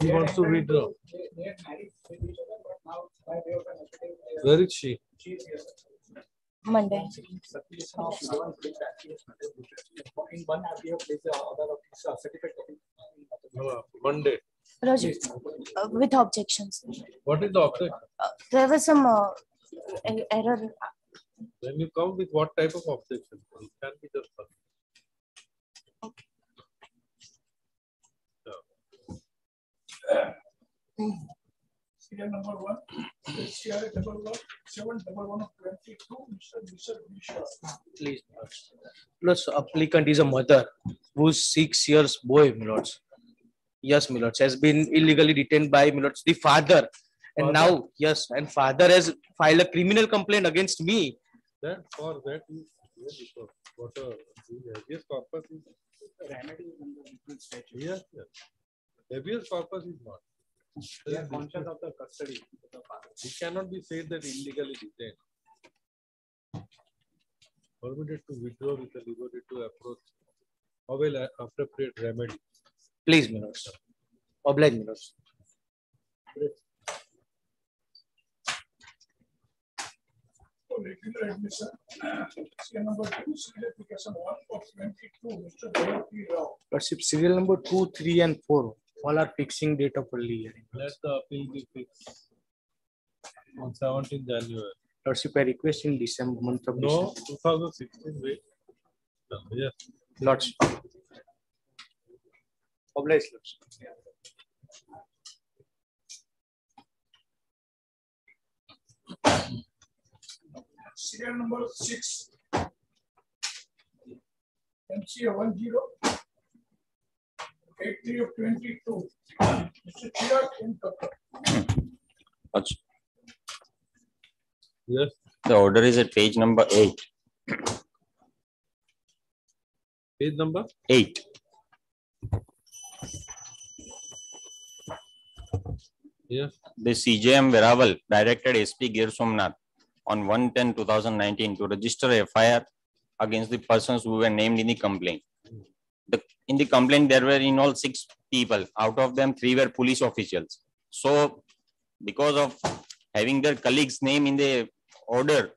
He wants to withdraw. Where is she? Monday. In one app, you have placed the other of certificate. Uh, Monday. Raju, uh, with objections. What is the object? Uh, there was some uh, error. When you come with what type of objection? It can be just one. Serial number one, CRA double one, seven double one of twenty-two, Mr. Mr. Vishwa. Please. Milords, applicant is a mother whose six years boy, Milords. Yes, Milords, has been illegally detained by Milords, the father. And Father? now, yes, and father has filed a criminal complaint against me. That for that is yeah, because what a the habeas corpus is. Remedy under different statute. Yes, yes. Habeas corpus is not. They are conscious of the custody of the father. It cannot be said that illegally detained. Permitted to withdraw with the liberty to approach. Avail a- appropriate remedy. Please, Milords. Oblige, Milords. For regular admission, serial number two, serial application one of twenty-two, Mr. Jayant P. Rao. Lordship, serial number two, three, and four, all are fixing date of early hearing. Let the appeal be fixed on seventeen January. Lordship, I request in December, month of No, December. two thousand sixteen, wait. No, Yes, Lordship. Oblige, Lordship. Serial number six. MCA one zero. Eight three of twenty-two. Mr. Chirag M. Yes, The order is at page number eight. page number, Eight. yes, The CJM Veraval directed SP Gir Somnath on 1/10/2019 to register a FIR against the persons who were named in the complaint. The, in the complaint, there were in all six people. Out of them, three were police officials. So because of having their colleague's name in the order,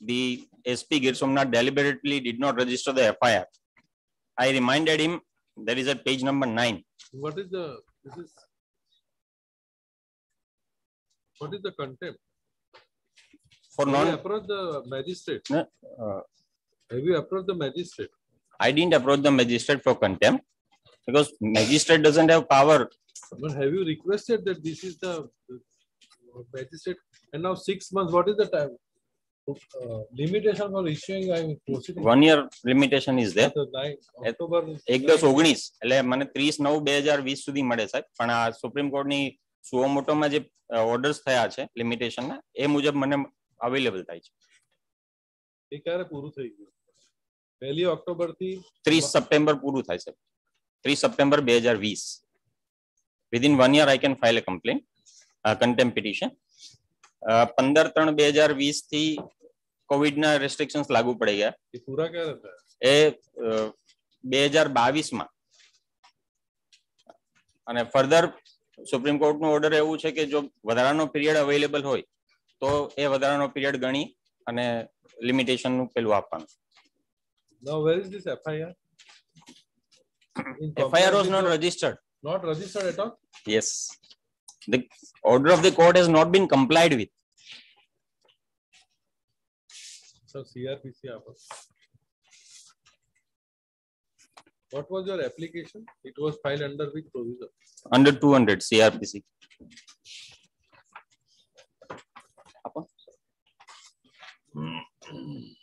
the SP Gir Somnath deliberately did not register the FIR. I reminded him, that is at page number nine. what is the, this is. What is the contempt? For Have you non, approached the magistrate? No, uh, Have you approached the magistrate? I didn't approach the magistrate for contempt because magistrate doesn't have power. But have you requested that this is the the magistrate? And now six months, what is the time? Uh, Limitation for issuing, I proceeding. One year limitation is there. The nine, October. એક દસ ઓગણીસ એટલે મને ત્રીસ નવ બે હજાર વીસ સુધી મળે સાહેબ પણ આ સુપ્રીમ કોર્ટની સુઓ મોટોમાં જે ઓર્ડર્સ થયા છે લિમિટેશનના એ મુજબ મને અવેલેબલ થાય છે એ ક્યારે પૂરું થઈ ગયું પહેલી ઓક્ટોબરથી ત્રીસ સપ્ટેમ્બર પૂરું થાય છે. ત્રીસ સપ્ટેમ્બર બે હજાર વીસ. Within one year I can file a complain contempt petition પંદર ત્રણ બે હજાર વીસથી કોવિડના રેસ્ટ્રિક્શન્સ લાગુ પડી ગયા. એ પૂરા ક્યારે એ બે હજાર બાવીસમાં. અને ફર્ધર સુપ્રીમ કોર્ટનો ઓર્ડર એવું છે કે જો વધારાનો પીરિયડ અવેલેબલ હોય તો એ વધારાનો પીરિયડ ગણી અને લિમિટેશનનું પેલું આપવાનું. Now, where is this FIR? FIR was not registered. Not registered at all? Yes. The order of the court has not been complied with. So, CRPC, what was your application? It was filed under which provision? Under 200 CRPC. Apa? Hmm.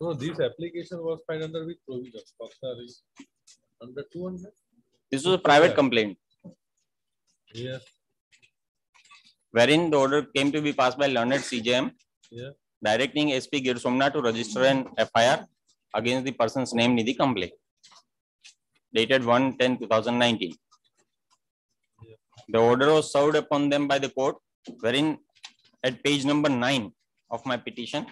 No, this application was filed under which provision? Sorry. Under two hundred? This was a private complaint Yes, wherein the order came to be passed by learned CJM yeah. directing SP Gir Somnath to register an FIR against the persons named in the complaint. dated 1-10-2019. The order was served upon them by the court wherein at page number nine of my petition,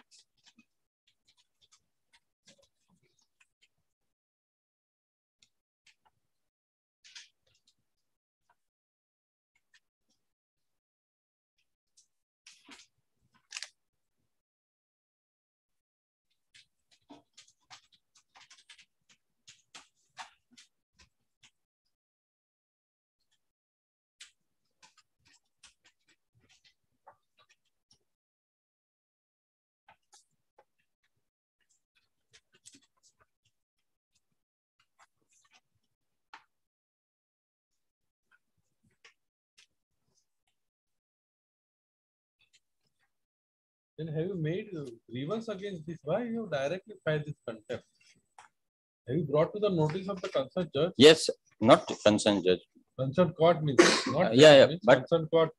Then have you made grievance against this? Why you have directly filed this contempt? Have you brought to the notice of the concerned judge? yes, not concerned judge. Concerned court means, not. Uh, yeah, yeah, means but- Concerned court,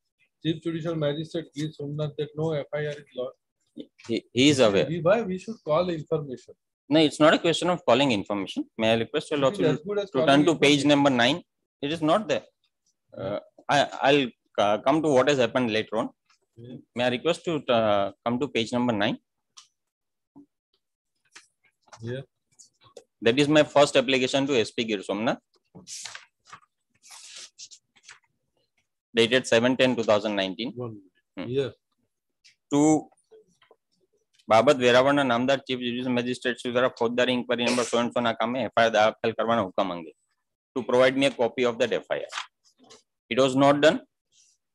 chief judicial magistrate Gir Somnath that no FIR is lodged. He, he is aware. We- Why we should call information? No, it's not a question of calling information. May I request your lordship as good as to turn to page number nine? It is not there. Uh, I, I'll uh, come to what has happened later on. Yeah. May I request to uh, come to page number nine? Yeah. That is my first application to SP Gir Somnath. Dated 7-10-2019 One Hmm. minute. Yes, to બાબત વેરાવળના નામદાર chief judicial magistrate Shri દ્વારા ફોજદારી inquiry number સો સો ના કામે FIR દાખલ કરવાનો હુકમ અંગે to provide me a copy of that FIR. It was not done,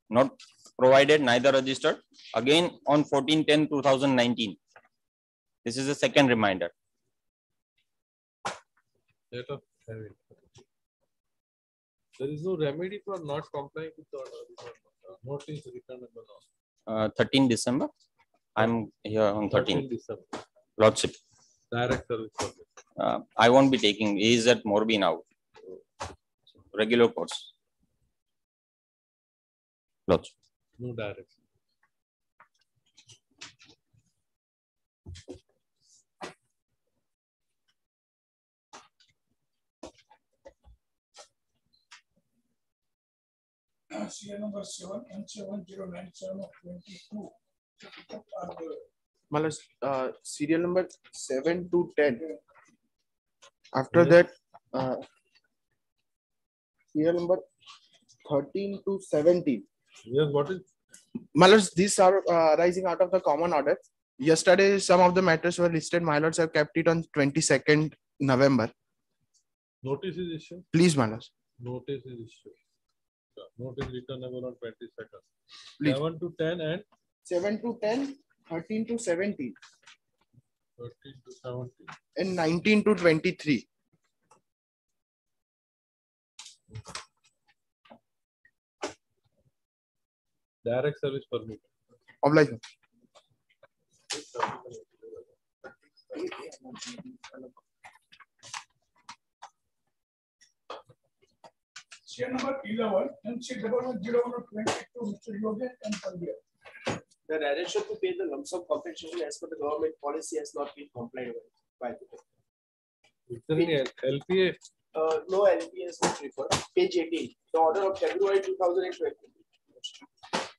not provided, neither registered. Again, on 14-10-2019. This is the second reminder. let us have it. There is no remedy for not complying with the order. Notice returnable. Uh, 13 December. I'm here on 13 13 December. Lordship. Direct service. service. Uh, I won't be taking, he is at Morbi now. Regular course. Lordship. No direct. Uh, CA number seven and seven zero nine seven of twenty-two. Are the Malas, uh, serial number seven to ten. After Yeah. that, uh, serial number thirteen to seventeen. Yes, what is, Malas, these are uh, rising out of the common order. Yesterday, some of the matters were listed. My lords have kept it on twenty-second November. notice is issued? Please, Malas. Notice is issued. Yeah, Notice returnable on twenty second. Please. Seven to ten and Seven to 10, 13 to 17. 13 to seventeen. and nineteen to twenty-three. Direct service permit. Oblige. CA number eleven and of twenty-two, Mr. Yogesh and Pandya. The direction to pay the lump sum compensation as per the government policy has not been complied with by the. Is there any LPA? Uh, no LPS was referred. Page eighteen, the order of February two thousand and twenty.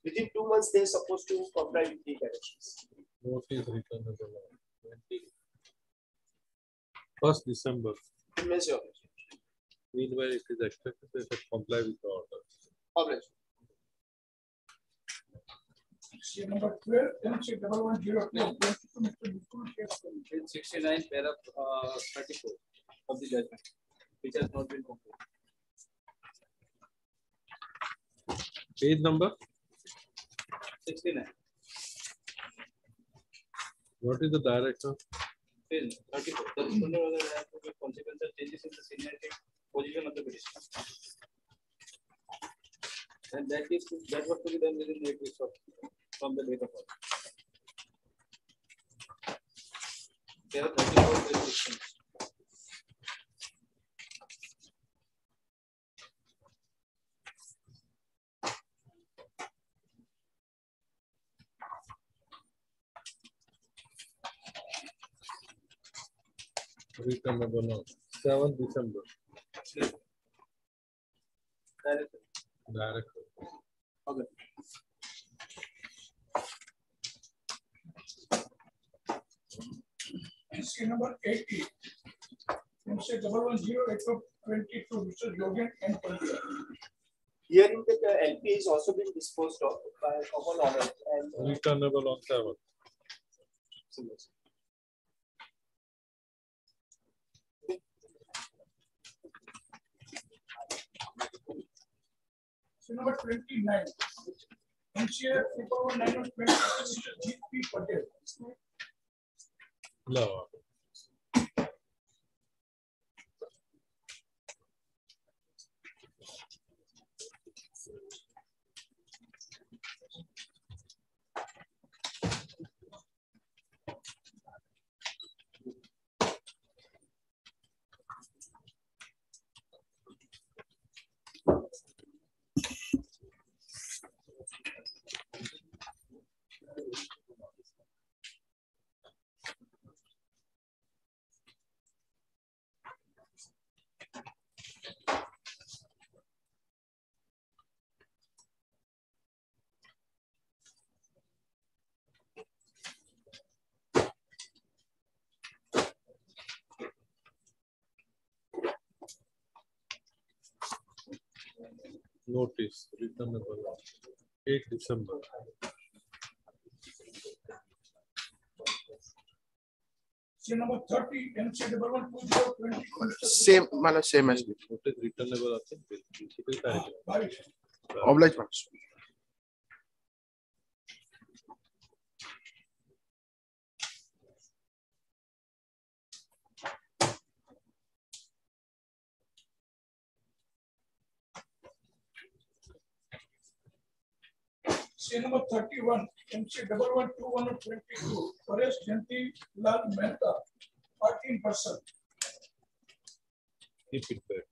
Within two months, they are supposed to comply with the directions. Notice returnable on twenty. First December. Immense your Meanwhile, it is expected they should comply with the order. obligation. CA number twelve and C double one zero two Mr. Vipul Kesari. Page sixty-nine, paragraph uh, thirty-four of the judgment, which has not been completed. Page number, Sixty-nine, what is the director? page thirty-four. The respondent order has to be consequential changes in the seniority position of the petitioner. And that is, that was to be done within eight weeks of, from the date of order. There are thirty-four restrictions. reasonable now. 7 December. Director. Director. Okay. SK number 80 from state 110 22, Mr. Yogan and Palkar. Hearing that the LP is also being disposed of by common order. And, uh, on 7. Question number 29. Each year, 4 9 of 20 is Patel. No. notice returnable 8 December. Same, मतलब same as before. Returnable आपसे बिल्कुल ठीक है। Oblige marks. Say number thirty-one, MC double one two one of twenty-two, Paresh Janti Lal Mehta, fourteen percent. Keep it there.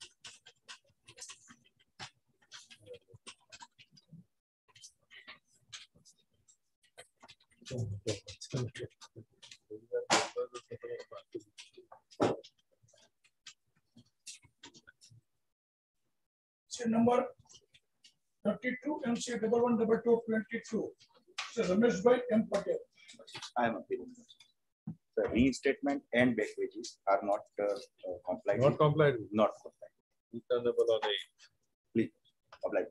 Say number thirty-two, MC double one double two twenty-two, Sir Ramesh Bhai M Patel. I am appealing. The reinstatement and back wages are not uh, uh, compliant. Not compliant, Not compliant. returnable on eight. Oblige.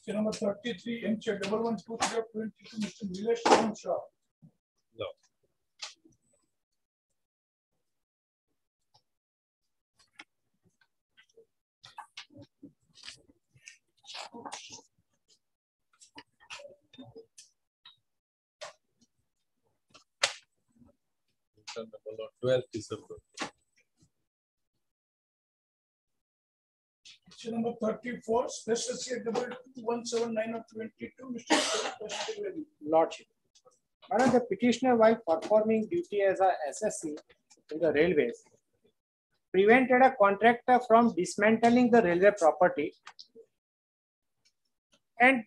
Say number thirty-three, MC double one two zero twenty-two, Mr. Nilesh Ram Shah. No. Returnable on twelve December. Say number thirty-four, special C double two one seven nine of twenty-two, Mr. Prashant Reddy. Lordship. Madam, the petitioner while performing duty as a SSC in the railways prevented a contractor from dismantling the railway property and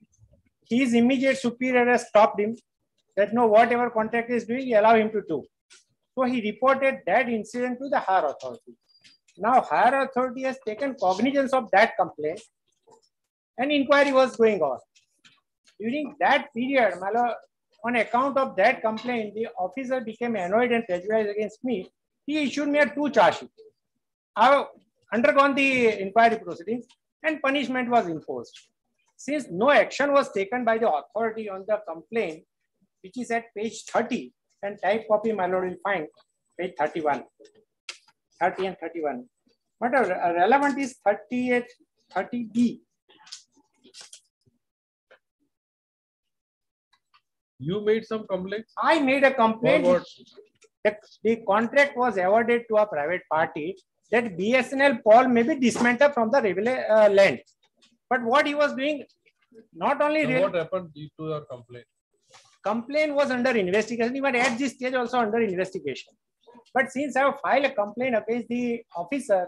his immediate superior has stopped him that no, whatever contractor is doing, allow him to do. So he reported that incident to the higher authority. Now higher authority has taken cognizance of that complaint and inquiry was going on. During that period, Malo, on account of that complaint, the officer became annoyed and prejudiced against me. He issued me a two charge. I have undergone the inquiry proceedings and punishment was imposed. Since no action was taken by the authority on the complaint, which is at page 30, and type copy, my lord will find page 31, 30 and 31. But uh, relevant is 38, 30B. You made some complaints? I made a complaint. The, the contract was awarded to a private party that BSNL pole may be dismantled from the uh, land. But what he was doing, not only So What happened to your complaint? complaint was under investigation, but at this stage also under investigation. But since I have filed a complaint against the officer,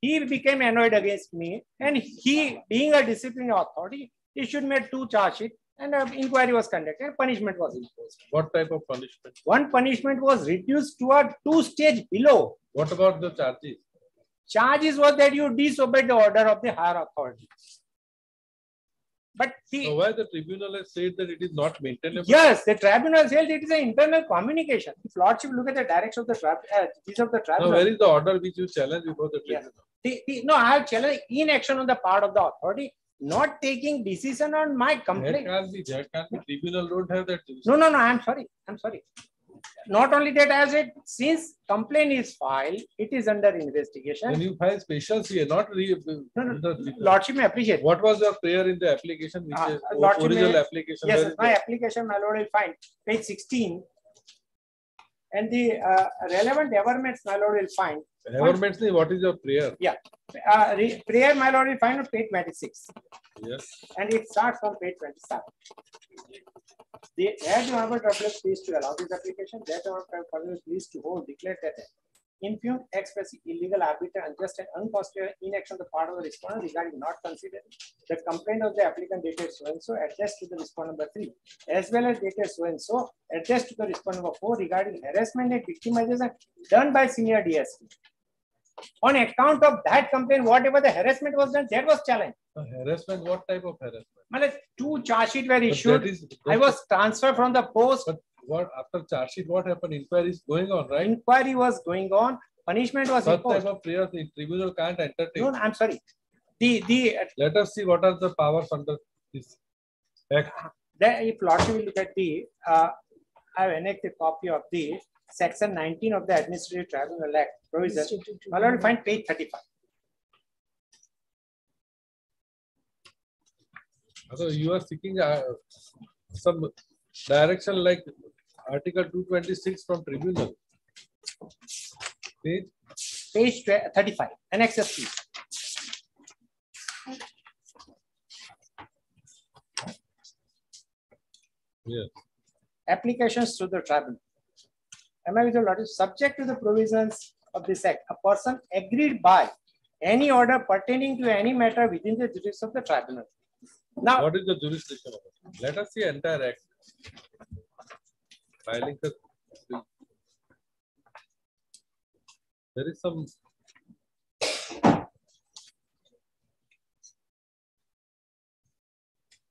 he became annoyed against me and he, being a disciplinary authority, issued me two charge sheet And uh, inquiry was conducted, and punishment was imposed. What type of punishment? One punishment was reduced to a two stage below. What about the charges? Charges was that you disobeyed the order of the higher authority. But the, So why the tribunal has said that it is not maintainable? yes, the tribunal said it is an internal communication. If lordship look at the direction of the trib, uh, these of the Now, where is the order which you challenge before the tribunal? The, the, no, I have challenged inaction on the part of the authority, not taking decision on my complaint. That can't be, that can't be. Tribunal don't have that. Decision. No, no, no, I'm sorry, I'm sorry. Not only that, as it since complaint is filed, it is under investigation. When you file special here not re, no, no, Lordship may appreciate. What was your prayer in the application? Which uh, is original may, application? Yes, my application, my lord, will find page 16. And the uh, relevant developments, my lord, will find. Developments, what is your prayer? Yeah. Uh, re, prayer, my lord, will find on page 26. Yes. And it starts from page 27. They add another doublet please to allow this application, that or further please to hold, declare that impugn express illegal, arbitrary, unjust, and unconstitutional inaction on the part of the respondent regarding not considered the complaint of the applicant dated so and so addressed to the respondent number three, as well as dated so and so addressed to the respondent number four regarding harassment and victimization done by senior DSP. On account of that complaint, whatever the harassment was done, that was challenged. Uh, harassment, what type of harassment? Matlab, two charge sheet were issued. that is- I was transferred from the post. But what, after charge sheet, what happened? Inquiry is going on, right? Inquiry was going on. Punishment was Such type imposed. of prayers, the tribunal can't No, entertain. no, I'm sorry. The, the, Let us see what are the powers under this act. the, if Lordship will look at the, uh, I have annexed a copy of the section nineteen of the Administrative Tribunal Act provision. My lord will find page thirty-five. So you are seeking uh, some direction like Article two twenty-six from tribunal. Page, Page thirty-five, annexes P. yes. applications to the tribunal. Am I with the Lordship? Subject to the provisions of this act, a person agreed by any order pertaining to any matter within the jurisdiction of the tribunal. Now, What is the jurisdiction of it? Let us see entire act. Filing the. There is some.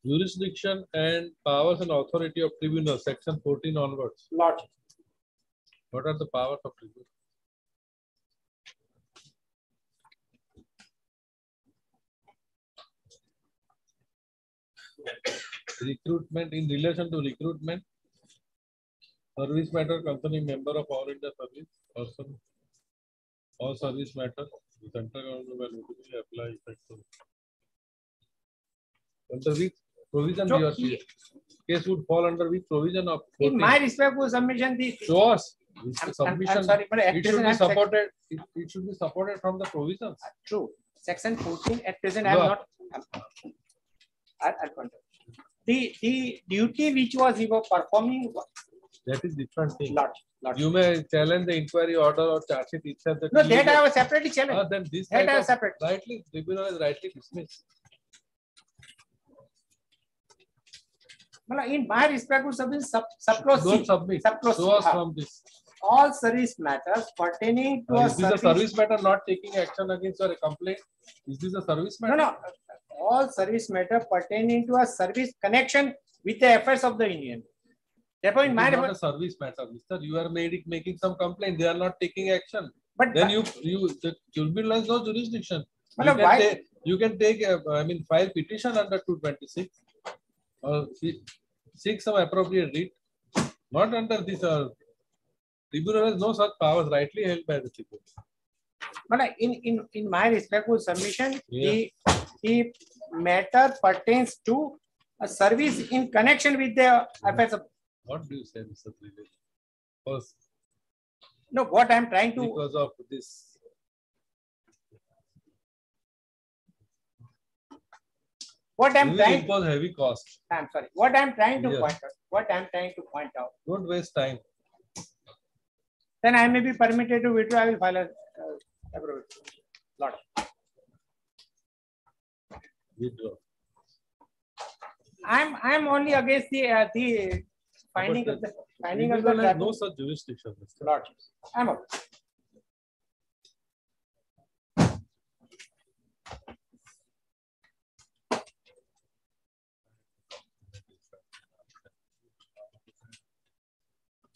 Jurisdiction and powers and authority of tribunal, section fourteen onwards. Lordship, What are the powers of tribunal? Recruitment in relation to recruitment. Service matter, company member of all India service, person. All service matter, the central government will notify apply effective. Under which provision So, we are? Case would fall under which provision of? 14? in my respectful submission, the. Show us. I'm- I'm- submission. I'm sorry, but It should be supported, it, it should be supported from the provisions. True, section fourteen, at present no. I am not. I'm- I- I'll point. The, the duty which was he was performing, That is different thing. Lordship, Lordship. You may challenge the inquiry order or charge it itself. that No, that I was separately Ah, challenged. Then this That type I was separate. rightly, tribunal is rightly dismissed. Well, In my respectful submission, sub, subclause Don't C, submit. subclause Show us C, ah. from this. all service matters pertaining to Uh, a Is this a service. service matter not taking action against a complaint? Is this a service matter? No, matter? no, all service matter pertaining to a service connection with the affairs of the union. Therefore, in my, not a service matter, mister. You are made, making some complaint. They are not taking action. but, Then you, you, the tribunal has no jurisdiction. You can why- take, you can take, a- I mean, file petition under two twenty-six. Or seek some appropriate writ, not under this, uh, tribunal has no such powers rightly held by the tribunal. but in, in, in my respectful submission, the, the matter pertains to a service in connection with the affairs of, What do you say, Mr. Trivedi? Because, no, what I'm trying to, because of this, what I'm trying, impose heavy cost. I'm sorry, what I'm trying to Yes. point out, what I'm trying to point out, Don't waste time. then I may be permitted to withdraw, I will file a, uh. Lot. Withdraw. I'm, I'm only against the, uh, the finding But of the, finding of the. Tribunal no such jurisdiction. Mr. Lordships. I'm okay.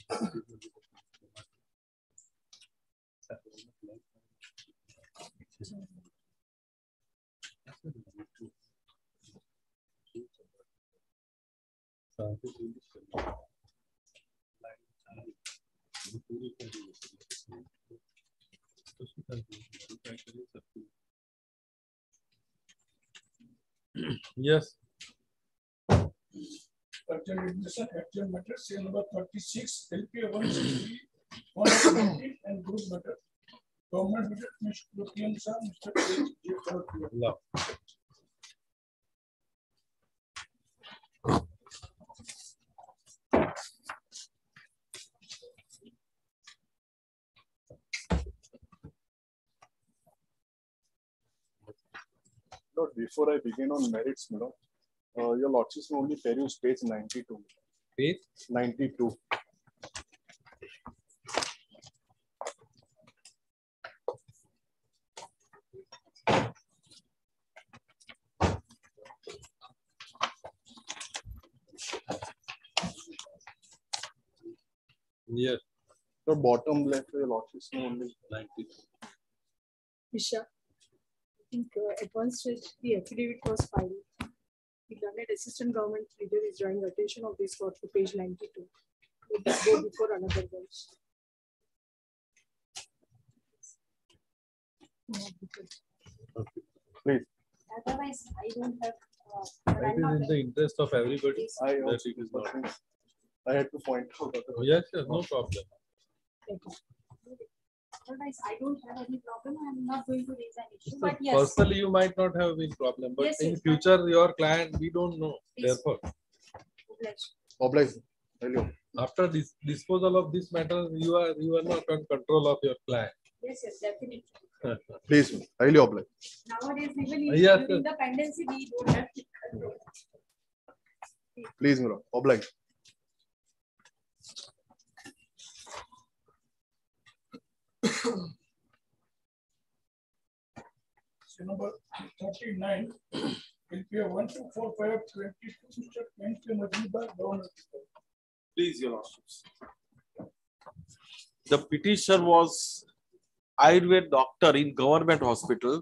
Yes, actual matter, say number thirty-six, LPA one sixty, one of and group matter. Government matter, Mr. Sir, Mr. K. Lord, before I begin on merits, Lord, uh, your lordships will only peruse page ninety-two. Page? Ninety-two. Yes. The bottom left, your lordships will only. 92. Isha, I think uh, at one stage the affidavit was filed. The learned assistant government leader is drawing attention of this court to page ninety-two. Would this go before another bench? Please. Otherwise, I don't have. It is in the interest of everybody. I that it is not. I had to point out. Oh, Yes, yes, no problem. Otherwise, I don't have any problem. I'm not going to raise an issue, So but yes. Personally, you might not have any problem, but Yes, in yes. future, your client, we don't know. Please. Therefore, obliged. Oblige. Hello. after this disposal of this matter, you are, you are not on control of your client. Yes, yes, definitely. Please, highly oblige. Nowadays, even in Yes, within the pendency, we don't have control. Please, Miro, oblige. Say number thirty-nine, LPA one two four five twenty-two, Mr. N. K. Majumdar, Governor. Please, your lordships. The petitioner was Ayurved doctor in government hospital.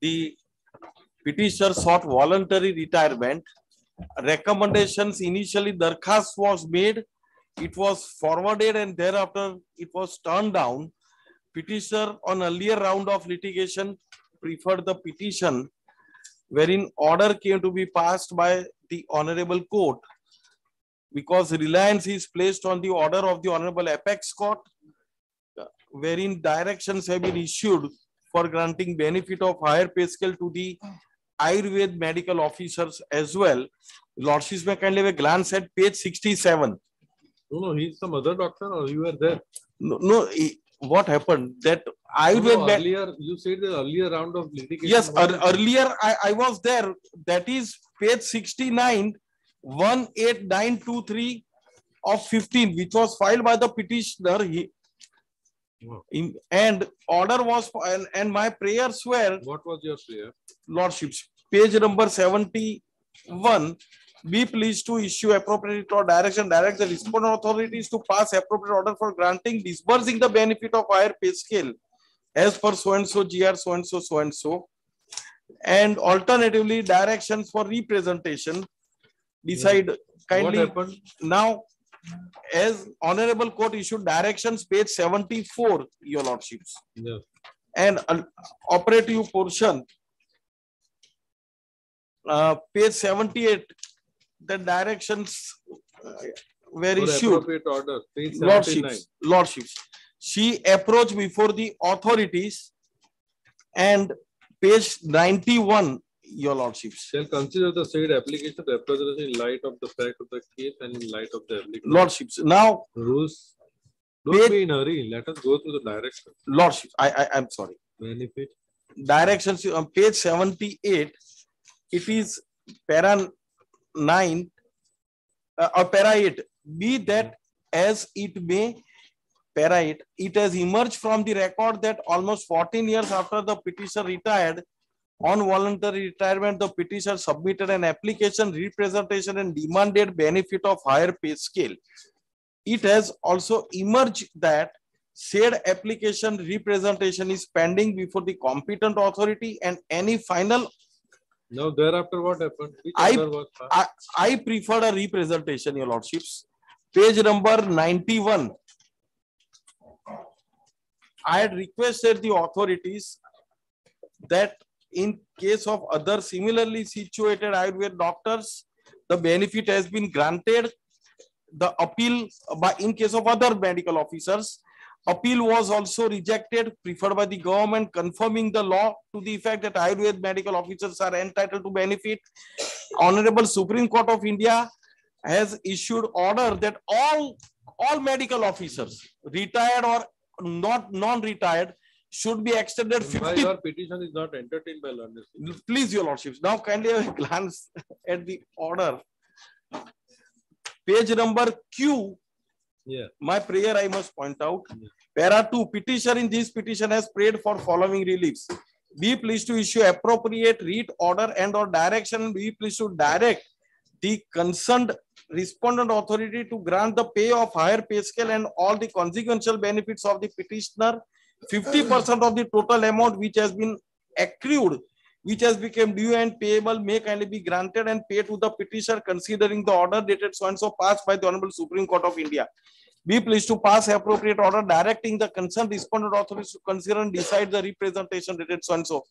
The petitioner sought voluntary retirement. Recommendations initially, darkhas was made. It was forwarded and thereafter it was turned down. Petitioner on earlier round of litigation preferred the petition wherein order came to be passed by the honorable court because reliance is placed on the order of the Honorable Apex Court, wherein directions have been issued for granting benefit of higher pay scale to the Ayurved medical officers as well. Lordships may kindly have a glance at page sixty-seven. No, no, he's some other doctor or you were there? No, no, eh, what happened that No, Ayurved. no, me- Earlier, you said the earlier round of litigation. Yes, earlier I, I was there. That is page sixty-nine, one eight nine two three of fifteen, which was filed by the petitioner. He in, and order was, and, and my prayers were, What was your prayer? lordships, page number seventy-one. Be pleased to issue appropriate or direction, direct the respondent authorities to pass appropriate order for granting, disbursing the benefit of higher pay scale as per so and so GR, so and so, so and so. And alternatively, directions for representation. Decide kindly. happened? Now, as honorable court issued directions, page seventy-four, your lordships. Yes. And an operative portion. Uh, page seventy-eight, the directions uh, were issued. Order, Lordships, Lordships. She approached before the authorities and page 91 your lordships. Shall consider the said application in light of the fact of the case and in light of the application. Lordships. Now, rules. Don't page, be in hurry. Let us go through the directions. Lordships. I, I, I'm sorry. Benefit. Directions on page 78. It is para, 9 uh, or para 8 be that as it may para 8 it has emerged from the record that almost 14 years after the petitioner retired on voluntary retirement the petitioner submitted an application representation and demanded benefit of higher pay scale. It has also emerged that said application representation is pending before the competent authority and any final now thereafter what happened? Which I, order was passed? I, I preferred a representation, your lordships. Page number ninety-one. I had requested the authorities that in case of other similarly situated Ayurveda doctors, the benefit has been granted. The appeal by, in case of other medical officers, appeal was also rejected, preferred by the government, confirming the law to the effect that Ayurveda medical officers are entitled to benefit. Honorable Supreme Court of India has issued order that all, all medical officers, retired or not non-retired, should be extended Why fifty. your petition is not entertained by learned? Please, your lordships, now kindly have a glance at the order. Page number Q, Yeah. my prayer I must point out. Para two, petitioner in this petition has prayed for following reliefs. Be pleased to issue appropriate read order and or direction. Be pleased to direct the concerned respondent authority to grant the pay of higher pay scale and all the consequential benefits of the petitioner. Fifty percent of the total amount which has been accrued, which has become due and payable may kindly be granted and paid to the petitioner considering the order dated so and so passed by the Honorable Supreme Court of India. Be pleased to pass appropriate order directing the concerned respondent authorities to consider and decide the representation dated so and so.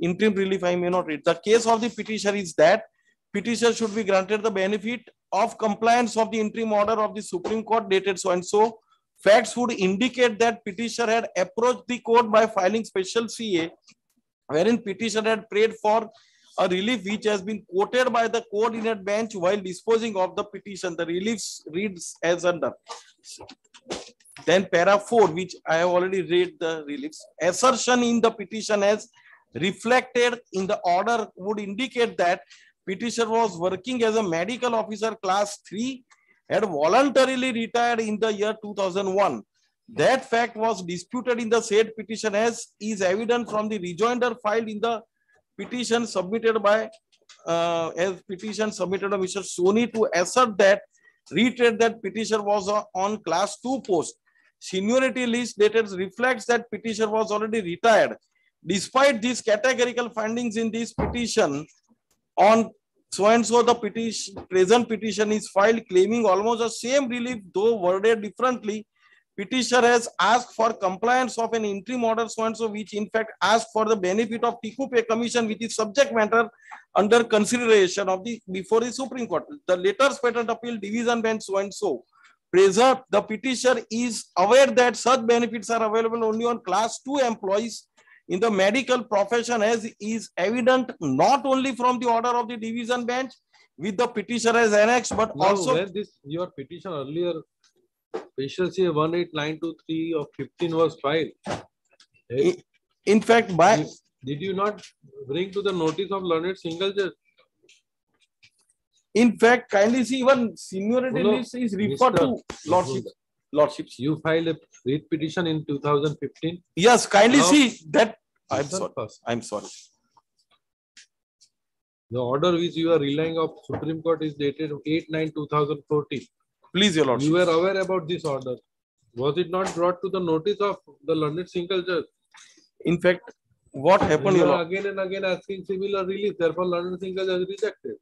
Interim relief I may not read. The case of the petitioner is that petitioner should be granted the benefit of compliance of the interim order of the Supreme Court dated so and so. Facts would indicate that petitioner had approached the court by filing special CA wherein petitioner had prayed for a relief which has been quoted by the coordinate bench while disposing of the petition. The relief reads as under. Then para four, which I have already read the reliefs, assertion in the petition as reflected in the order would indicate that petitioner was working as a medical officer class three, had voluntarily retired in the year 2001. That fact was disputed in the said petition as is evident from the rejoinder filed in the petition submitted by uh, as petition submitted by Mr. Soni to assert that reiterate that petitioner was on class two post. Seniority list dated reflects that petitioner was already retired. Despite these categorical findings in this petition, on so and so the petition present petition is filed claiming almost the same relief though worded differently petitioner has asked for compliance of an interim order so and so which in fact asked for the benefit of Tikku pay commission which is subject matter under consideration of the before the Supreme Court. The letters patent appeal division bench so and so preserve the petitioner is aware that such benefits are available only on class two employees in the medical profession as is evident not only from the order of the division bench with the petitioner as annexed but Now, also this, your petition earlier, Patient CA 18923 of 15 was filed. In, in fact, by... Did, you not bring to the notice of learned single judge? In fact, kindly see even seniority no, is referred to Lordship. Lordships. You filed a writ petition in 2015. Yes, kindly now, see that. I'm sorry. First. I'm sorry. The order which you are relying of Supreme Court is dated 8-9-2014. Please, your lordship. You were aware about this order. Was it not brought to the notice of the learned single judge? In fact, what happened, You are again and again asking similar relief, therefore learned single judge rejected.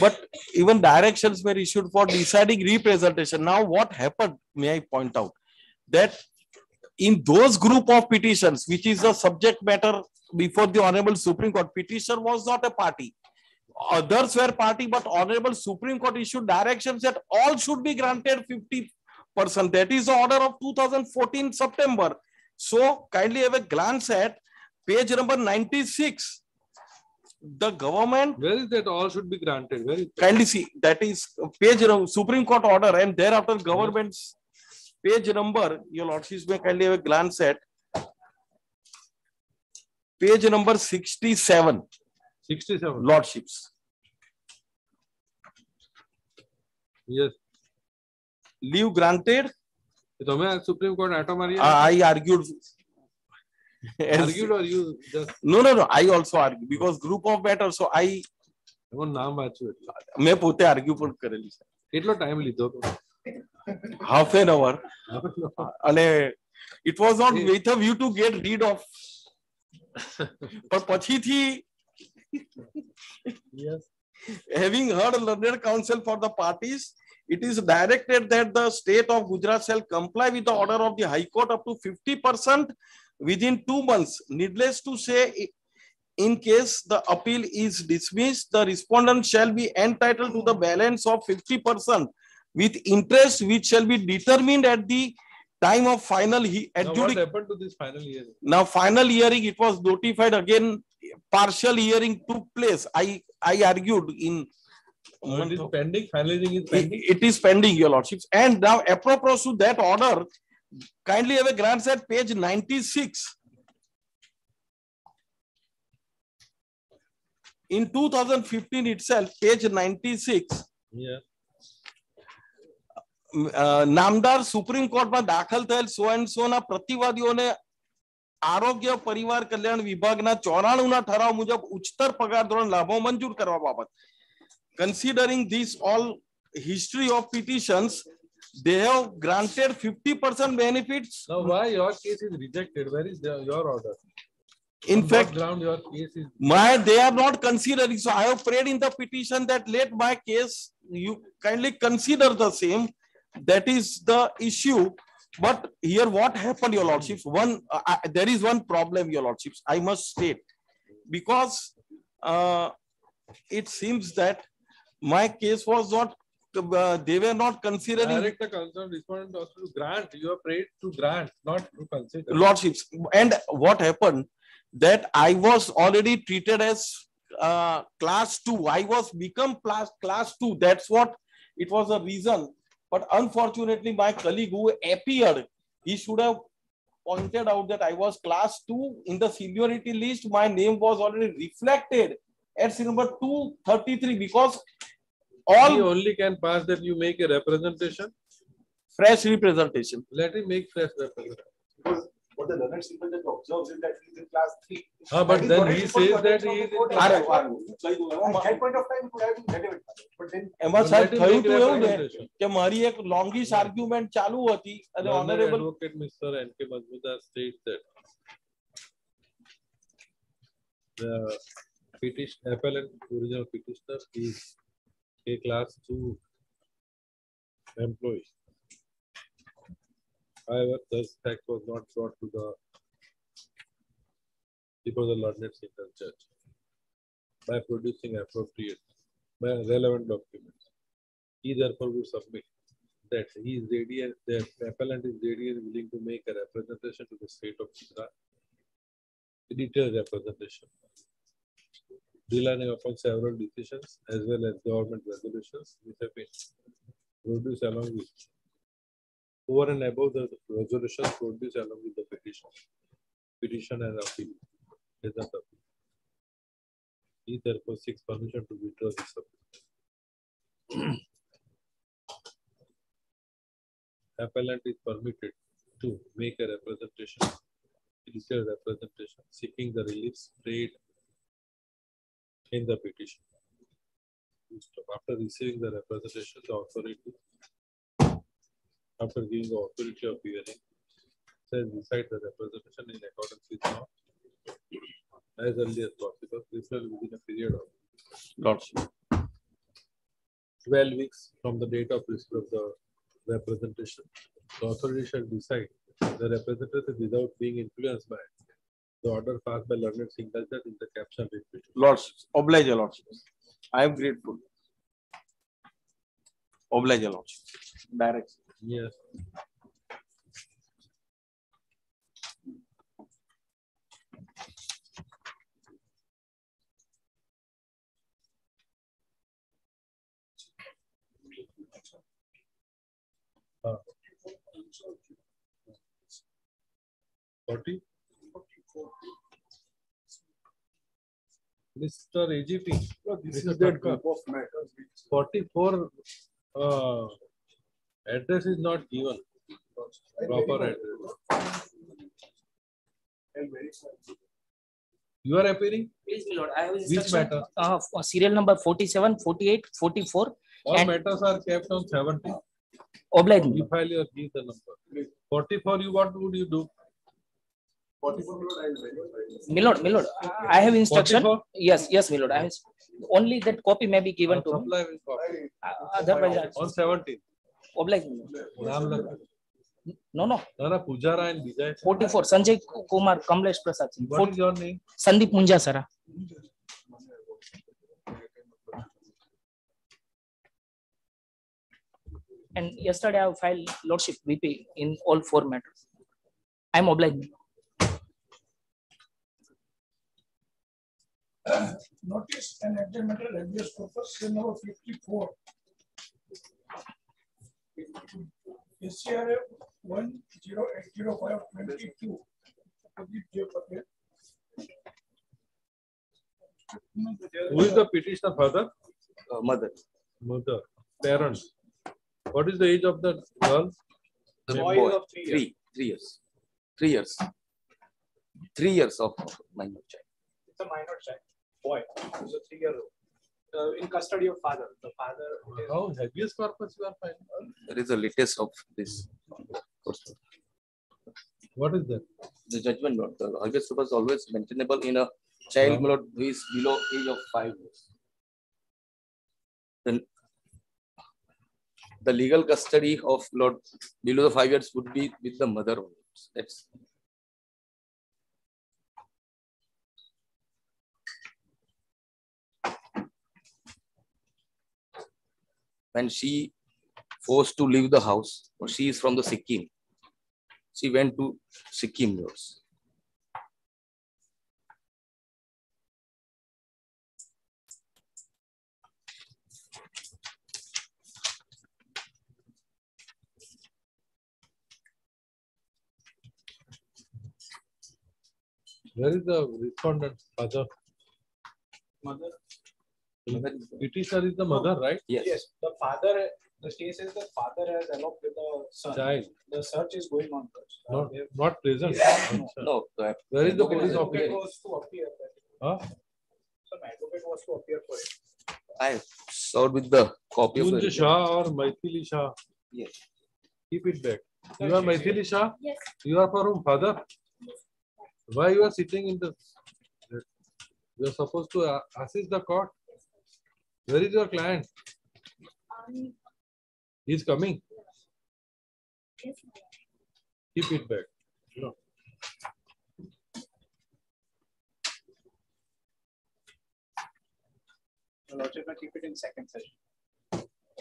But even directions were issued for deciding representation. Now, what happened, may I point out, that in those group of petitions, which is the subject matter before the Honorable Supreme Court, petitioner was not a party. Others were party, but Honorable Supreme Court issued directions that all should be granted fifty percent. That is the order of two thousand fourteen September. So kindly have a glance at page number ninety-six. The government Where is that all should be granted? Where is that? kindly see that is page Supreme Court order and thereafter government's page number, your lordships may kindly have a glance at page number sixty-seven, Sixty-seven. lordships. Yes. Leave granted. તમે supreme court આટો મારી I argued. as- Argued or you just No, no, no. I also argue because group of matter. So I એમાં નામ વાંચ્યું એટલે મેં પોતે argue પણ કરેલી છે કેટલો ટાઈમ લીધો હતો હાફ એન અવર અને it was not with a view to get rid of પણ પછીથી Yes. having heard learned counsel for the parties it is directed that the state of gujarat shall comply with the order of the high court up to 50% within 2 months needless to say in case the appeal is dismissed the respondent shall be entitled to the balance of 50% with interest which shall be determined at the time of final he Now, what happened to this final hearing? now final hearing it was notified again partial hearing took place i i argued in Oh, it is pending, finalizing is it, pending. it is pending your lordships and now apropos to that order kindly have a glance at page 96 in 2015 itself page 96 Yeah. અ, નામદાર supreme કોર્ટમાં દાખલ થયેલ સો and so ના પ્રતિવાદીઓને આરોગ્ય પરિવાર કલ્યાણ વિભાગના ચોરાણું ના ઠરાવ મુજબ ઉચ્ચતર પગાર ધોરણ લાભો મંજૂર કરવા બાબત considering this all history of petitions they have granted 50% benefits Now, why your case is rejected? Where is the- your order? in On what fact ground your case is my they are not considering so i have prayed in the petition that let my case you kindly consider the same that is the issue but here what happened your lordships? One uh, I- there is one problem your lordships. I must state. Because uh, it seems that my case was not uh, they were not considering direct the concerned respondent also to grant. You are prayed to grant, not to consider. lordships. And what happened that i was already treated as uh, class 2 i was become class class 2 that's what it was a reason but unfortunately my colleague who appeared he should have pointed out that i was class 2 in the seniority list my name was already reflected at number 233 because all He only can pass that you make a representation. fresh representation Let him make fresh representation. Because what the learned superintendent observes is that he is in class three. Ah, but That is then what he is says for that the he is in court. class At that point of time, he could have been relevant. But then એમાં But સાહેબ let him થયું make તો એવું ને representation. કે મારી એક લોંગિશ argument ચાલુ હતી અને Learned honourable advocate Mr. N.K. Mazmudar states that the petition, appellant, original petitioner is a class two employee. However, this fact was not brought to the before the learned single judge by producing appropriate, by relevant documents. He therefore would submit that he is ready and the appellant is ready and willing to make a representation to the state of Gujarat. Detailed representation. Relying upon several decisions as well as government resolutions which have been produced along with over and above the resolutions produced along with the petition. Petition and appeal. Result appeal. He therefore seeks permission to withdraw this appeal. appellant is permitted to make a representation, detailed representation, seeking the reliefs paid in the petition. After receiving the representation, the authority, after giving the authority of hearing, says decide the representation in accordance with law as early as possible, preferably within a period of lordship twelve weeks from the date of receipt of the representation. The authority shall decide the representative without being influenced by the order passed by learned single judge in the caption repeat. lordships oblige your lordships i am grateful. Oblige your lordships direct Yes. Uh, Forty? Mr. AGP. No, this is that group of matters Forty-four uh, Address is not given. Proper address. You are appearing? Please, lord. I have Which matter? Uh, serial number 47, 48, 44. All matters are kept on 70. Oblige me. You file your give the number. 44, you what would you do? Milord, Milord, I have instruction. 44? Yes, yes, Milord. I have only that copy may be given to me. Copy. Uh, otherwise, on 17. Oblak. No, no. No, no. Pujara and Vijay. 44. Sanjay Kumar, Kamlesh Prasad. What 40, is your name? Sandeep Munja, sir. And yesterday I filed Lordship VP in all four matters. I'm obliged. Notice and adjourned matter abuse purpose number 54. NCRF 108052 Who is the petitioner father? Uh, mother. Mother. Parents. What is the age of the girl? The boy, boy. of years. Three years. Three years of minor child. It's a minor child. Boy. It's a three year old uh, in custody of father. The father is. How habeas corpus you are filing? There is a latest of this. What is that? The judgment note, the habeas corpus is always maintainable in a child Yeah. my lord, who is below age of five years. Then the legal custody of lord below the five years would be with the mother. only. That's when she forced to leave the house, or she is from the Sikkim. She went to Sikkim yours. Where is the respondent father? Mother. Petitioner is the mother, right? Yes, yes. the father, the state says the father has eloped with the son. Child. The search is going on first. Uh, Not, they have- not present. No. the Where is the police is- Advocate officer? was to appear. Huh? Some advocate was to appear for it. I served with the copy of Kunj the. Shah or Maithili Shah? Yes. Keep it back. You are Maithili Shah? Yes. You are for whom? Father? Why you are sitting in the? You are supposed to assist the court. Where is your client? Um, He is coming. yes. Keep it back. No. The lordship may keep it in second session.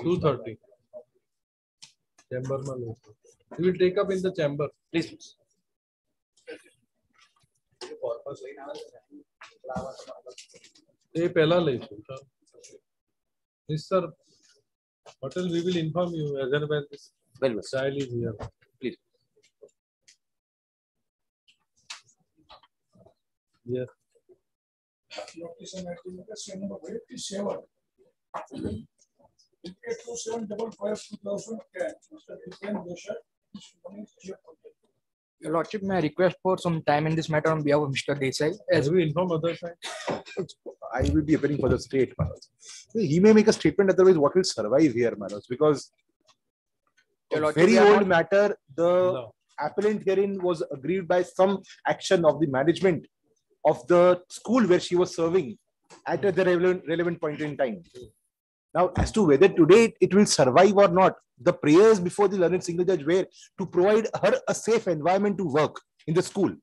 Two thirty. Chamber માં લઈશું. We will take up in the chamber. Please, please. Purpose લઈને આવે છે. એટલા આવા તમારા એ પહેલા લઈશું. sir. Mr. Patel, we will inform you as and when this Very well. child is here. Please. Yes. Notice and adjourn matter, number fifty-seven. Eight two seven double five two thousand ten. Mr. Dipen Desai. Mr. Manish J. Patel. Your Lordship, may I request for some time in this matter on behalf of Mr. Desai? As we informed other side? I will be appearing for the state, Manoj. He may make a statement, otherwise what will survive here, Manoj? Because Your a very old not- matter, the appellant herein was aggrieved by some action of the management of the school where she was serving at the relevant, relevant point in time. Now, as to whether today it will survive or not, the prayers before the learned single judge were to provide her a safe environment to work in the school.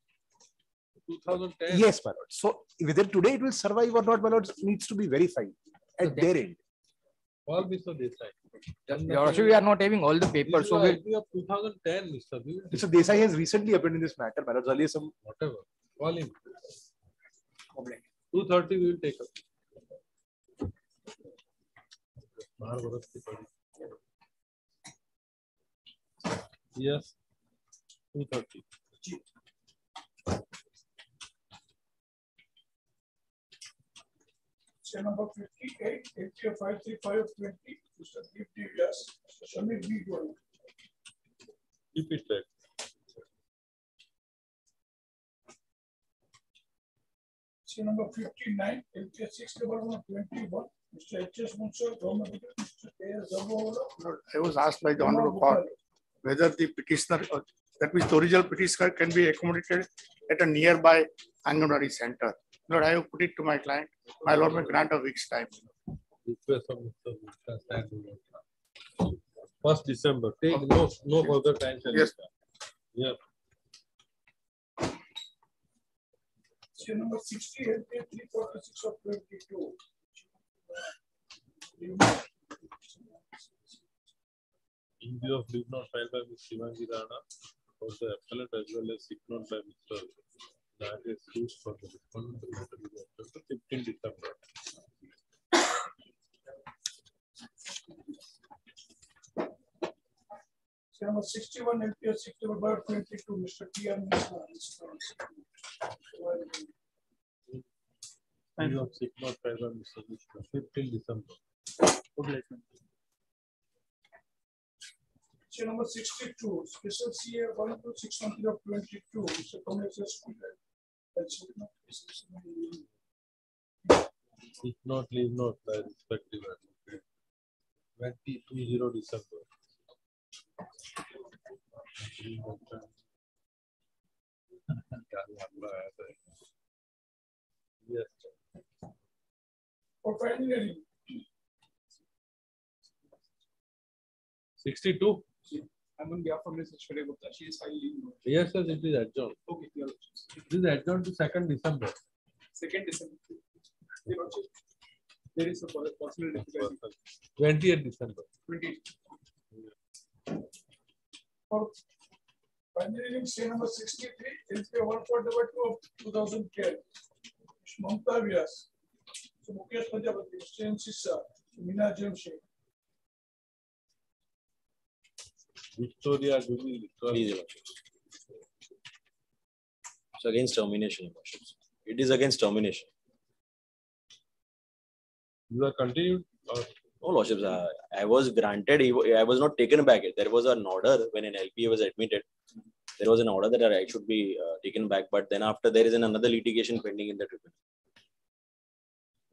2010. Yes, my lord. So whether today it will survive or not, my lord, needs to be verified at so their end. All Mr. Desai. Your we are not having all the papers. So we'll... 2010, Mr. Mr. Desai has recently appeared in this matter, my lord. Earlier some... Whatever. Call him. 230 we will take up. Yes, 230. question number 58, ATF of 20, Mr. Deep Devyas, Samir B. Gold. Number 59, ATF 611 21, Mr. H.S. Munsar, Government, Mr. I was asked by the Honorable Court whether the petitioner, uh, that means the original petitioner can be accommodated at a nearby Anganwadi center. Lord, I have put it to my client. My lord may grant a week's time. Request of Mr. Gupta, stand over. First December, take no, no further time. shall be Yes. taken. Yeah, Say number sixty, LPA three forty-six of twenty-two. in view of leave not filed by Ms. Shivangi Rana for the appellate as well as sick note by Mr. Nagesh Hughes for the respondent related to the offence of fifteen December. Say number sixty-one, LPA six double five twenty-two, Mr. T. R. Mishra. In view of sick note filed by Mr. Vishnu, fifteen December. Say number sixty-two, special CA one two six one zero twenty-two, Mr. Kamesh S. Kundal. That's it, no? If not, leave not by respective advocate. Twenty-two zero December. Yes. For finally, Sixty-two? I'm on behalf of Ms. Shreya Gupta. She is filing. Yes, sir, it is adjourned. Okay, your This is adjourned to second December. second December. Your Lordship, There is a possible difficulty. Twentieth December. Twenty. for finally, say number sixty-three, LPA one four double two of two thousand ten. Mamta Vyas, so Mukesh Prajapati, Mr. N. Sisa, Meena Jamshed. Victoria Your It's against termination, Worship. It is against termination. You are continued or? No, Lordships, uh, I was granted, I was not taken back. There was an order when an LPA was admitted. There was an order that I should be uh, taken back, but then after there is an another litigation pending in the tribunal.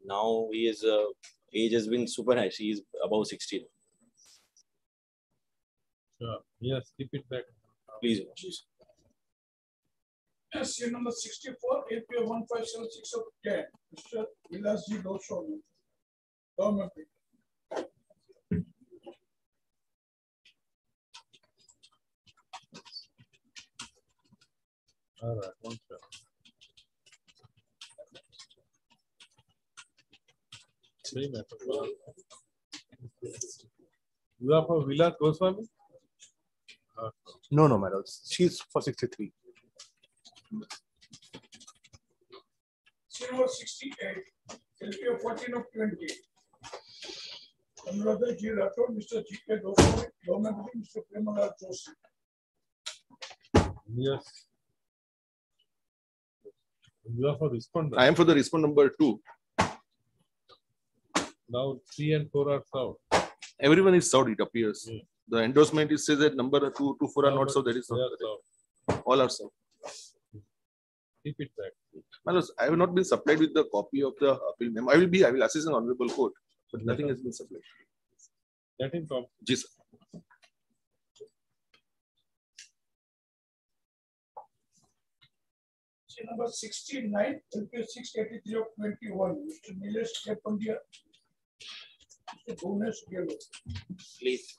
Now he is, uh, age has been super high. She is above 60. Sure. Yes, keep it back. Please, Your Worship. Yes, say number sixty-four, LPA one five seven six of ten, Mr. Vilas G. Goswami. Government. All right, one second. Three matters. You are for Vilas Goswami? Uh, No, no, madam. She's for sixty-three. Say number sixty-eight, LPA fourteen of twenty. Anuradha G. Rathod, Mr. G. K. Goswami, Government, Mr. Premalal Joshi. Yes. You are for respondent. I am for the respond number two. Now three and four are south. Everyone is south, it appears. The endorsement is says that number two, two, four are not south, that is They not are correct. All are south. Keep it back. Manos, I have not been supplied with the copy of the uh, appeal memo. I will be, I will assist an honorable court, but nothing has been supplied. Let him come. Yes, sir. Say number sixty-nine, LPA six eighty-three of twenty-one, Mr. Nilesh K. Pandya. Mr. Bhunesh Gelo. Please.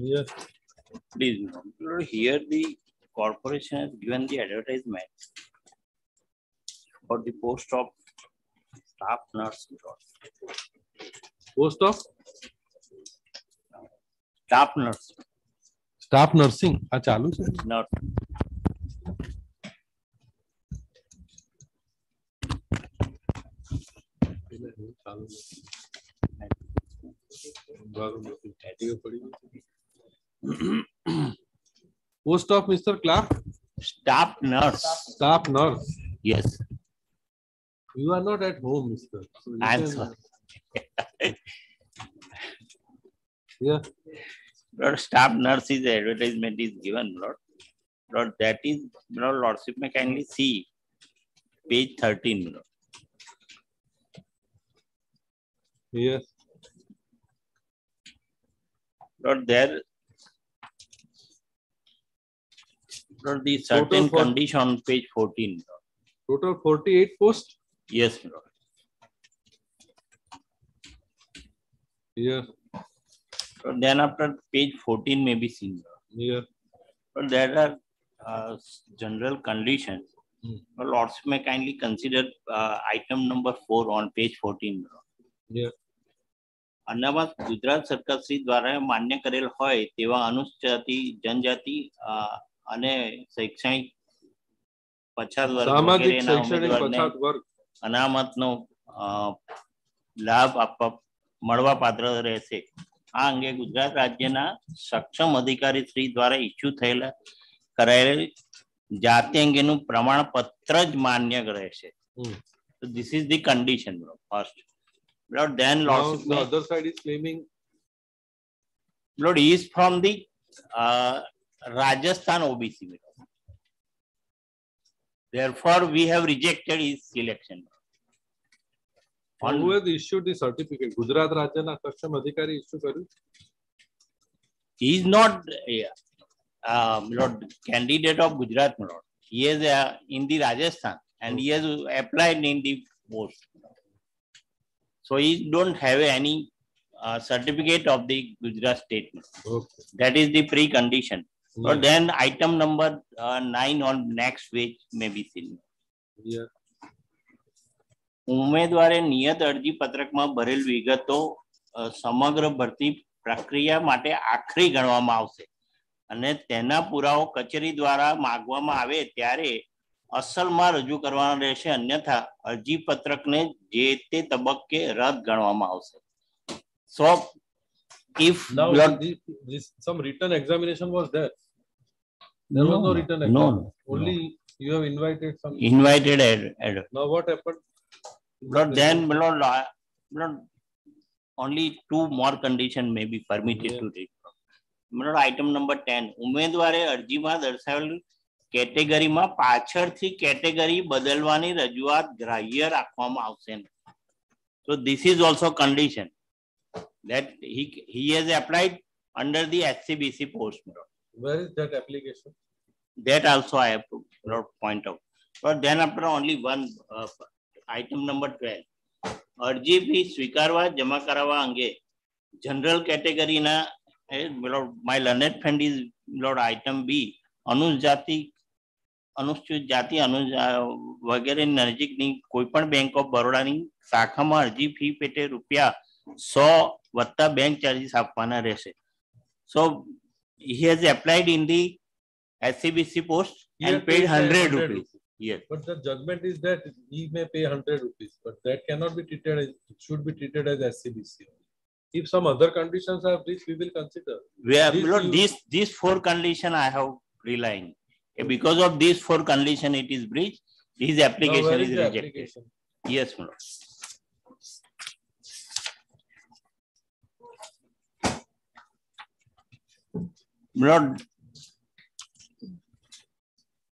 Yes. Please, here the corporation has given the advertisement for the post of staff nurse. Post of staff nurse staff nursing हाँ चालू है post of mister clerk staff nurse staff nurse yes you are not at home mister I am sorry yeah. Lord, staff nurse is advertisement is given, Lord. Lord, that is, Lord, Lordship may kindly see page thirteen, Lord. Yes. Lord, there. Lord, the certain for- condition on page fourteen. Lord. Total forty-eight posts? Yes, Lord. Yeah, Lord, Then after page fourteen may be seen. Yeah. But there are uh, general conditions. Mm. Lordship may kindly consider uh, item number 4 on page fourteen. Lord. Yeah. અનામત ગુજરાત સરકાર શ્રી દ્વારા માન્ય કરેલ હોય તેવા અનુસૂચિત જનજાતિ અને શૈક્ષણિક પછાત વર્ગ અનામતનો લાભ આપવા મળવા પાત્ર રહેશે આ અંગે ગુજરાત રાજ્યના સક્ષમ અધિકારી શ્રી દ્વારા ઇસ્યુ થયેલા કરાયેલ જાતિ અંગેનું પ્રમાણપત્ર જ માન્ય રહેશે So this is the condition, bro, first. Lord, then Now Lord, the other side is claiming Lord, he is from the uh, Rajasthan OBC. bro. Therefore, we have rejected his selection. who has issued the certificate? Gujarat રાજ્યના સક્ષમ અધિકારી issue કર્યું? He is not uh, uh, Lord, candidate of Gujarat, Lord. He is uh, in the Rajasthan and he has applied in the post. So he don't have any uh, certificate of the Gujarat state. Okay. That is the precondition. So Yeah. then item number uh, nine on next page may be seen. Yeah. ઉમેદવારે નિયત અરજી પત્રકમાં ભરેલ વિગતો સમગ્ર ભરતી પ્રક્રિયા માટે આખરી ગણવામાં આવશે અને તેના પુરાવો કચેરી દ્વારા માગવામાં આવે ત્યારે અસલમાં રજૂ કરવાના રહેશે અન્યથા અરજી પત્રકને જે તે તબક્કે રદ ગણવામાં આવશે so if Now, blood- the- this, some written examination was there. There was no No, written no, exam. no, Only you have invited some. invited ad, ad. Now what happened? But then, Lord, I- Lord, only two more condition may be permitted to read. Lord, item number ten, ઉમેદવારે અરજીમાં દર્શાવેલ કેટેગરીમાં પાછળથી category બદલવાની રજૂઆત ગ્રાહ્ય રાખવામાં આવશે નહીં. So this is also condition that he, he has applied under the HCBC post. Lord. Where is that application? That also I have to Lord, point out. But then after only one uh, item number twelve. અરજી fee સ્વીકારવા જમા કરાવવા અંગે general કેટેગરીના my learned friend is load item B અનુજાતિ અનુસૂચિત જાતિ અનુ વગેરે નજીકની કોઈ પણ બેંક ઓફ બરોડાની શાખામાં અરજી ફી પેટે રૂપિયા સો વત્તા બેંક ચાર્જીસ આપવાના રહેશે સો he has applied in the SCBC post He and had paid Yes. But the judgment is that he may pay 100 rupees, but that cannot be treated as, it should be treated as SEBC. If some other conditions are breached, we will consider. We have, this, no, four conditions I have relying. Because of these four conditions, it is breached. His application is, is rejected. Application? Yes, Mulot.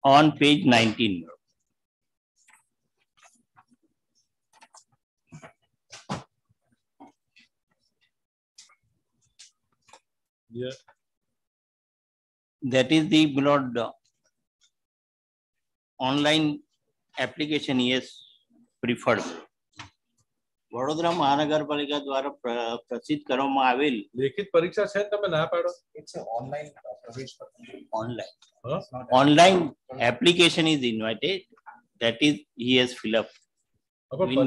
On page 19, Yeah. that is the Lord uh, online application is preferred. Vadodara મહાનગરપાલિકા દ્વારા પ્ર- પ્રસિદ્ધ કરવામાં આવેલ લેખિત પરીક્ષા છે તમે ના પાડો It's an online uh, પ્રવેશ પત્ર. online Huh? online application is invited that is he has fill up પણ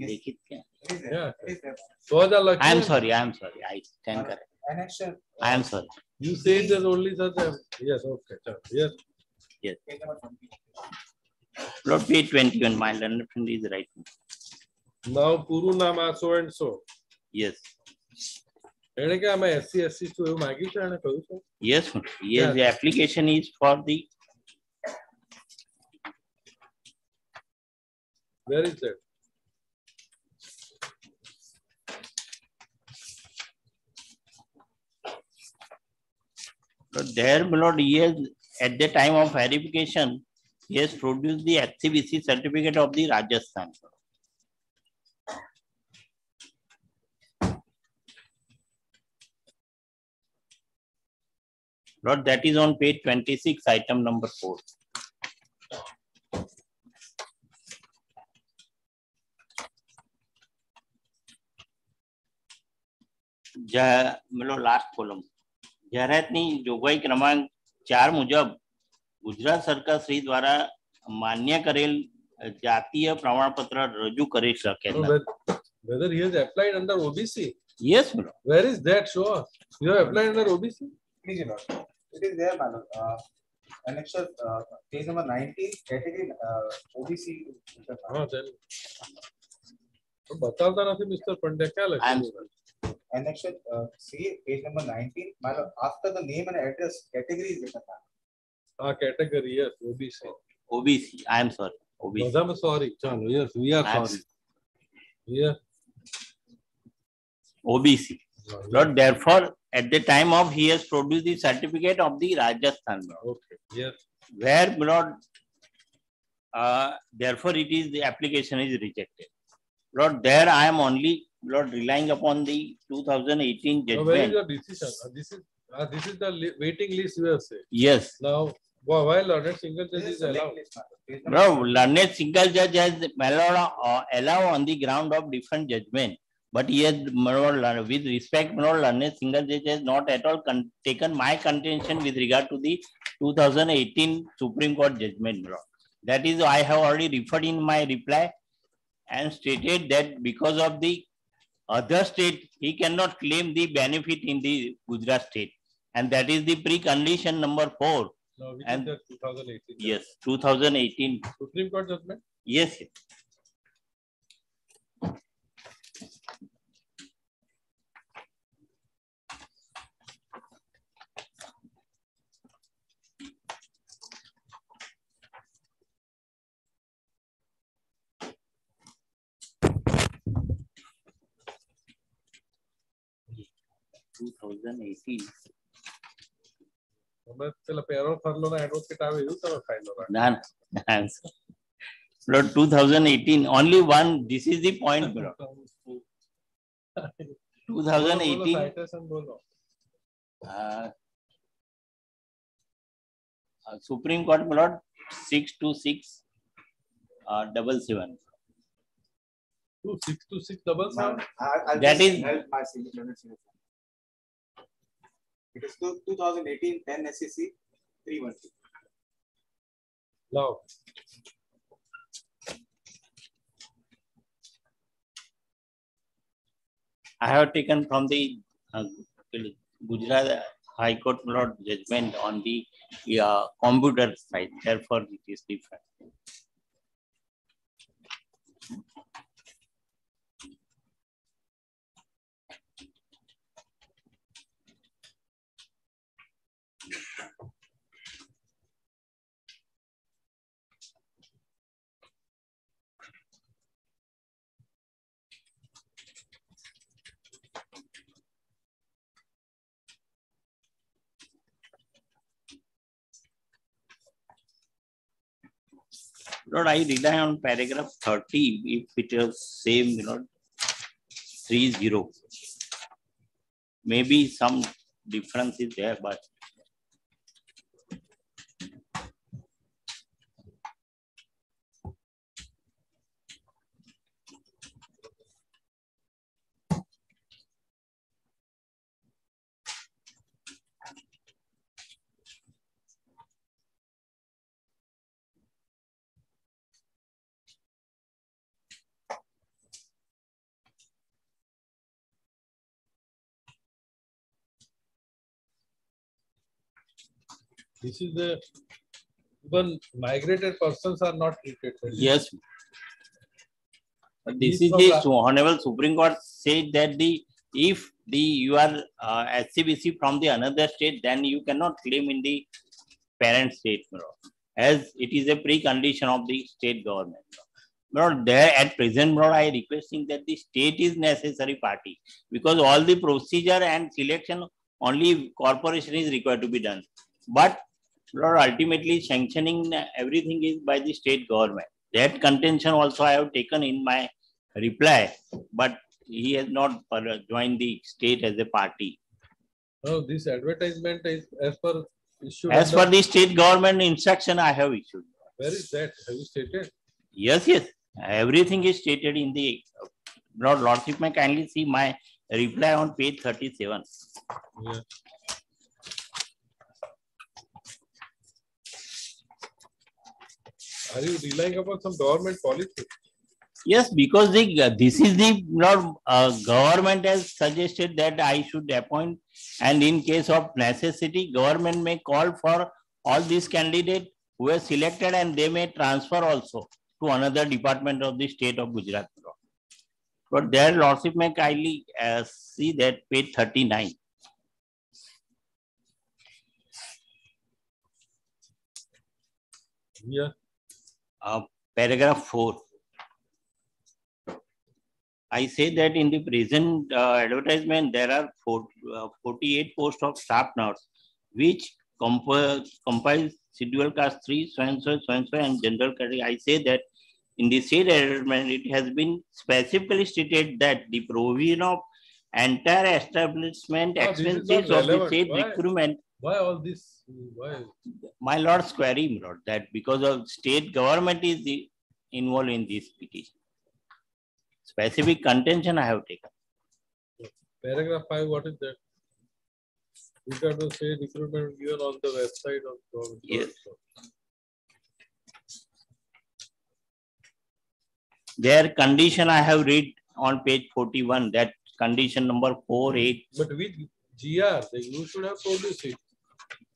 In પરીક્ષા which- લેખિત હતી ને ના લેખિત ક્યાં Yeah. તો જ આ I લખ્યું am ને. sorry I am sorry I stand correct Annexure. I am sorry You said there's only such a, yes, okay, chalo, yes. yes Lord page twenty one my learned friend is right Now પૂરું નામ આ so and so. Yes. એને કે આમાં SC SC શું એવું માગ્યું છે એને કહ્યું છે Yes, yes, the application is for the, Where is So there, my lord, he has, at the time of verification, he has produced the HCBC certificate of the Rajasthan. Lord, that is on page 26, item number four. Yeah, my lord, last column. જાહેરાતની જોગવાઈ ક્રમાંક ચાર મુજબ ગુજરાત સરકાર શ્રી દ્વારા માન્ય કરેલ જાતીય પ્રમાણપત્ર રજૂ કરી શકે No, whether- Whether he has applied under OBC? Yes, my lord. Where is that? Show us. You have applied under OBC? Please, Your Lord. It is there, my lord. Uh, Annexure, uh, page number nineteen, category, uh, OBC. હા then. પણ બતાવતા નથી mister Pandya ક્યાં લખ્યું And next, uh, see page number 19. After the name and address, category is written. Ah, category, yes, OBC. OBC, I am sorry. OBC. I'm sorry, Chanu. Yes, we are I'm sorry. Yeah. OBC. But therefore, at the time of he has produced the certificate of the Rajasthan. Okay. Yes. Where blood, uh, therefore it is the application is rejected. Lord, there I am only Lord, relying upon the two thousand eighteen Now, where is judgment. your decision? Uh, This is, uh, this is the waiting list you have said. Yes. Now, why, learned single judge is allowed? Bro, learned single judge has allowed, uh, allow on the ground of different judgment. But he has, my lord, learned- with respect, lord, learned single judge has not at all taken my contention with regard to the two thousand eighteen Supreme Court judgment, lord. That is, I have already referred in my reply and stated that because of the other state, he cannot claim the benefit in the Gujarat state. And that is the precondition number four. No, And- is the two thousand eighteen. Yes, two thousand eighteen. Supreme Court judgment? Yes. 2018. Nah, nah. Bro, 2018, only one. This is the point, bro. 2018. Uh, uh, Supreme Court, my lord, 626 uh, double seven. Two, six, two, six, double seven. That is. It is two, two thousand eighteen, ten SCC, three one two. Now. I have taken from the uh, Gujarat High Court lord judgment on the uh, computer side, therefore it is different. Lord, I rely on paragraph thirty, if it is same, you know, three zero. Maybe some difference is there, but This is the, even migrated persons are not treated. yes, This is the Honorable Supreme Court said that the, if the, you are uh, SEBC from the another state, then you cannot claim in the parent state, as it is a precondition of the state government. Lord, there at present, lord, I requesting that the state is necessary party, because all the procedure and selection, only corporation is required to be done. But Lord, ultimately sanctioning everything is by the state government. That contention also I have taken in my reply, but he has not uh, joined the state as a party. No, this advertisement is as per issued. As per the state government instruction I have issued. Where is that? Have you stated? Yes, yes, everything is stated in the, Lord Lordship may kindly see my reply on page thirty-seven. Yeah. Are you relying upon some government policy? Yes, because the, this is the, uh, government has suggested that I should appoint. And in case of necessity, government may call for all these candidates who are selected and they may transfer also to another department of the state of Gujarat. But their lordship may kindly uh, see that page thirty-nine. Yeah. Uh, paragraph four. I say that in the present uh, advertisement, there are four, uh, 48 posts of staff nurse, which compo- comprise schedule caste three, so and so, so and so, and general category. I say that in the said advertisement, it has been specifically stated that the provision of entire establishment No, this is not expenses of the said Why? recruitment Why all this? Why? my lord's query, my lord, that because of state government is the- involved in this petition. Specific contention I have taken. Paragraph five, what is that? We got to say recruitment given on the website of government. Yes. Their condition I have read on page forty-one, that condition number four, eight. But with GR, you should have produced it.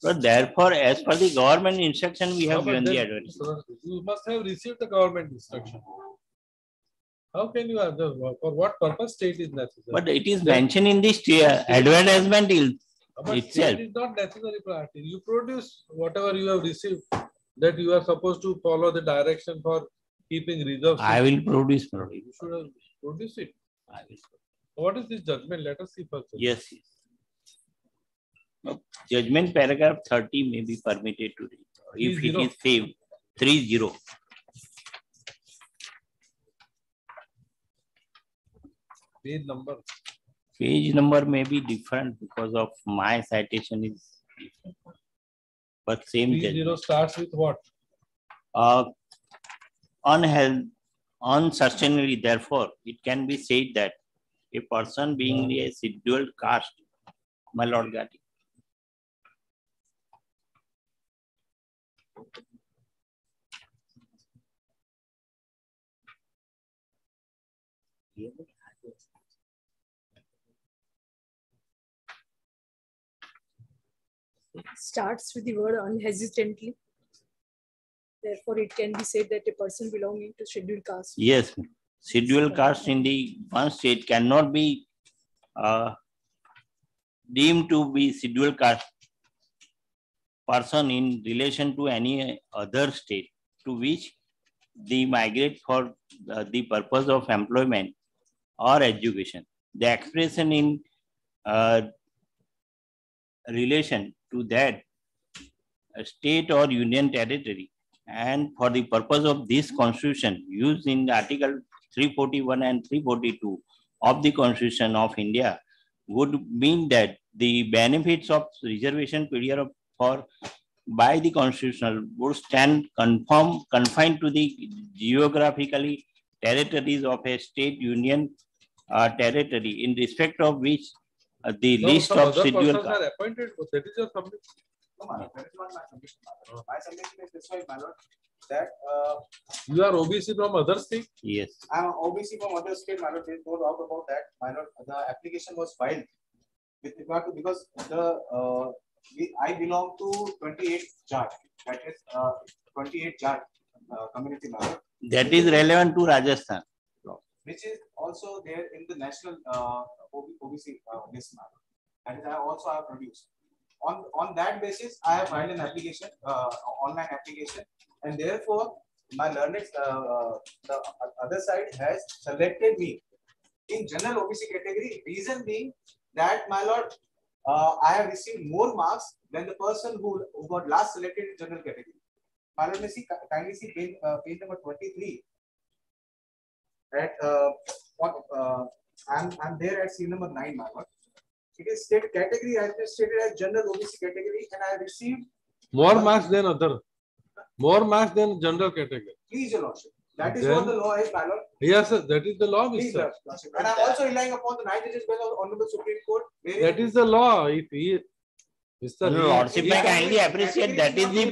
But therefore, as per the government instruction, we have about given the advertisement. You must have received the government instruction. How can you, have the- for what purpose state is necessary? But it is mentioned in the sta- uh, advertisement But itself. state is not necessary party. You produce whatever you have received, that you are supposed to follow the direction for keeping reserves. I will produce. You should have produced it. I will. What is this judgment? Let us see first. Yes. yes. Judgment paragraph thirty may be permitted to read, if it is saved, three zero. Page number. Page number may be different because of my citation is different. But same zero starts with what? Uh, unhealth, unsustainably, therefore, it can be said that a person being a scheduled caste, my lord Starts with the word unhesitantly. Therefore, it can be said that a person belonging to scheduled caste. Yes, scheduled caste in the one state cannot be uh, deemed to be scheduled caste person in relation to any other state to which they migrate for the purpose of employment or education. The expression in uh, relation to that uh, state or union territory and for the purpose of this constitution used in article 341 and 342 of the constitution of india would mean that the benefits of reservation period of- for by the constitutional would stand confirm confined to the geographically territories of a state union uh, territory in respect of which uh, the No, list some of other scheduled persons are appointed, but that is your submission. No, my lord, that is not my submission, my submission is this way, my lord, that uh, You are OBC from other state? yes I'm a OBC from other state, my lord, there's no doubt about that, my lord. The application was filed with regard to, because the, uh, we, I belong to twenty-eight Jat, that is, uh, twenty-eight Jat, uh, community, my that is relevant to rajasthan which is also there in the national uh, OBC uh, list. That is, I also have produced. On, on that basis, I have filed an application, uh, online application, and therefore my learned, uh, uh, the other side has selected me in general OBC category. Reason being that my lord, uh, I have received more marks than the person who, who got last selected in general category. My lord, may see, kindly see page, uh, page number 23. At uh, uh, I'm, I'm there at scene number nine, my. It is stated category has been stated as general OBC category, and I have received More marks than other. More marks than general category. please, your lordship. That is what the law is, my. Yes, sir, that is the law, Please, Mr. your lordship. And I'm also relying upon the nine judges bench of Honorable Supreme Court. wherein- That is the law. If he, Mr. No, Lordship, he- may kindly appreciate that is the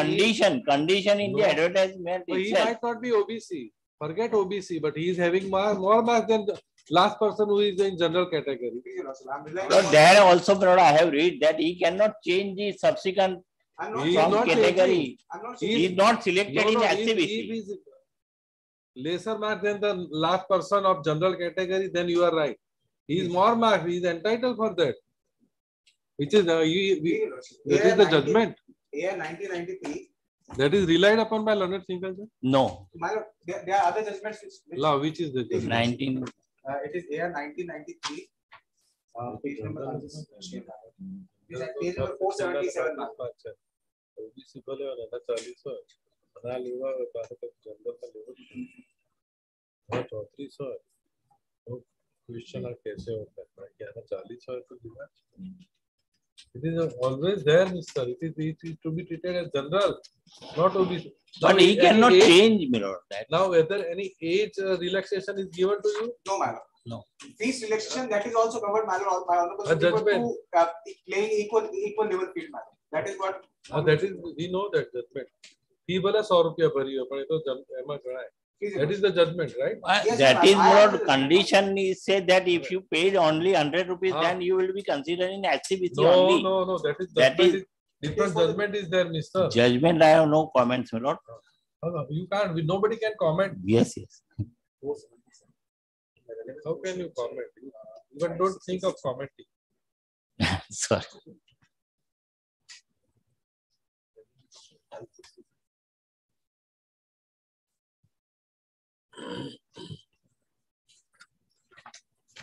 condition, condition in the No. advertisement So he itself. might not be OBC. Forget OBC, but he is having more, more marks than the last person who is in general category. Please, your lordship. I'm relying But upon- there also, Lord, I have read that he cannot change the subsequent I'm not He is from not category. changing. I'm not He is not selected No, in no, if- SEBC lesser mark than the last person of general category, then you are right. He is more marked. He is entitled for that. Which is uh, you, we, the judgment. Yeah, 1993. That is relied upon by Leonard Singleton? No. My, there, there, are other judgments. Which, La, which is the judgment? 19. Uh, it is AIR 1993. Uh, page number, number, number 477. बना लेवा और बाहर तक जल्दा का लेवा चौंतीस सौ तो क्वेश्चन और कैसे होता है मैं क्या ना चालीस सौ तो दिया It is always there, sir. It is, it is to be treated as general, not to be. But he cannot age, change, my lord. That. Now, whether any age uh, relaxation is given to you? No, my lord. No. Fees relaxation that is also covered by honorable uh, judgment. To, uh, playing equal equal level field matter. That is what. Uh, that is we know that judgment. Fee ભલે સો રૂપિયા ભરી હોય પણ એ તો જમ- એમાં ગણાય that is the judgment right Uh, That is not condition is say that if you paid only hundred rupees, Ah. then you will be considered in SCBC no only. no no that is That judgment is- is different judgment is there mister Judgment, I have no comments, my lord. Uh, you can't we- nobody can comment Yes, yes. how can you comment you even don't think of commenting Sorry.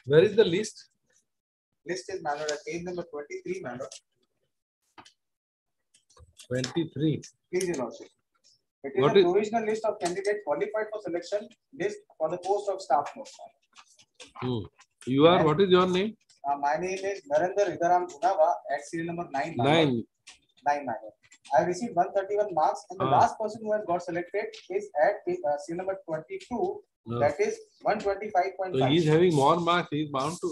Where is the list List is, at page number twenty-three, my lord. 23 Please, your lordship. It is What a is- provisional list of candidates qualified for selection, list for the post of staff nurse. Hmm. you are what is your name Uh, my name is Narendra Hidaram Gunava at serial number nine. my nine Nine, my lord. I received one thirty-one marks and the Ah. last person who has got selected is at uh, serial number twenty-two, No. That is 125.5. so he is having more marks he is bound to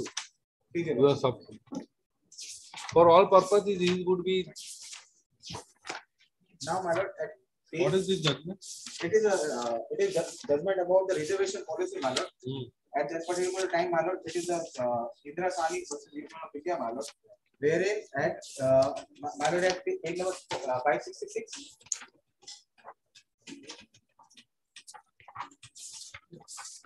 you are sub for all purposes he would be Now, my lord, at page. what is this judgment It is a, uh, it is judgment about the reservation policy, my lord. Hmm. At that particular time, my lord, it is the, uh, Indira Sawhney versus of India, my lord. Wherein at, uh, lord, at page number, uh, five sixty-six.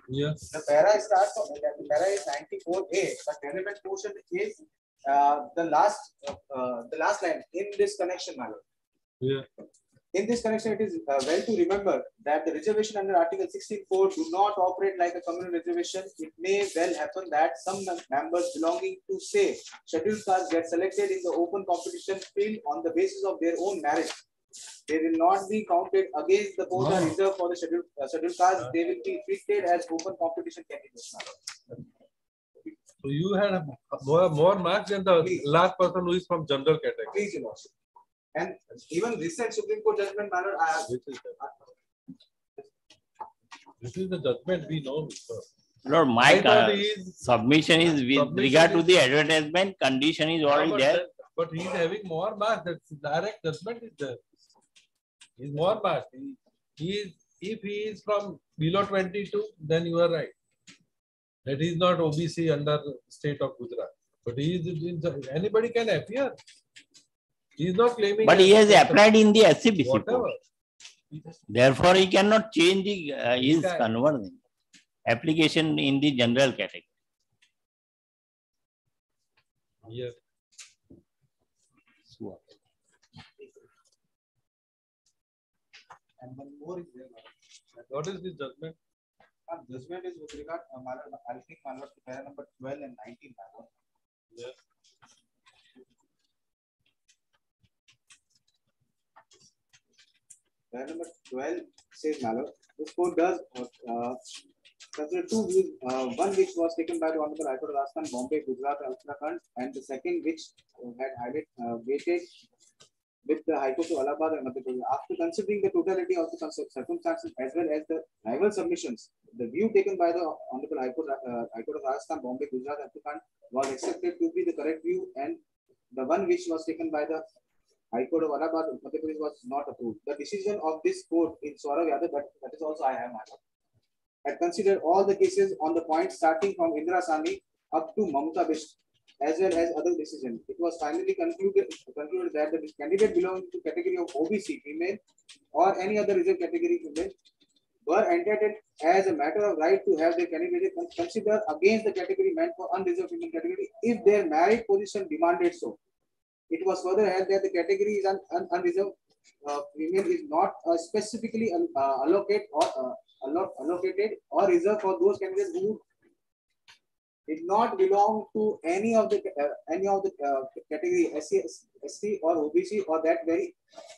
yeah The para starts from, the para is ninety-four A, but relevant portion is, uh, the last, uh, uh, the last line in this connection, my lord. yeah In this connection, it is uh, well to remember that the reservation under Article 16.4 do not operate like a communal reservation. It may well happen that some members belonging to, say, scheduled castes get selected in the open competition field on the basis of their own merit. They will not be counted against the quota Oh. reserved for the scheduled, uh, scheduled castes. They will be treated as open competition candidates. so you had a more more marks than the last person who is from general category Please, your lordship. And even recent Supreme Court judgment matter, I have. Which is this is the judgment we know mister Lord, my uh, is- submission is with Submission regard to the advertisement, condition is already but there. that- But he is having more marks, that's direct judgment is there. He's more marks. He, he is, if he is from below twenty-two, then you are right. That he is not OBC under state of Gujarat, but he is, anybody can appear. He is not claiming. But he has applied in the SEBC. Whatever. Therefore, he cannot change the, uh, his can. conversion. application in the general category. Here. And one more is there. What is the judgment? Uh, judgment is with regard, uh, my lord, I'll take my to para number twelve and nineteen. Yes. Para number twelve says, my lord, this court does, uh, consider two views, uh, one which was taken by the Honorable High Court of Rajasthan, Bombay, Gujarat, and Uttarakhand, and the second which uh, had added, uh, weighted with the High Court of Allahabad and Madhya Pradesh. After considering the totality of the circumstances as well as the rival submissions, the view taken by the Honorable High Court, uh, High Court of Rajasthan, Bombay, Gujarat, and Uttarakhand was accepted to be the correct view, and the one which was taken by the High Court of Allahabad, Madhya Pradesh was not approved. The decision of this court in Saurav Yadav, that, that is also I am had considered all the cases on the point starting from Indira Sawhney up to Mamata Bisht, as well as other decisions. It was finally concluded, concluded that the candidate belonging to category of OBC female or any other reserved category female were entitled as a matter of right to have their candidate considered against the category meant for unreserved female category if their married position demanded so. It was further held that the category is un, un, unreserved uh, female is not uh, specifically al- uh, allocate or uh, allo- allocated or reserved for those candidates who did not belong to any of the uh, any of the uh, category SC, SC or OBC or that very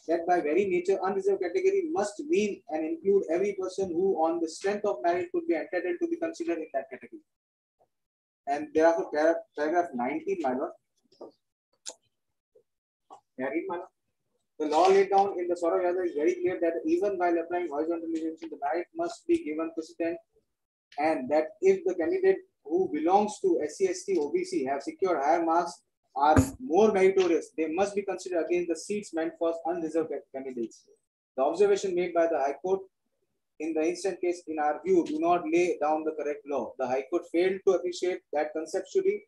that by very nature unreserved category must mean and include every person who on the strength of merit could be entitled to be considered in that category. And therefore para- paragraph 19, my lord. May I read, my lord? The law laid down in the Saurav Yadav is very clear that even while applying horizontal relation, the merit must be given precedent and that if the candidate who belongs to SC, ST, OBC have secured higher marks are more meritorious, they must be considered against the seats meant for unreserved candidates. The observation made by the High Court in the instant case, in our view, do not lay down the correct law. The High Court failed to appreciate that conceptually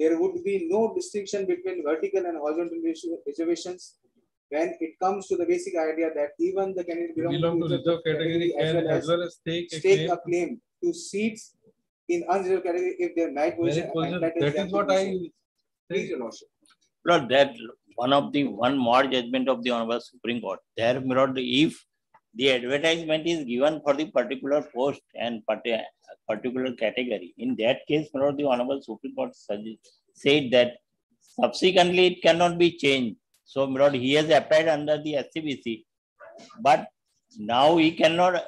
there would be no distinction between vertical and horizontal reservations when it comes to the basic idea that even the candidate belonging Belong to the reserved category can as well as take a claim. a claim to seats in unreserved category if their merit position. position, entitles that them is to what do I so. Please, your lordship. Lord, that one of the one more judgment of the Honorable Supreme Court. There, my lord, if the advertisement is given for the particular post and parti- particular category, in that case, lord, the Honorable Supreme Court said that subsequently it cannot be changed. So, lord, he has applied under the SEBC, but now he cannot uh,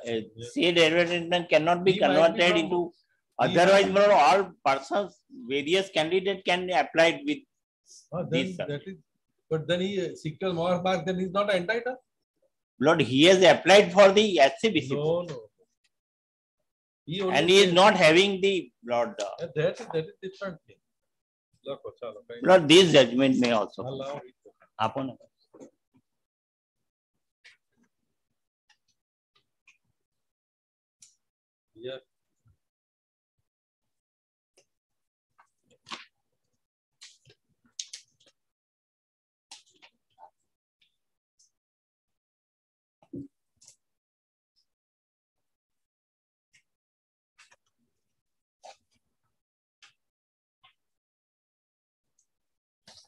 the advertisement cannot be He be converted into. he Otherwise, lord, all persons, various candidate can apply it with then this. is, but then he uh, more mark, then he's not entitled. Lord, he has applied for the SEBC. No, no. He And he is not having the, blood. Yeah, That is, that is different thing. Lako, chalo, fine. Lord, this judgment may also. Allow it.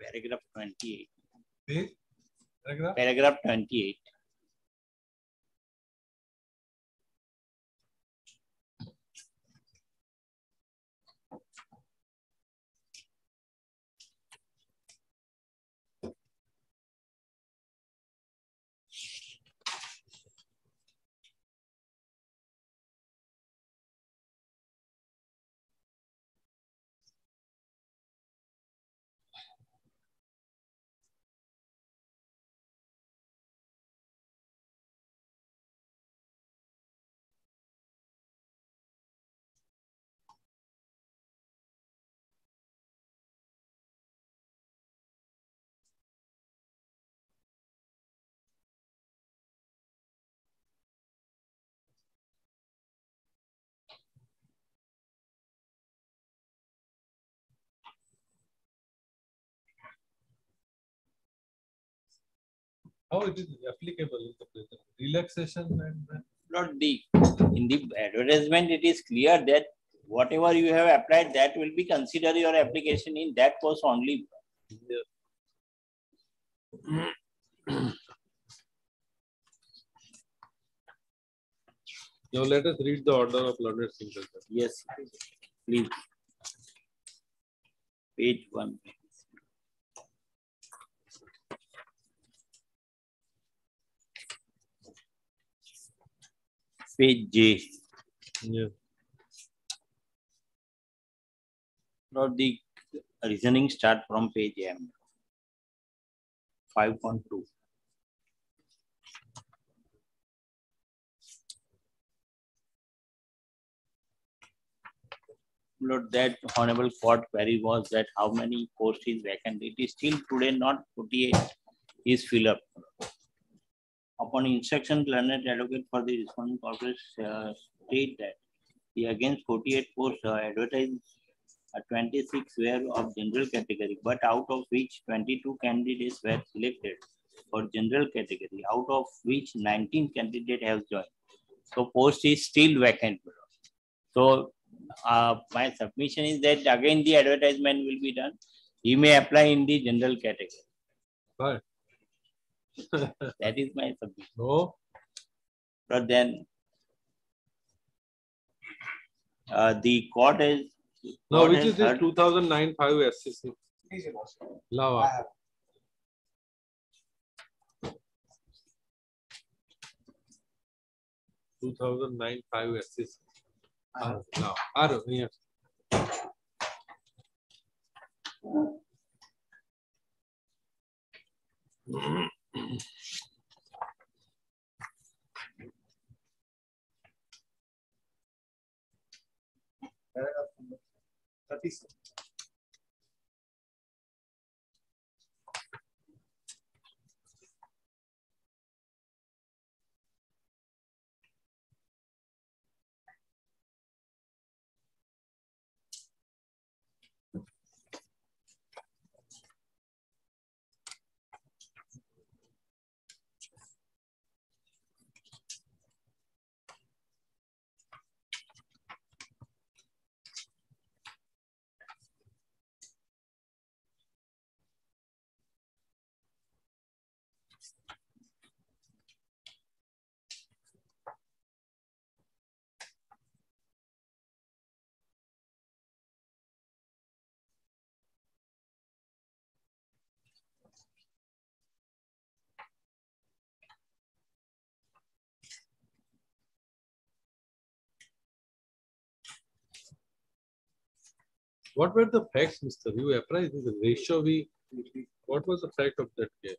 Paragraph twenty-eight. Page? Paragraph? Paragraph twenty-eight. How it is applicable in the present? Relaxation and uh, Not the, in the advertisement, it is clear that whatever you have applied, that will be considered your application in that course only. now let us read the order of learned singleton. Yes, please. Page one. J. Yeah. Now the reasoning start from page M. Five point two. Lord, that honorable court query was that how many posts is vacant. It is still today not forty-eight is fill up. Upon instruction, learned advocate for the responding corporate uh, state that the against forty-eight posts uh, advertised uh, twenty-six were of general category, but out of which twenty-two candidates were selected for general category, out of which nineteen candidate have joined. So post is still vacant. So uh, my submission is that again the advertisement will be done. He may apply in the general category. Right. That is my submission. No. But then uh, the court is. No, court which is this two thousand nine five SCC? Lava. Two thousand nine five SCC. Ah, Now, Aru, yes. Está. What were the facts, Mr. You apprised the ratio we, what was the fact of that case?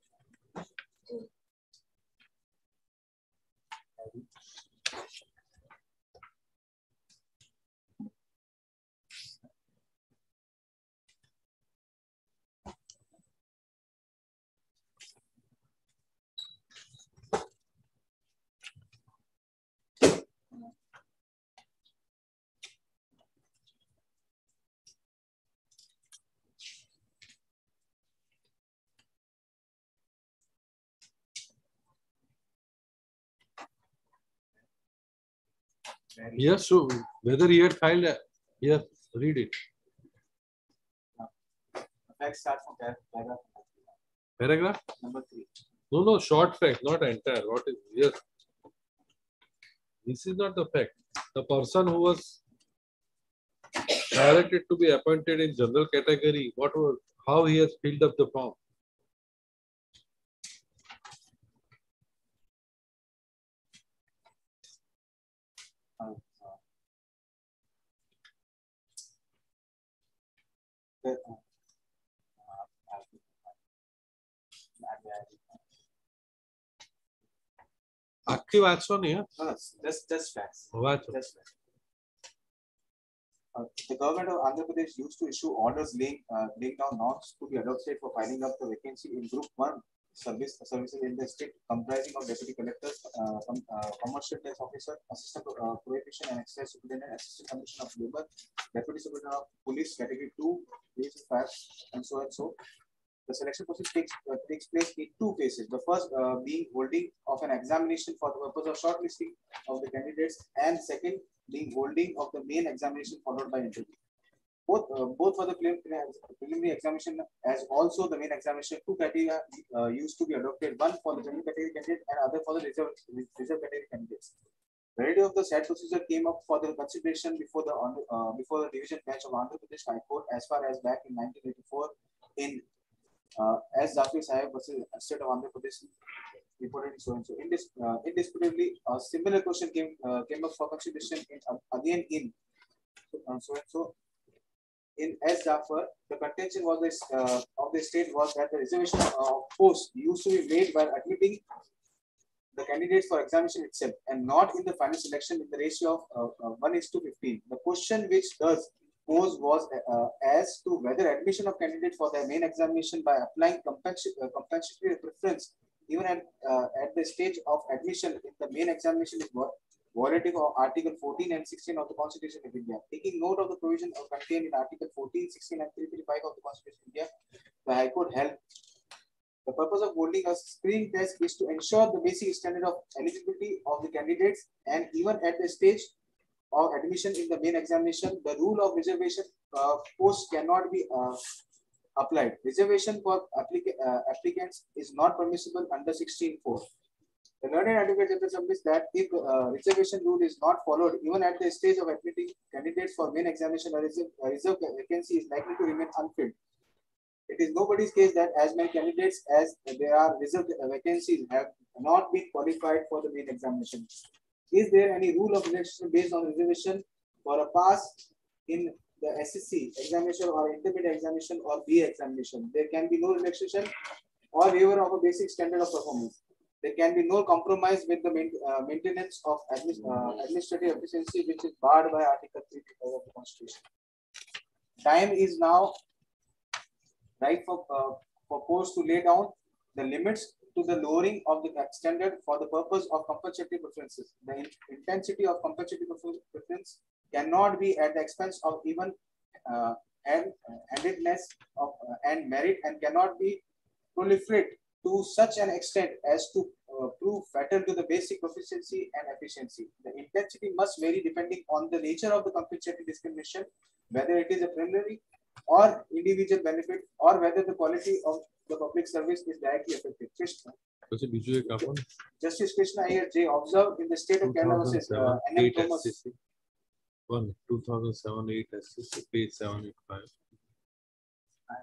Yes, so whether he had filed, a- yes, read it. facts start from par- paragraph Paragraph? number three. No, no, short fact, not entire. What is, yes. This is not the fact. The person who was directed to be appointed in general category, what was, how he has filled up the form. Uh, uh, the, uh, uh, આખી વાંચો ને No, no, just just facts. વાંચો Just facts. Uh, the government of Andhra Pradesh used to issue orders laying, uh, laying down norms to be adopted for filing up the vacancy in Group One service services in the state, comprising of deputy collectors, uh, com- uh, commercial tax officer, assistant uh, prohibition and excise superintendent, assistant commissioner of labor, deputy superintendent of police, category two, three, five, and so and so. The selection process takes uh, takes place in two phases. The first uh, being holding of an examination for the purpose of shortlisting of the candidates, and second being holding of the main examination followed by interview. Both uh, both for the preliminary examination as also the main examination, two criteria uh, used to be adopted. One for the general category candidate and other for the reserve reserve category candidates. Validity of the said procedure came up for the consideration before the uh, before the division bench of Andhra Pradesh High Court as far as back in 1984 in uh, as Zafir Sahib versus State of Andhra Pradesh reported so and so. Indis- uh, indisputably, a similar question came uh, came up for consideration in, again in uh, so and so. In S. Zafar, the contention was uh, of the state was that the reservation of posts used to be made by admitting the candidates for examination itself and not in the final selection in the ratio of uh, uh, 1 is to 15. The question which does pose was uh, as to whether admission of candidate for the main examination by applying uh, compensatory preference even at, uh, at the stage of admission in the main examination is violating of Article 14 and 16 of the Constitution of India. Taking note of the provision contained in Article 14, 16, and 335 of the Constitution of India, the High Court held the purpose of holding a screening test is to ensure the basic standard of eligibility of the candidates and even at the stage of admission in the main examination, the rule of reservation uh, post cannot be uh, applied. Reservation for applica uh, applicants is not permissible under 16.4. The learned advocate general submits that if uh, reservation rule is not followed, even at the stage of admitting candidates for main examination, reserve, a reserve vacancy is likely to remain unfilled. It is nobody's case that as many candidates as there are reserved vacancies have not been qualified for the main examination. Is there any rule of relationship based on reservation for a pass in the SSC examination or intermediate examination or BA examination? There can be no relaxation or waiver of a basic standard of performance. There can be no compromise with the main, uh, maintenance of admis uh, administrative efficiency, which is barred by Article 3 of the Constitution. Time is now right for, uh, courts to lay down the limits to the lowering of the standard for the purpose of compensatory preferences. The in- intensity of compensatory prefer- preference cannot be at the expense of even uh, hand, handedness of, uh, and merit and cannot be proliferate to such an extent as to uh, prove fatal to the basic proficiency and efficiency. The intensity must vary depending on the nature of the compensatory discrimination, whether it is a preliminary or individual benefit, or whether the quality of the public service is directly affected. Krishna. Justice Krishna Iyer, J. Observed in the state of Kerala versus uh, NM Thomas. SCC. 1, 2007 8 SCC, page 785. Uh,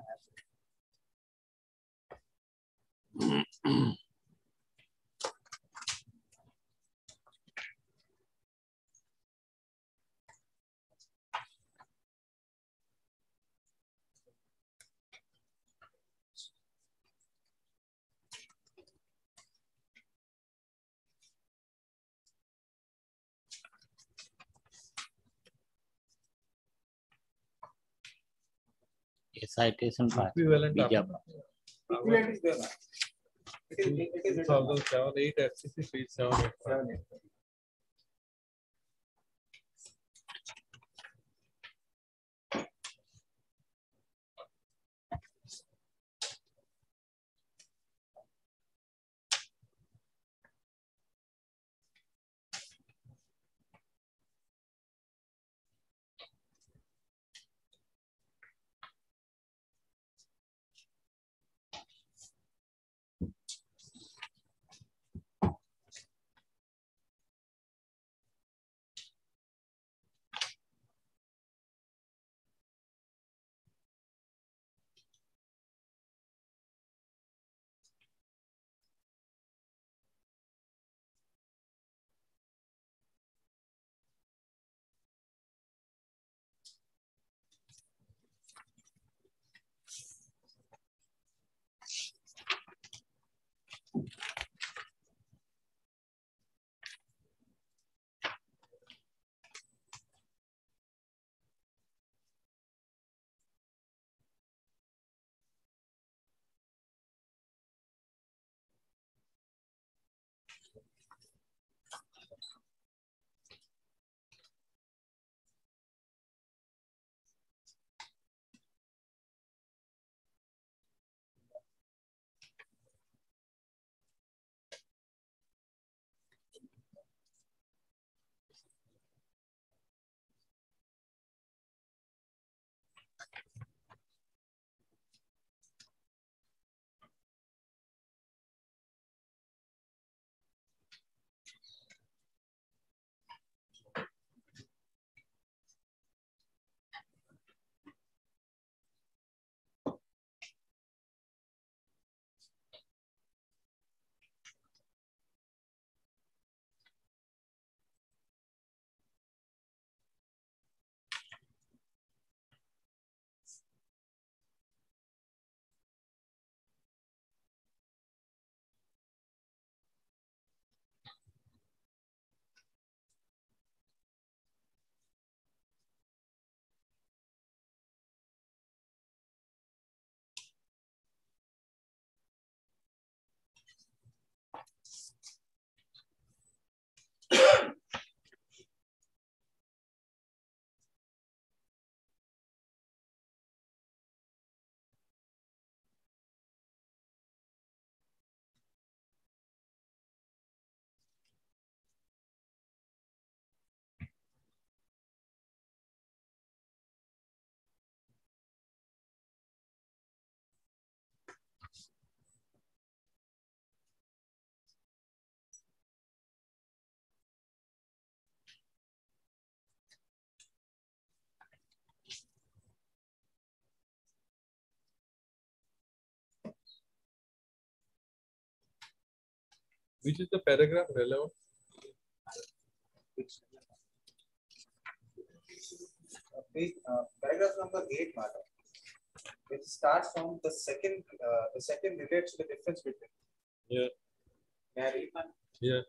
citation part. Equivalent. Equivalent is there. It is, it is written. 2007 8 SCC, Which is the paragraph relevant? Uh, paragraph number eight, madam. It starts from the second, uh, the second relates to the difference between. Yeah. May I read, ma'am? Yeah.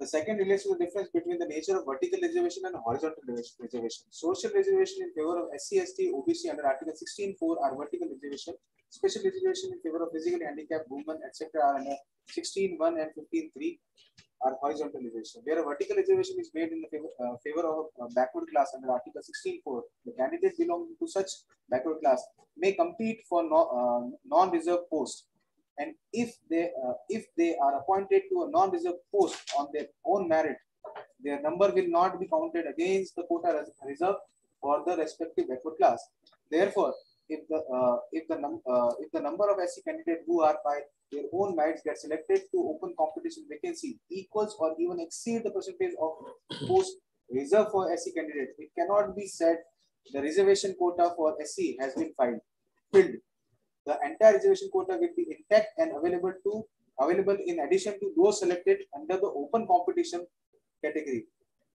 The second relates to the difference between the nature of vertical reservation and horizontal reservation-. Social reservation in favor of SC, ST, OBC under Article 16.4 are vertical reservation. Special reservation in favor of physically handicapped women, etc. are under 16.1 and 15.3 are horizontal reservation. Where a vertical reservation is made in the favor, uh, favor of backward class under Article 16.4, the candidate belonging to such backward class may compete for no, uh, non-reserved post and if they uh, if they are appointed to a non-reserved post on their own merit, their number will not be counted against the quota res- reserved for the respective backward class. Therefore, if the uh, if the num- uh, if the number of SC candidates who are by their own merits get selected to open competition vacancy equals or even exceed the percentage of post reserved for SC candidates, it cannot be said the reservation quota for SC has been filed filled the entire reservation quota will be intact and available to available in addition to those selected under the open competition category.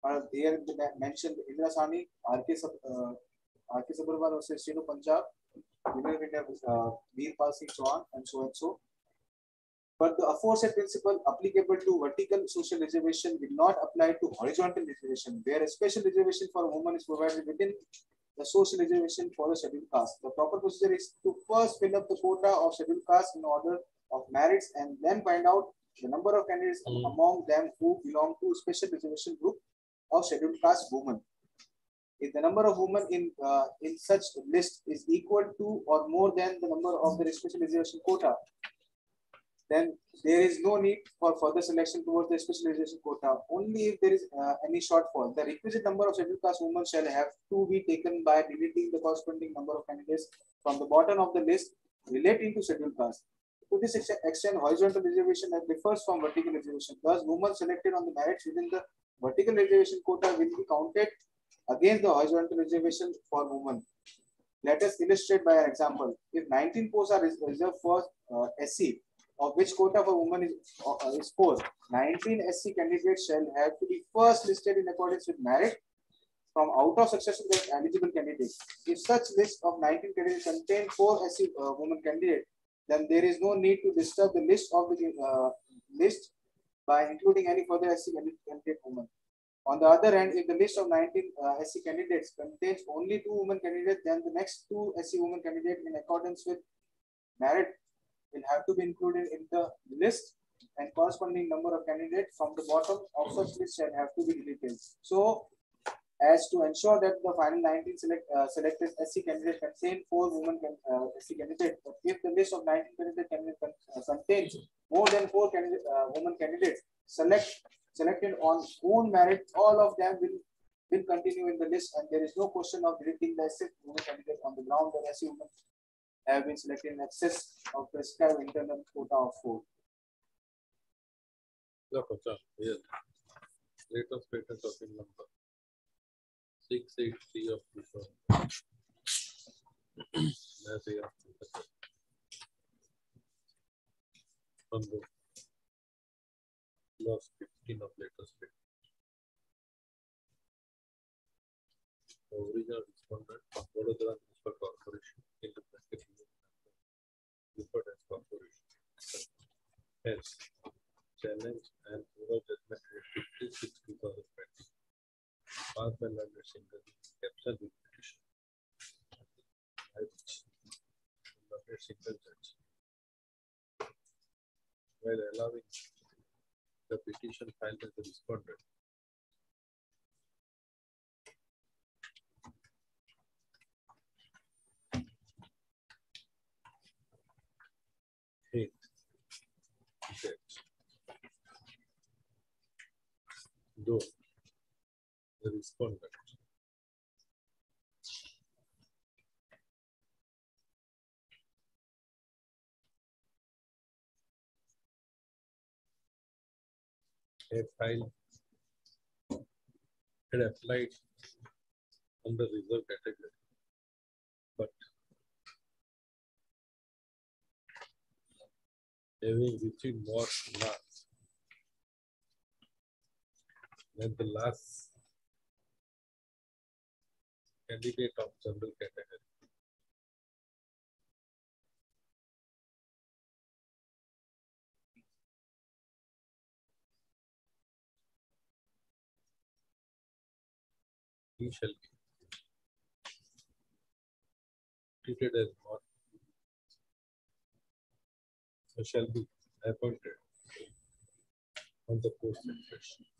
Uh, they men- mentioned Indra Sawhney, RK uh, RK versus Shinu Punjab, of India uh, Veer Singh Chauhan, and so and so. But the aforesaid principle applicable to vertical social reservation will not apply to horizontal reservation, where a special reservation for a woman is provided within the social reservation for the scheduled caste. The proper procedure is to first fill up the quota of scheduled caste in order of merits and then find out the number of candidates among them who belong to special reservation group of scheduled caste women. If the number of women in uh, in such list is equal to or more than the number of the special reservation quota, then there is no need for further selection towards the specialization quota. Only if there is uh, any shortfall, the requisite number of scheduled caste women shall have to be taken by deleting the corresponding number of candidates from the bottom of the list relating to scheduled caste. To this extent, horizontal reservation differs from vertical reservation. Thus, women selected on the merits within the vertical reservation quota will be counted against the horizontal reservation for women. Let us illustrate by an example. If 19 posts are reserved for uh, SC, of which quota for women is, uh, is 4, 19 SC candidates shall have to be first listed in accordance with merit from out of succession eligible candidates. If such list of 19 candidates contain 4 SC uh, women candidates, then there is no need to disturb the list of the uh, list by including any further SC candidate women. On the other hand, if the list of 19 uh, SC candidates contains only two women candidates, then the next two SC women candidates in accordance with merit will have to be included in the list and corresponding number of candidates from the bottom of such list shall have to be deleted. So as to ensure that the final 19 select, uh, selected SC candidates contain four women can, uh, SC candidates. But if the list of 19 candidate candidates con- uh, contains more than four candidate, uh, women candidates, select selected on own merit, all of them will will continue in the list, and there is no question of deleting the SC women candidate on the ground that SC women have been selected in excess of prescribed internal quota of four. Look, अच्छा, yes. Latest patent of in number. Six eight three of this one. That's the On the last fifteen of latest patent. The Original respondent, Vadodara Municipal Corporation, in the bracket. As corporation. Hence, challenge and oral judgment twenty. Passed by learned single, caption with petition. Learned single judge. While allowing the petition filed by the respondent. Eight. Judge. Though the respondent a file had applied under reserve category, but having received more marks And the last candidate of general category. He shall be treated as not so shall be appointed on the post in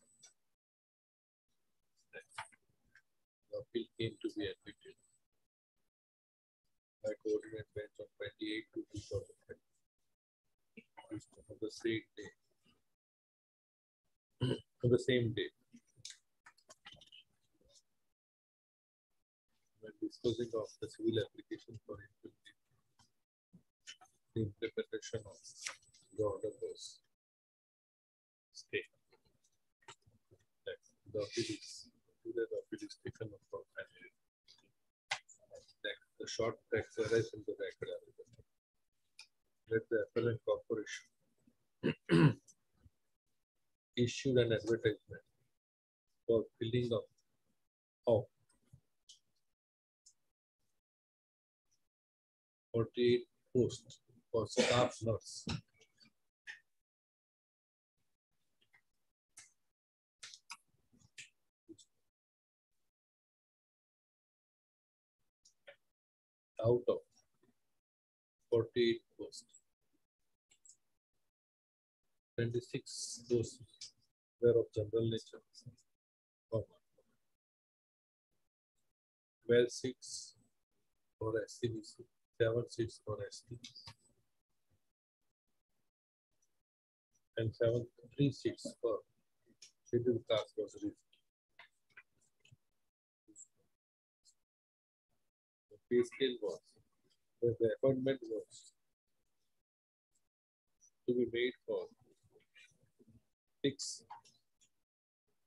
The appeal came to be admitted by coordinate bench on twenty-eight to two thousand twenty. On the same day. On the same day. When disposing of the civil application for the implementation of the order was stay. The appeal today the appeal is taken up final. The short text arise in the record. Let the appellant corporation issued an advertisement for filling of of forty-eight posts for staff nurse. Out of forty-eight posts. Twenty-six posts were of general nature. comma. Twelve seats for SEBC, seven seats for ST. And seven, three seats for scheduled caste was reserved. Pay scale was, the the appointment was to be made for six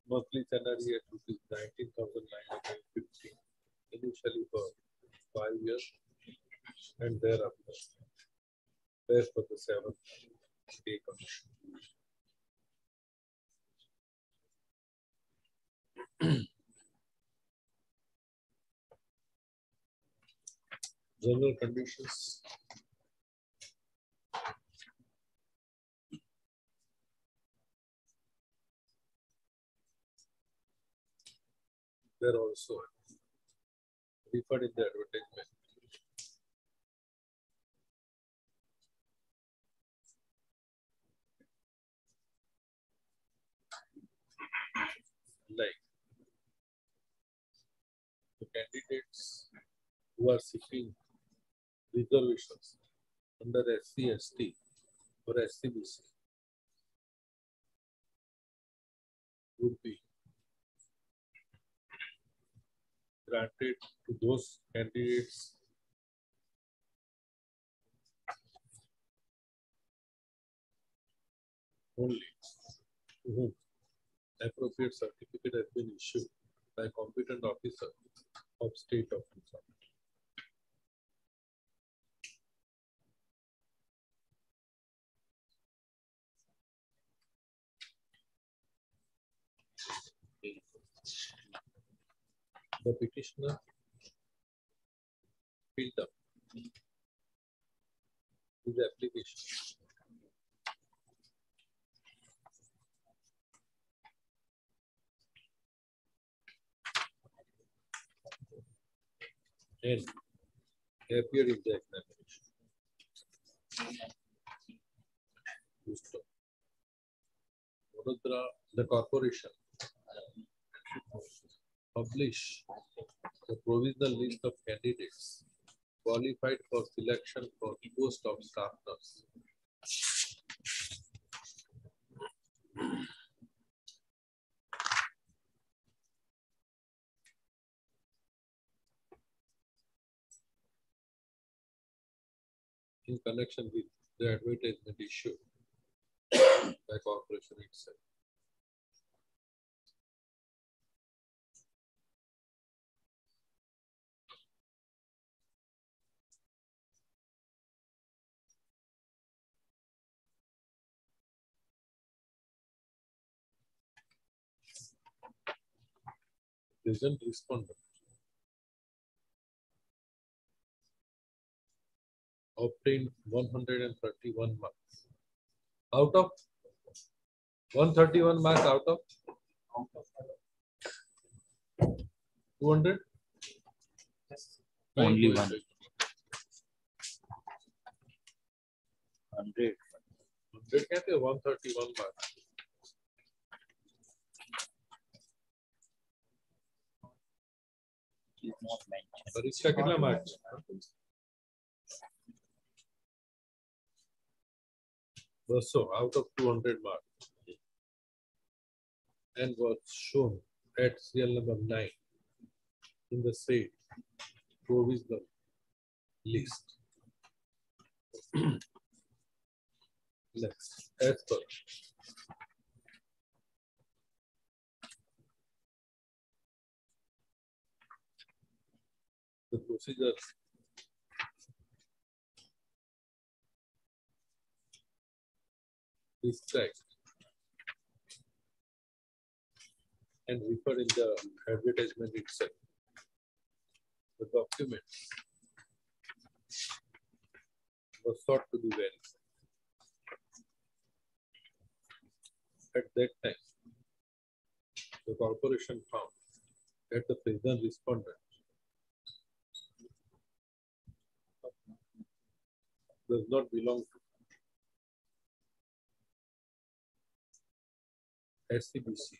monthly salary at nineteen thousand nine hundred and fifty, initially for five years and thereafter. There for the seventh pay commission. General conditions. They're also referred in the advertisement. Like the candidates who are seeking reservations under SC, ST or SEBC would be granted to those candidates only to whom appropriate certificate has been issued by competent officer of state of. The petitioner filled up his application. And appeared in the examination. The corporation publish the provisional list of candidates qualified for selection for post of staff nurse. In connection with the advertisement issue by corporation itself. present respondent obtained 131 marks. Out of 131 marks out of 200? Only Fine, one. fine. Hundred. 100 कहते हैं 131 marks. પરીક્ષા કેટલા mark બસો So out of 200 mark and was shown at serial number 9 in the same provisional list. Next, as per the procedure described and referred in the advertisement itself. The document was thought to be verified. At that time, the corporation found that the present respondent does not belong to SEBC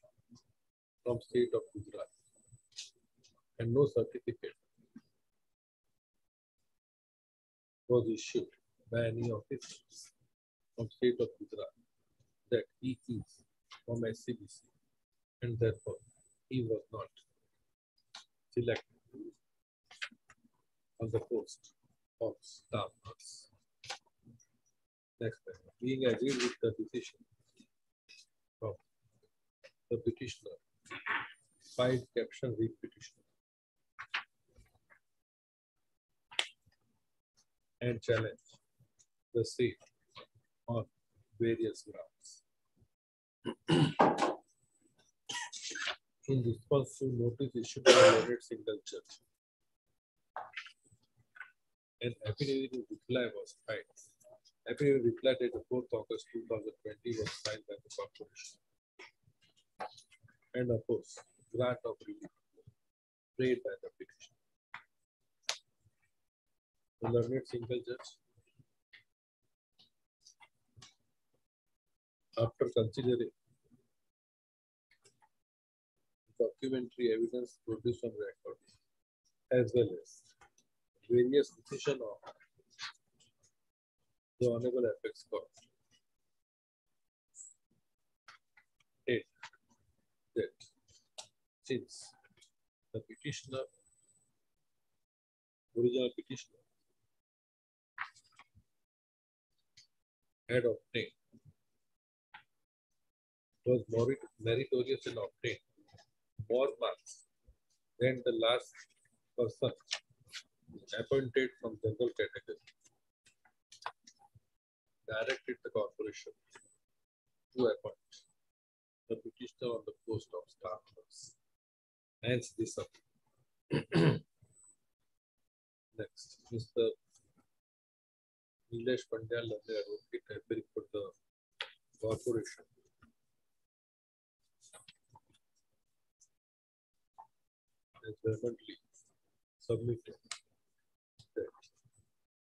from state of Gujarat and no certificate was issued by any officer from state of Gujarat that he is from SEBC and therefore he was not selected on the post of staff nurse. Next, being agreed with the decision of the petitioner, filed caption read petitioner and challenge the state on various grounds. In response to notice issued by the single judge, an affidavit in reply was filed. Affidavit reply dated 4th August 2020 was signed by the corporation and opposed grant of relief made by the petition. The learned single judge after considering documentary evidence produced on record as well as various decision of the Honorable Apex Court. Eight, that since the petitioner, original petitioner, had obtained, was merit- meritorious and obtained more marks than the last person. Appointed from general category. Directed the corporation to appoint the petitioner on the post of staff nurse. Hence this up. Next, Mr. Nilesh Pandya, learned advocate, has report the corporation. Vehemently submitted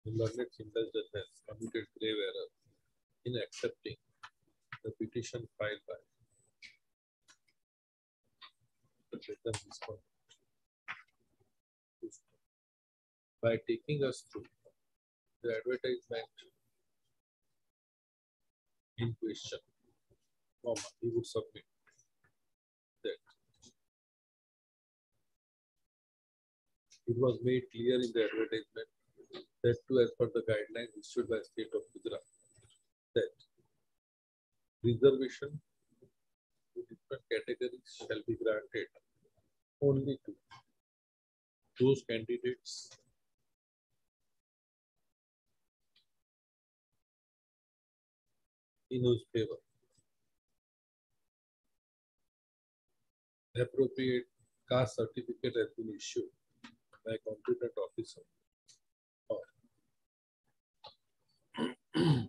the learned single judge has committed grave error in accepting the petition filed by. By taking us through the advertisement in question, he would submit that it was made clear in the advertisement that too as per the guidelines issued by state of Gujarat that reservation to different categories shall be granted only to those candidates in whose favor appropriate caste certificate has been issued by competent officer. The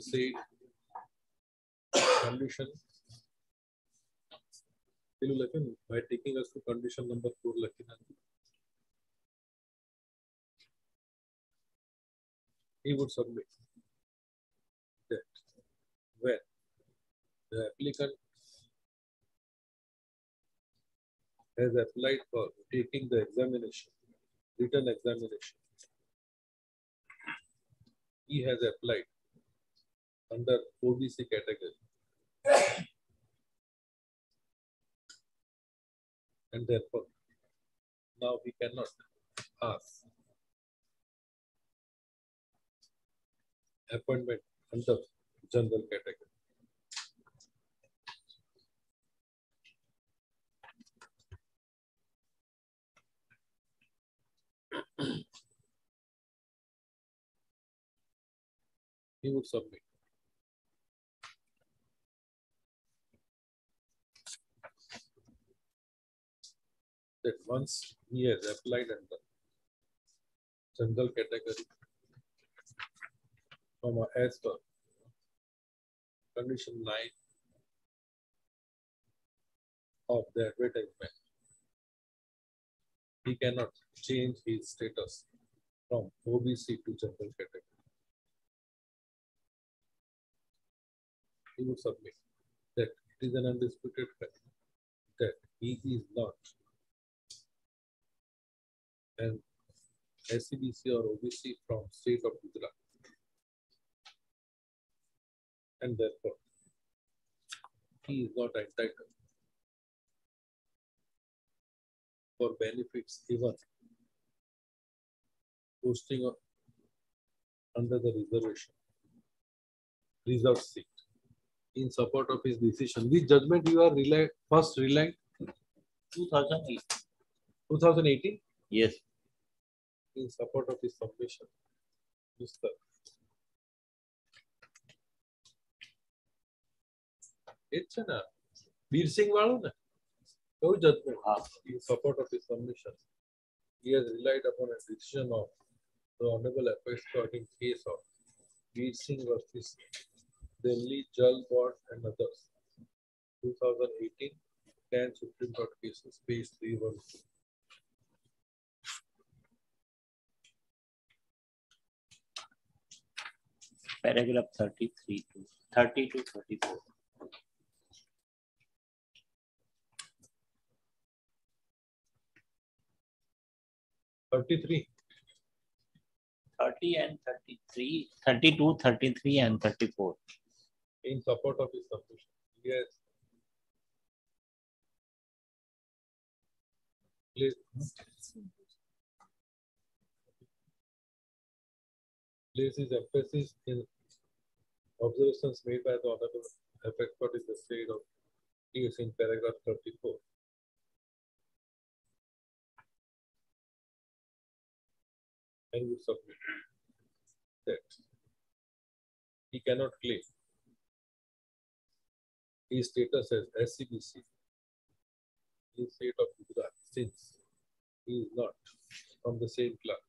seed condition. Hello, Lakin, by taking us to condition number four, Lakin. He would submit that when the applicant has applied for taking the examination, written examination, he has applied under OBC category. And therefore, now we cannot ask appointment under general category. He would submit. That once he has applied under general category from as per condition nine of the advertisement, he cannot change his status from OBC to general category. He would submit that it is an undisputed fact that he is not an SEBC or OBC from state of Gujarat. And therefore, he is not entitled for benefits even posting of- under the reservation, reserved seat in support of his decision. Which judgment you are rely, first relying? Two thousand eight. Two thousand eighteen? Yes. In support of his submission. Mr. એ જ છે ને બીરસિંગ વાળું ને કયું judgment in support of his submission he has relied upon a decision of the honorable apex court in case of Bir Singh versus Delhi Jal Board and others 2018 10 Supreme Court cases page 312 Paragraph thirty-three to thirty to thirty-four. Thirty-three. Thirty and thirty-three, thirty-two, thirty-three and thirty-four. in support of his submission. Yes. Please. Place his emphasis in observations made by the honorable court in the state of is in paragraph thirty-four. And you submit that he cannot claim his status as SEBC in state of Gujarat since he is not from the same class.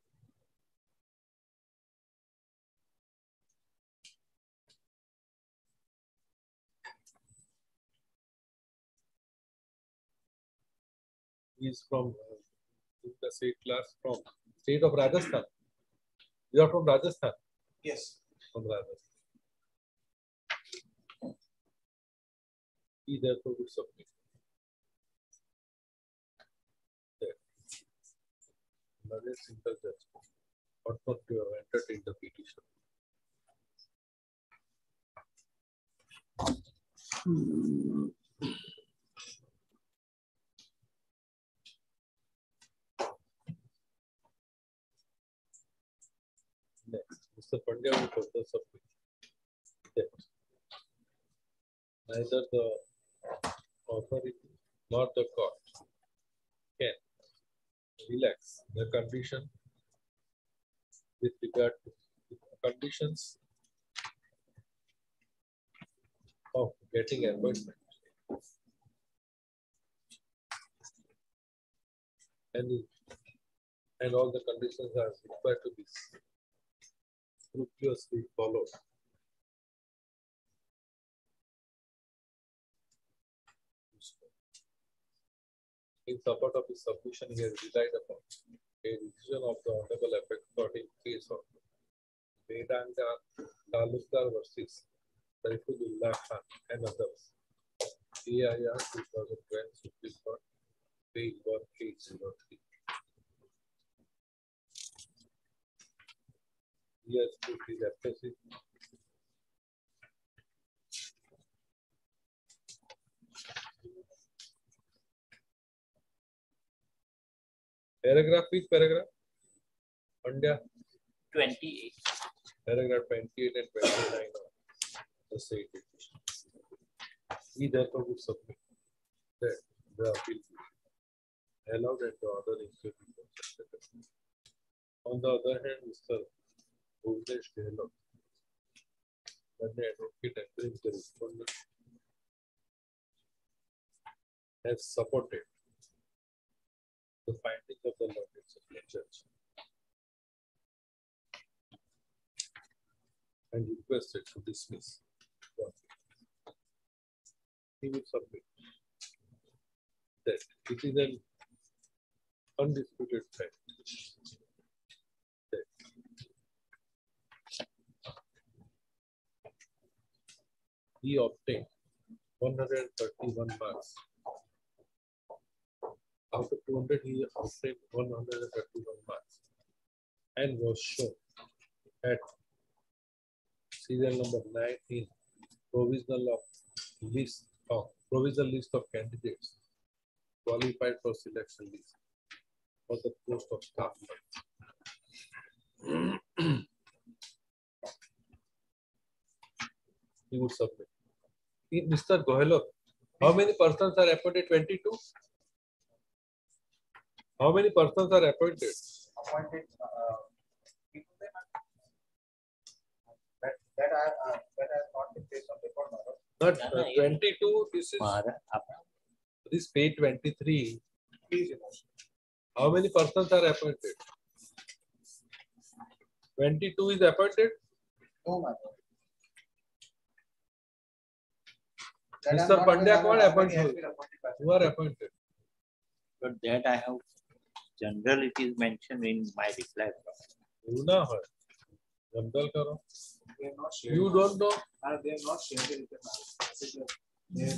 He is from uh, the state class from state of Rajasthan. You are from Rajasthan? Yes. From Rajasthan. He therefore would submit. that Another simple judgment ought not to have entertained the petition. Next, Mr. Pandya will further submit that neither the authority nor the court can relax the condition with regard to conditions of getting appointment. And, and all the conditions are required to be scrupulously followed. In support of his submission, he has relied upon a decision of the Honorable Apex Court in case of Bedanga Talukdar versus Saifullah Khan and others. AIR 2012 Supreme Court, page 1803. Yes, it is appreciated. Paragraph, which paragraph? Pandya, Twenty-eight. paragraph twenty-eight and twenty-nine of the same petition. We therefore would submit that the appeal be allowed and the order is to be considered. On the other hand, Mr. The respondent has supported the findings of the learned Supreme Judge. And requested to dismiss. He will submit. That it is an undisputed fact that he obtained 131 marks out of 200, he obtained 131 marks and was shown at serial number 19, provisional of list of provisional list of candidates qualified for selection list for the post of staff he would submit. In Mr. Gehlot, how many persons are appointed? 22? How many persons are appointed? appointed, uh, people they have- That, that I, uh, that has not been placed on record, madam. Not uh, 22, this is, this page 23. Please. How many persons are appointed? 22 is appointed? No, madam. Mr. Pandya called appointed. Who are appointed? But that I have general it is mentioned in my reply. Luna है. General करो. You don't know. Ah, they have not shared it. Yeah.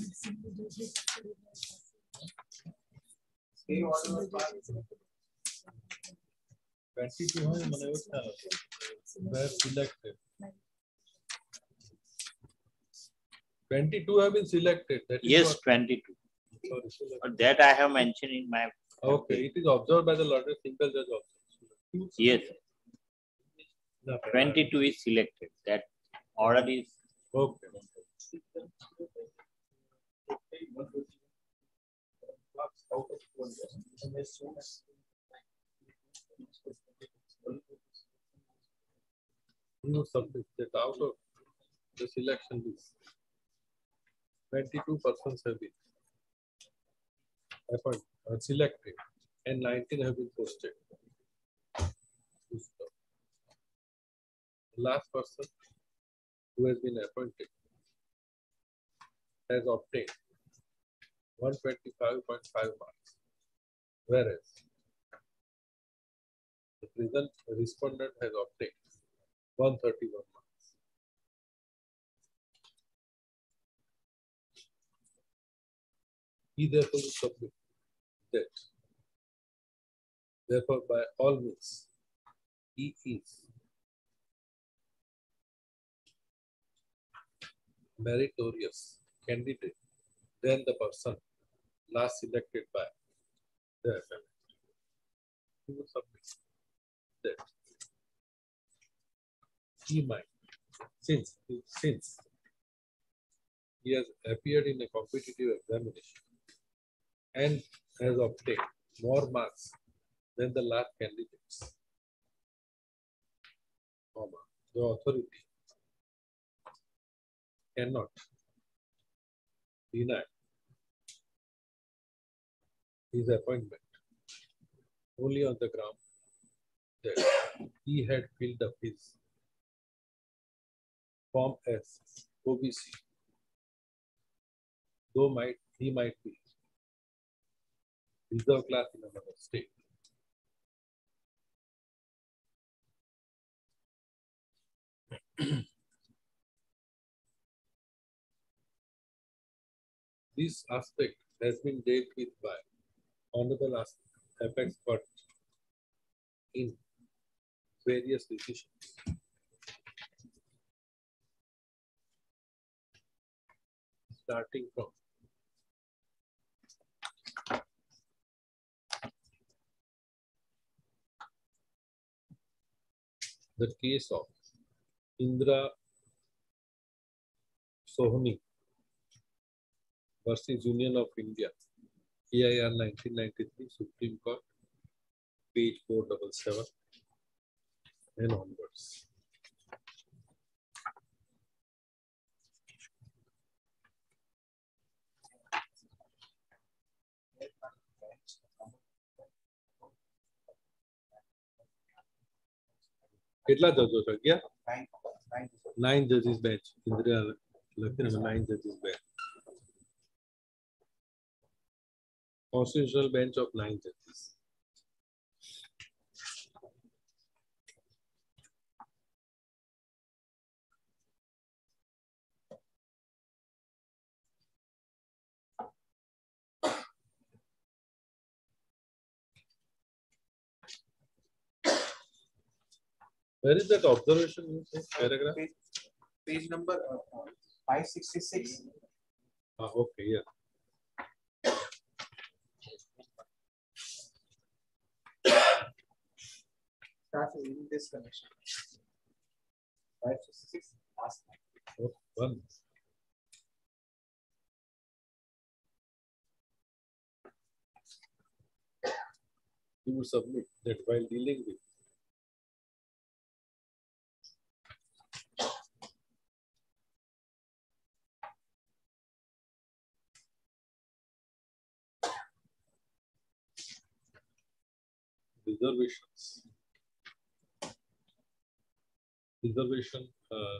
Stay order. Twenty-two है मने उसका. Where selected. 22 have been selected. That Yes, what- twenty-two. Sorry. But that I have mentioned in my. Okay, it is observed by the Lord single judge also. Yes, twenty-two is selected. That order is. Okay. You submit that out of the selection list, 22 persons have been appointed, uh, selected. And 19 have been posted. The last person who has been appointed has obtained 125.5 marks, whereas the present respondent has obtained 131 Be therefore submit that. Therefore, by all means, he is meritorious candidate than the person last selected by the FMA. He will submit that he might, since, since he has appeared in a competitive examination, and has obtained more marks than the last candidates. The authority cannot deny his appointment only on the ground that he had filled up his Form S OBC, though might he might be reserve class in another state. This aspect has been dealt with by Honorable Apex Court in various decisions. Starting from the case of Indra Sohni versus Union of India, AIR 1993, Supreme Court, page 477 and onwards. કેટલા જજો છે અગિયાર nine જજીસ bench Indriya લખીને nine જજીસ bench constitutional bench of nine judges. Where is that observation paragraph? Page number uh, five sixty-six. Ah, okay, yeah. Starts in this connection. Five sixty-six, last line. Oh, one. You would submit that while dealing with reservations. Reservation, uh,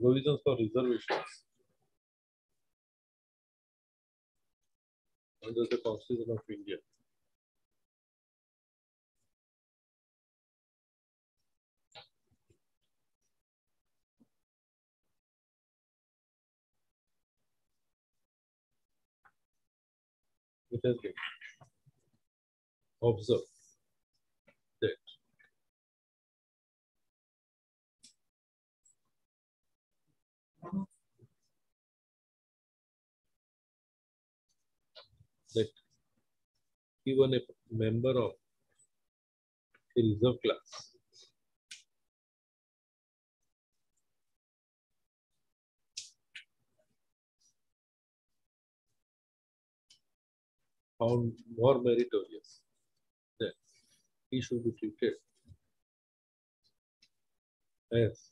provisions for reservations. Under the Constitution of India. It has observe. That that even a member of a reserve class. Found more meritorious he should be treated as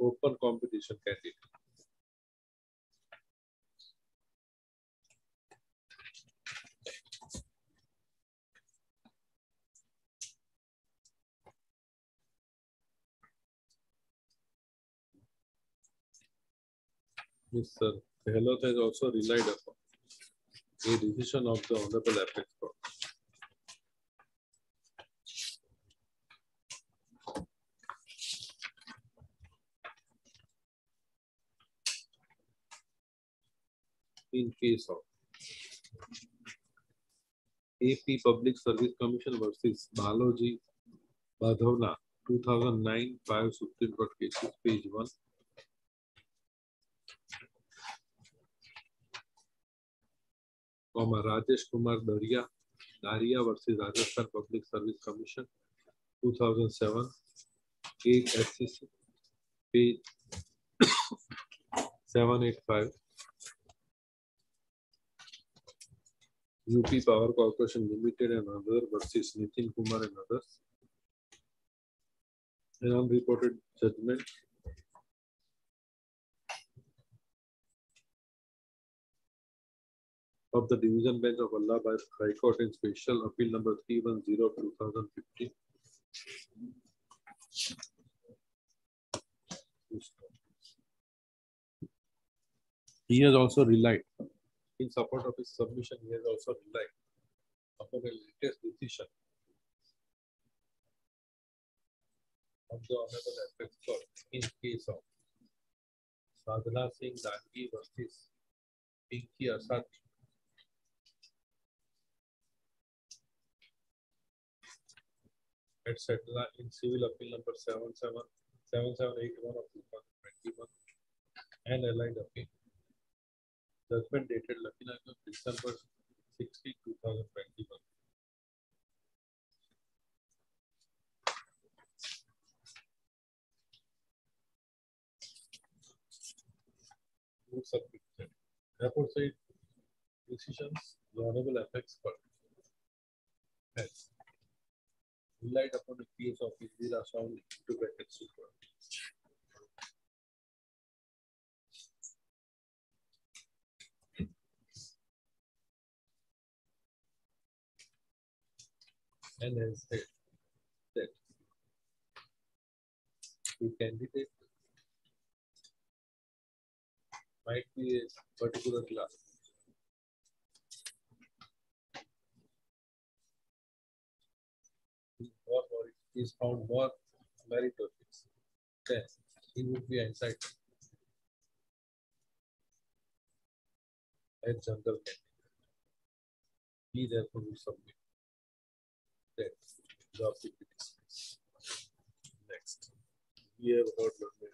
open competition candidate. Mr. Gehlot has also relied upon a decision of the Honorable Apex Court. In case of AP Public Service Commission versus Balaji Badhavna, 2009, 5 Supreme Court cases, page 1. comma Rajesh Kumar Daria, Daria versus Rajasthan Public Service Commission, 2007, 8 SCC, page 785. UP Power Corporation Limited and other versus Nitin Kumar and others. An unreported judgment. Of the Division Bench of Allahabad High Court in Special Appeal Number 310 of 2015. He has also relied, in support of his submission, he has also relied upon a latest decision of the Honorable Apex Court in case of Sadhana Singh Dangi versus Pinky Asad. Etc. in civil appeal number 77 7781 of 2021 and allied appeal. Judgment dated Lakinagar, December 60, 2021. Move submitted. Therefore, said decisions, the Honorable Apex Court has relied upon the case of Indira Sawhney to bracket super. And has said that the candidate might be a particular class. More, more, is found more meritorious, then he would be entitled as general candidate. He therefore will submit that job will be. Next, we have learned until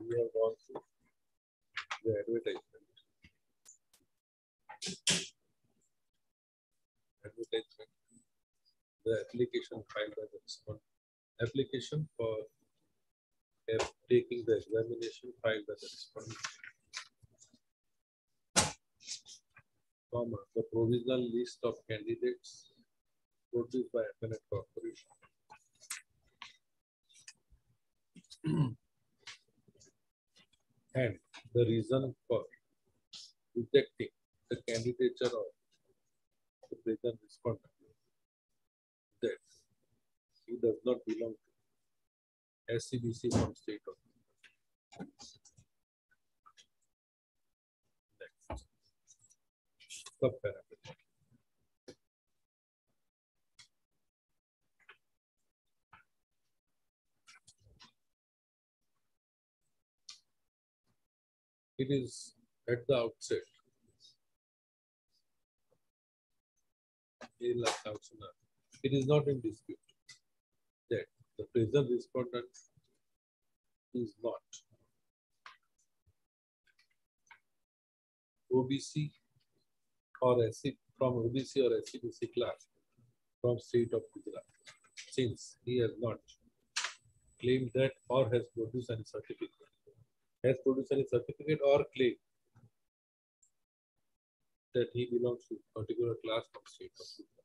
we have gone through the advertisement. Advertisement, the application filed by the respondent application for taking the examination filed by the respondent. Comma, the provisional list of candidates produced by Appellate Corporation. and the reason for rejecting the candidature of the present respondent he does not belong to SEBC from state of Next. Subparagraph. It is at the outset. It is not in dispute the present respondent is not. OBC or SC from OBC or SEBC class from state of Gujarat, since he has not claimed that or has produced any certificate, has produced any certificate or claim that he belongs to particular class of state of Gujarat.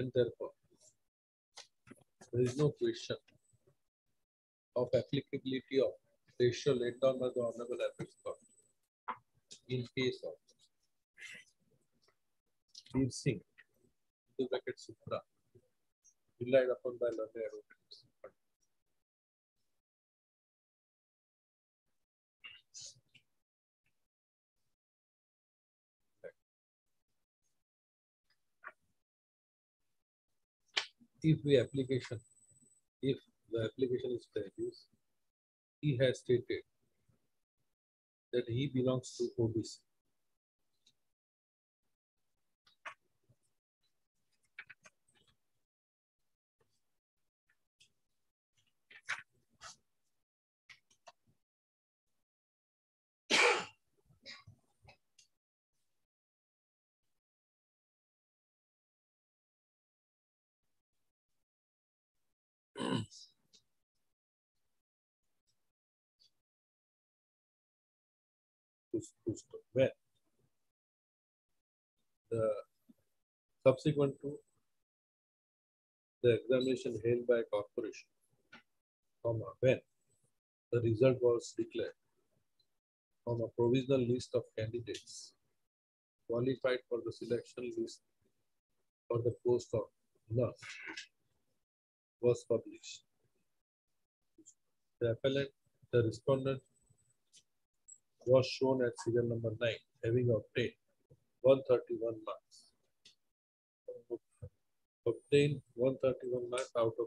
And therefore there is no question. Of applicability of ratio laid down by the Honorable Apex Court in case of. Deep Singh, the bracket Supra, relied upon by learned advocates. If the application, if the application is produced, he has stated that he belongs to OBC. To. When the subsequent to the examination held by a corporation, comma, when the result was declared. From a provisional list of candidates qualified for the selection list for the post of nurse was published. The appellant, the respondent was shown at serial number nine, having obtained 131 marks. Obtained 131 marks out of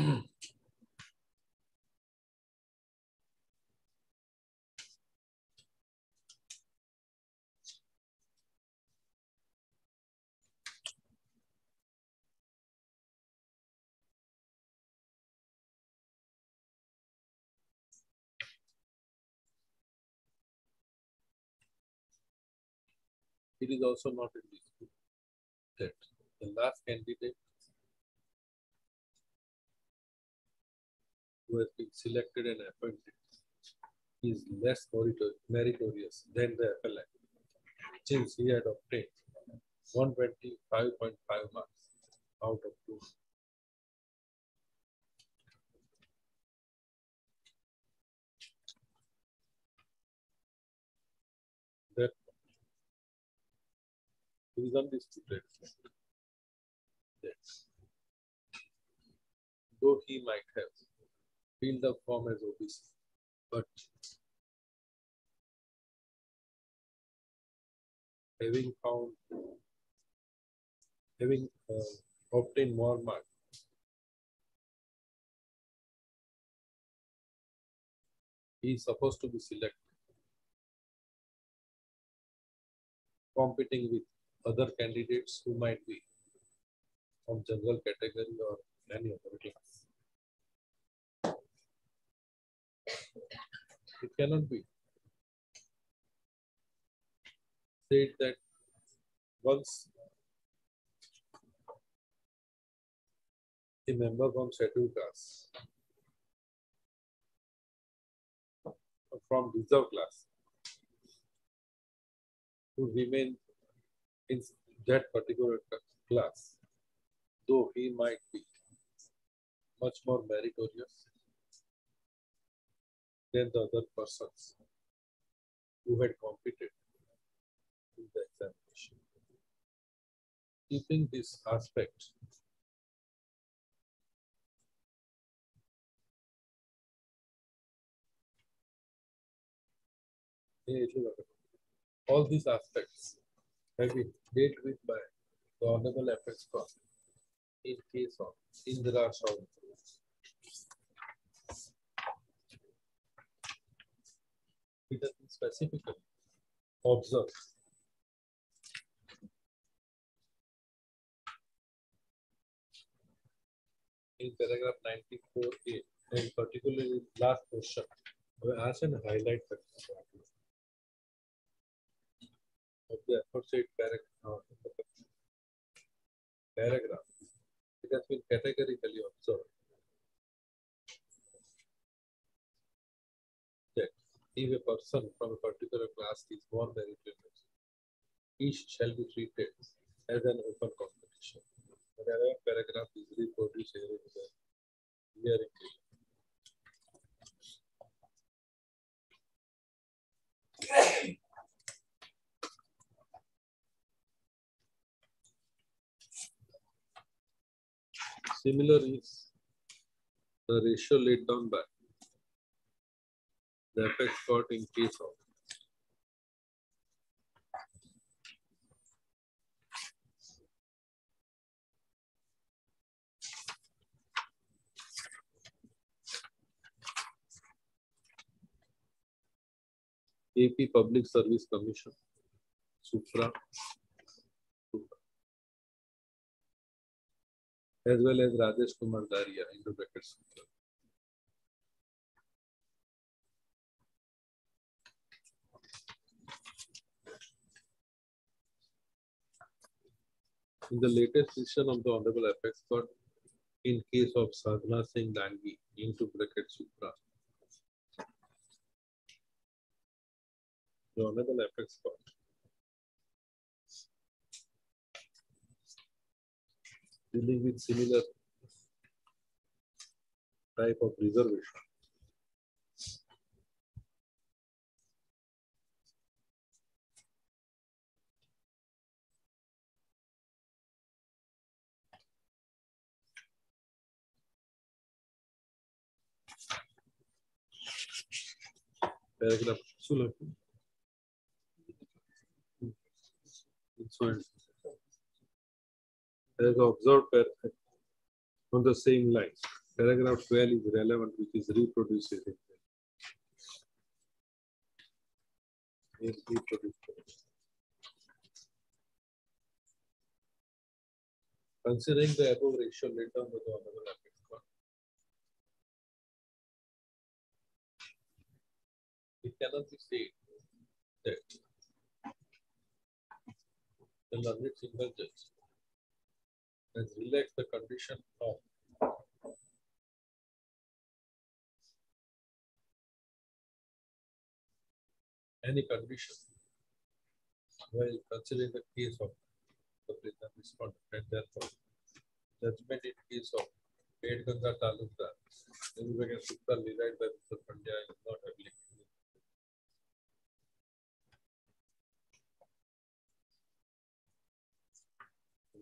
200. It is also not in dispute that the last candidate who has been selected and appointed is less meritorious than the appellant since he had obtained 125.5 marks out of 200. That it is undisputed that though he might have filled the form as OBC, but having found, having uh, obtained more marks, he is supposed to be selected, competing with other candidates who might be from general category or any other class. It cannot be said that once a member from scheduled class from reserve class who remain in that particular class, though he might be much more meritorious than the other persons who had competed in the examination. Keeping this aspect all these aspects have been dealt with by the Honorable Apex Court in case of Indira Shaw. It has been specifically observed in paragraph 94A and particularly last question. I will ask and highlight that of the aforesaid paragraph, uh, paragraph, it has been categorically observed that if a person from a particular class is more meritorious, each shall be treated as an open competition. Whatever paragraph is reproduced here in the hearing. Similar is the ratio laid down by the apex court in case of AP Public Service Commission, Supra, as well as Rajesh Kumar Daria in the brackets. In the latest decision of the Honorable Apex Court, in case of Sadhana Singh Dangi into bracket Supra, The Honorable Apex Court. dealing with similar type of reservation. Paragraph 12. As observed on the same lines, paragraph twelve is relevant, which is reproduced in. Considering the above ratio laid down by the honorable it cannot be said that the learned single judge has relaxed the condition of any condition while considering the case of the prisoner respondent and therefore judgment in case of Bedanga Talukdar, Nehru against Gupta relied by Mr. Pandya is not applicable.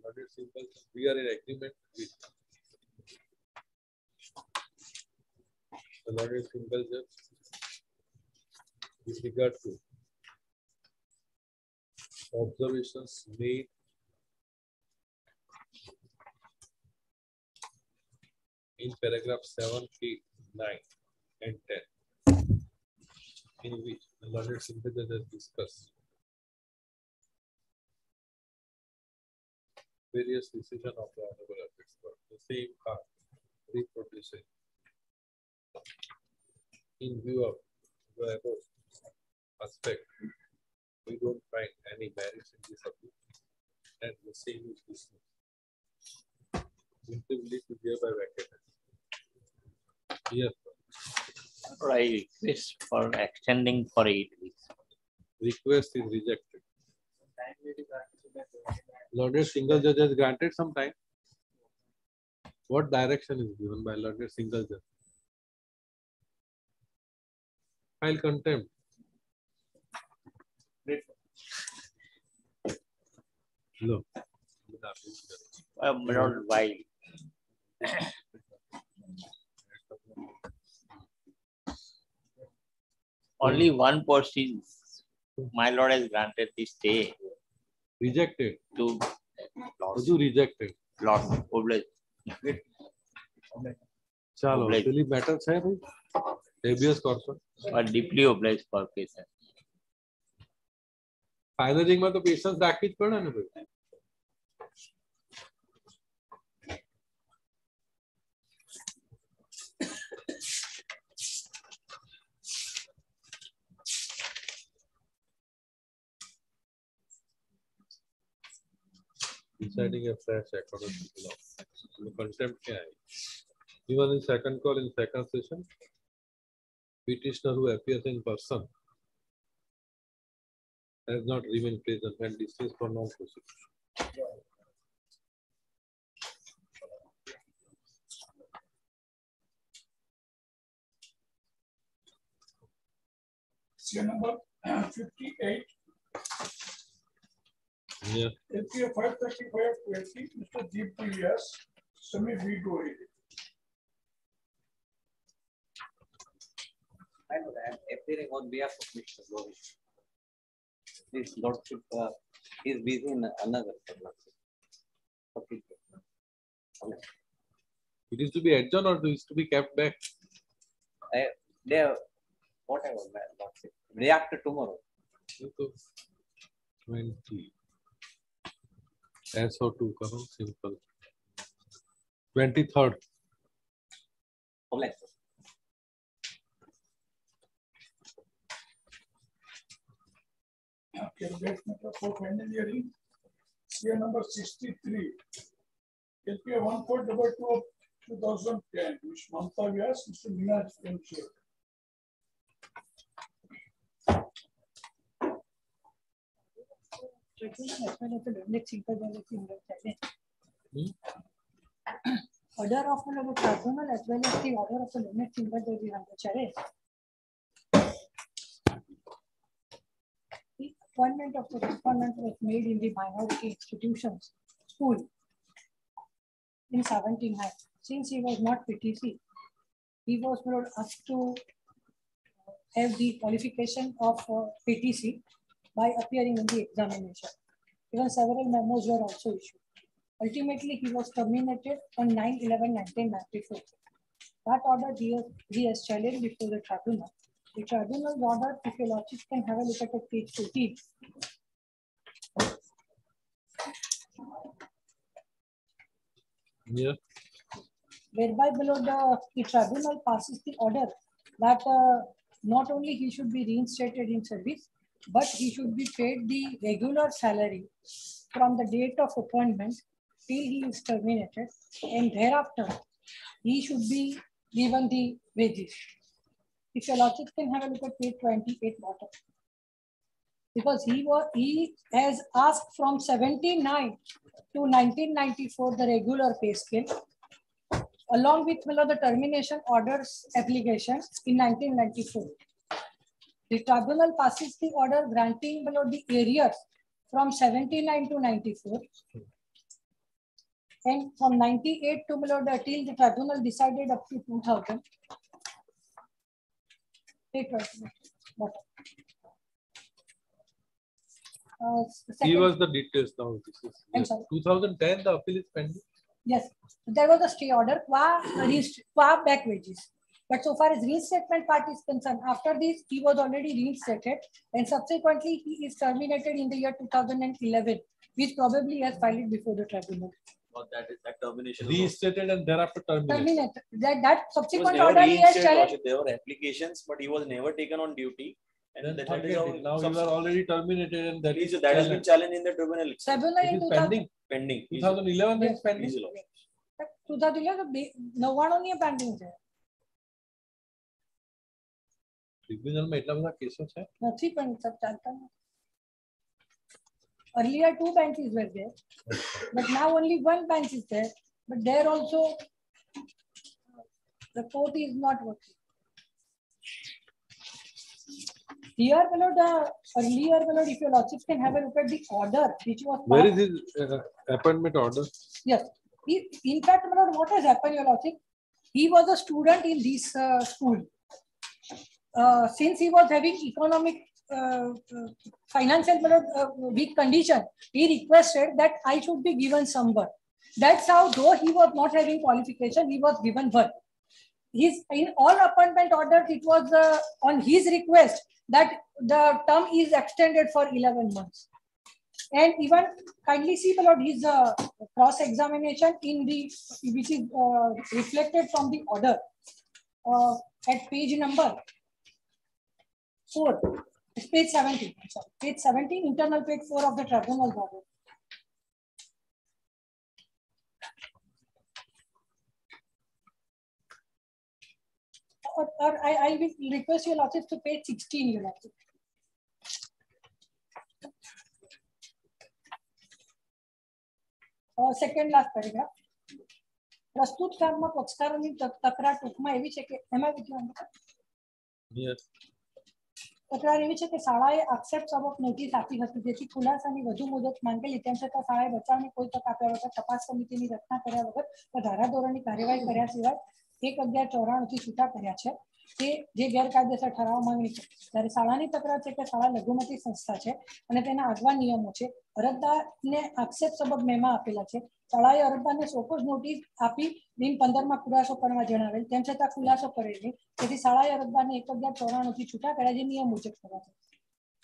Not it simple, we are in agreement with the Lord single with regard to observations made. In paragraph 7, 9 and ten, in which the learned single judge discussed various decision of the honorable apex court. The same are reproducing in view of the above aspect. We don't find any merits in this appeal, and the same is dismissed. Simply to hereby vacated. Yes, sir. I request for extending for eight weeks. request is rejected. Learned single judge granted some time. What direction is given by learned single judge? File contempt. No. Uh, Lord, why? Only one is, my lord has granted this stay Rejected. to Who rejected? Lord Oblige. ચાલો Obliged. પેલી matter છે ભાઈ habeas corpus But deeply obliged for patient. ફાઇનલિંગમાં તો patience રાખવી જ પડે ને ભાઈ deciding a fresh according to the law. The contempt क्या है? Even in second call in second session, petitioner who appears in person has not remained present and dismissed for non-prosecution. Serial number fifty-eight, Yeah. NPA 53520, Mr. GPS, Sami V. Goel. I know that appearing on behalf of Mr. Goel. His lordship uh, is busy in another. Okay. okay. It is to be adjourned or it is to be kept back? I, they have, whatever, lordship. Day after tomorrow. 20. S O two का हम simple twenty third number 63 LPA 1.22 of 2010 which Mamta Vyas Mr. Minaj M. Sheikh Hmm? Order of the tribunal as well as the order of the learned single judge in the challenge. The appointment of the respondent was made in the minority institutions, school, in seventy-nine. Since he was not PTC, he was not up to have the qualification of uh, PTC by appearing in the examination. Even several memos were also issued. Ultimately, he was terminated on 9-11-1994. That order he has, he has challenged before the tribunal. The tribunal's order, if your lordship can have a look at page 14. Yeah. whereby below the, the tribunal passes the order that uh, not only he should be reinstated in service, but he should be paid the regular salary from the date of appointment till he is terminated, and thereafter he should be given the wages. If your logic can have a look at page 28 bottom. Because he was he has asked from 79 to 1994 the regular pay scale along with below the termination orders application in 1994. The tribunal passes the order granting below the arrears from 79 to 94 and from 98 to below the till the tribunal decided up to 2000. Eight twenty, bottom. Uh, He was the details now. This is yes. 2010, the appeal is pending. Yes, there was a stay order qua, reinst- qua back wages. But so far as reinstatement part is concerned, after this, he was already reinstated and subsequently he is terminated in the year 2011, which probably has filed before the tribunal. Or that is that termination. Reinstated and thereafter terminated. Terminated. That, that subsequent order he has challenged. There were applications, but he was never taken on duty. And then that is how now you are already terminated and that is that has been challenged in the tribunal. Tribunal 2011 pending. Pending. 2011 is pending. 2011 no one only pending. ટ્રિબ્યુનલમાં એટલા બધા કેસો છે નથી પણ સબ ચાલતા નથી. Earlier two benches were there, but now only one bench is there. But there also, the court is not working. Here below the earlier below, if your lordship can have a look at the order which was. where passed- is his uh, appointment order Yes, He- in fact, my lord, what has happened, your lordship? He was a student in this uh, school. Uh, since he was having economic, uh, uh, financial uh, weak condition, he requested that I should be given some work. That's how, though he was not having qualification, he was given work. His, in all appointment orders, it was uh, on his request that the term is extended for 11 months. And even kindly see below his uh, cross examination in the, which is uh, reflected from the order at page number four, it's page 17, I'm sorry, page 17, internal page four of the tribunal order. Or, or I, I will request your lordship to page 16, your lordship. Second last paragraph પ્રસ્તુત કામમાં પક્ષકારોની તક- તકરાર ટૂંકમાં એવી છે કે એમાં વિદ્વાન yes તકરાર એવી છે કે શાળાએ આક્ષેપ ઓફ નોટિસ આપી હતી. જેથી ખુલાસાની વધુ મુદત માંગેલી. તેમ છતાં શાળાએ બચાવની કોઈ તક આપ્યા વગર તપાસ સમિતિની રચના કર્યા વગર ધારાધોરણની કાર્યવાહી કર્યા સિવાય એક અગિયાર ચોરાણું થી છૂટા કર્યા છે. તે જે ગેરકાયદેસર ઠરાવ માંગણી છે. ત્યારે શાળાની તકરાર છે કે શાળા લઘુમતી સંસ્થા છે અને તેના આગવા નિયમો છે. અરજદારને આક્ષેપ સબબ મેમાં આપેલા છે. શાળાએ અરજદારને સોકોઝ નોટિસ આપી દિન પંદરમાં ખુલાસો કરવા જણાવેલ. તેમ છતાં ખુલાસો કરેલ નહીં. તેથી શાળાએ અરજદારને એક હજાર ચોરાણુંથી છૂટા કર્યા જે નિયમ મુજબ કરવા છે.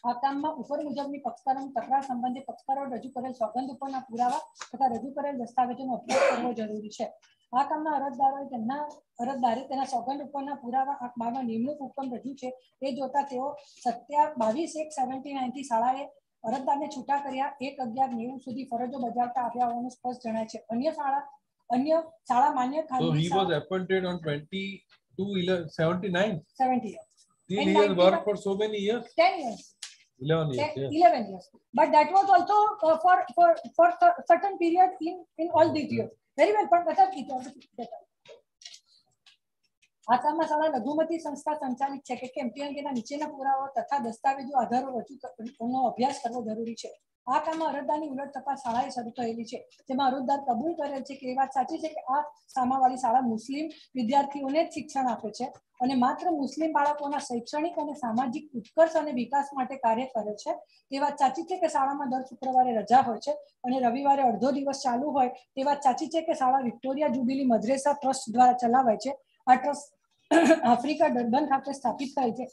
આ કામમાં ઉપર મુજબની પક્ષકારોની તકરાર સંબંધે પક્ષકારો રજૂ કરેલ સોગંદ ઉપરના પુરાવા તથા રજૂ કરેલ દસ્તાવેજોનો અભ્યાસ કરવો જરૂરી છે. આ કામના અરજદારોએ તેમના અરજદારે તેના સોગંદ ઉપરના પુરાવા આ બારમાં નિમણૂક હુકમ રજૂ છે. એ જોતા તેઓ સત્યા બાવીસ એક સેવન્ટી નાઇનથી શાળાએ અરજદારને છૂટા કર્યા. એક અગિયાર નેવું સુધી ફરજો બજાવતા આવ્યા હોવાનું સ્પષ્ટ જણાય છે. અન્ય શાળા અન્ય શાળા માન્ય so ખાનગી he was appointed on 22 79 seventy still And he has 91 worked for so many years? Ten years Eleven years, Ten- yeah. 11 years. But that was also uh, for, for, for certain period in, in all these years. Very well, પણ teachers- આસામમાં શાળા લઘુમતી સંસ્થા સંચાલિત છે કે કેમ અંગેના નીચેના પુરાવાઓ તથા દસ્તાવેજો આધારો રજૂ અભ્યાસ કરવો જરૂરી છે આ કામમાં અરજદારની ઉલટ તપાસ શાળાએ શરૂ થયેલી છે. જેમાં અરજદાર કબૂલ કરેલ છે કે એ વાત સાચી છે કે આ સામાવાળી શાળા મુસ્લિમ વિદ્યાર્થીઓને જ શિક્ષણ આપે છે અને માત્ર મુસ્લિમ બાળકોના શૈક્ષણિક અને સામાજિક ઉત્કર્ષ અને વિકાસ માટે કાર્ય કરે છે. તે વાત સાચી છે કે શાળામાં દર શુક્રવારે રજા હોય છે અને રવિવારે અડધો દિવસ ચાલુ હોય? તે વાત સાચી છે કે શાળા વિક્ટોરિયા જુબિલી મદ્રેસા ટ્રસ્ટ દ્વારા ચલાવાય છે? આ ટ્રસ્ટ આફ્રિકા ડર્બન ખાતે સ્થાપિત થાય છે.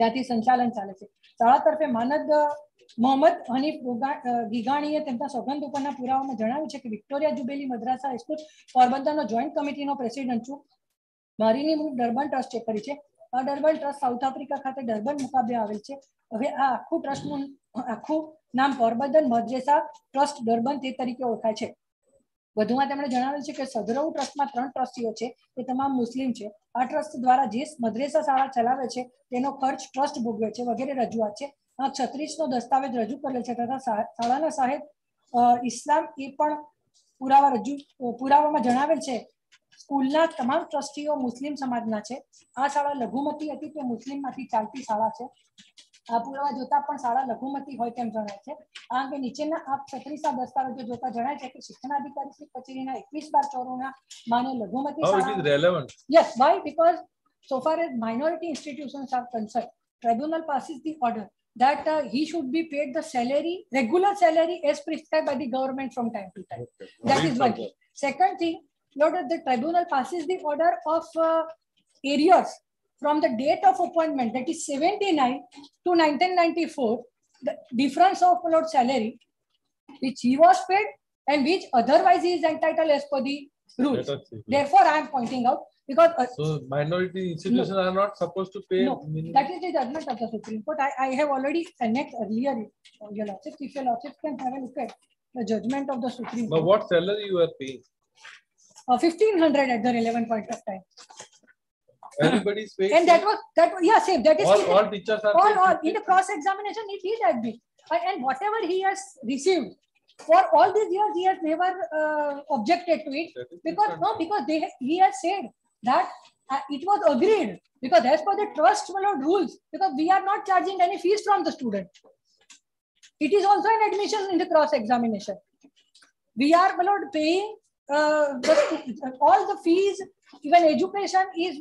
ત્યાંથી સંચાલન ચાલે છે. શાળા તરફે માનદ મોહમ્મદ હનીફ ગીગાણીએ તેમના સોગંદ ઉપરના પુરાવામાં જણાવ્યું છે કે Victoria Jubilee Madrasa high school પોરબંદરનો joint કમિટીનો પ્રેસિડેન્ટ છું. મારીની હું ડર્બન ટ્રસ્ટ ચેક કરી છે. આ ડર્બન ટ્રસ્ટ સાઉથ આફ્રિકા ખાતે ડર્બન મુકાબલે આવેલ છે. હવે આ આખું ટ્રસ્ટનું, આખું નામ પોરબંદર મદ્રેસા ટ્રસ્ટ ડર્બન તે તરીકે ઓળખાય છે. વધુમાં તેમણે જણાવ્યું છે કે સદરવ ટ્રસ્ટમાં ત્રણ ટ્રસ્ટીઓ છે. તે તમામ મુસ્લિમ છે. આ ટ્રસ્ટ દ્વારા જે મદ્રેસા શાળા ચલાવે છે, તેનો ખર્ચ ટ્રસ્ટ ભોગવે છે વગેરે રજૂઆત છે. આ છત્રીસ નો દસ્તાવેજ રજૂ કરેલ છે તથા શા- શાળાના સાહેબ અ, ઇસ્લામ એ પણ પુરાવા રજૂ પુરાવામાં જણાવેલ છે સ્કૂલના તમામ ટ્રસ્ટીઓ મુસ્લિમ સમાજના છે આ શાળા લઘુમતી હતી તે મુસ્લિમમાંથી ચાલતી શાળા છે આ પુરાવા જોતા પણ શાળા લઘુમતી હોય તેમ જણાય છે આ અંગે નીચેના આ છત્રીસા દસ્તાવેજો જોતા જણાય છે કે શિક્ષણાધિકારી શ્રી કચેરીના એકવીસ બાર ચોરોના માન્ય લઘુમતી How it શાળા is relevant? Yes, why? Because so far as minority institutions are concerned, tribunal passes the order that uh, he should be paid the salary, regular salary as prescribed by the government from time to time. That is one thing. Second thing, Lord, the tribunal passes the order of uh, arrears from the date of appointment, that is 79 to 1994, the difference of Lord salary, which he was paid and which otherwise he is entitled as per the rules. Let us see. Therefore, I am pointing out because uh, So minority institutions are not supposed to pay. no, minimum- that is the judgment of the Supreme Court. I, I have already annexed earlier, uh, Your Lordship. If Your Lordship can have a look at the judgment of the Supreme Now, Court. what salary you are paying? Uh, 1500 at the relevant point of time. Everybody is paying. And that was, that was, yeah, same, that is. All- all teachers are All, all, in the cross examination, it is admit. And and whatever he has received, for all these years, he has never uh, objected to it. Because, no, because they, he has said that uh, it was agreed. Because as per the trust followed rules, because we are not charging any fees from the student. It is also an admission in the cross examination. We are my paying uh, the, all the fees, even education is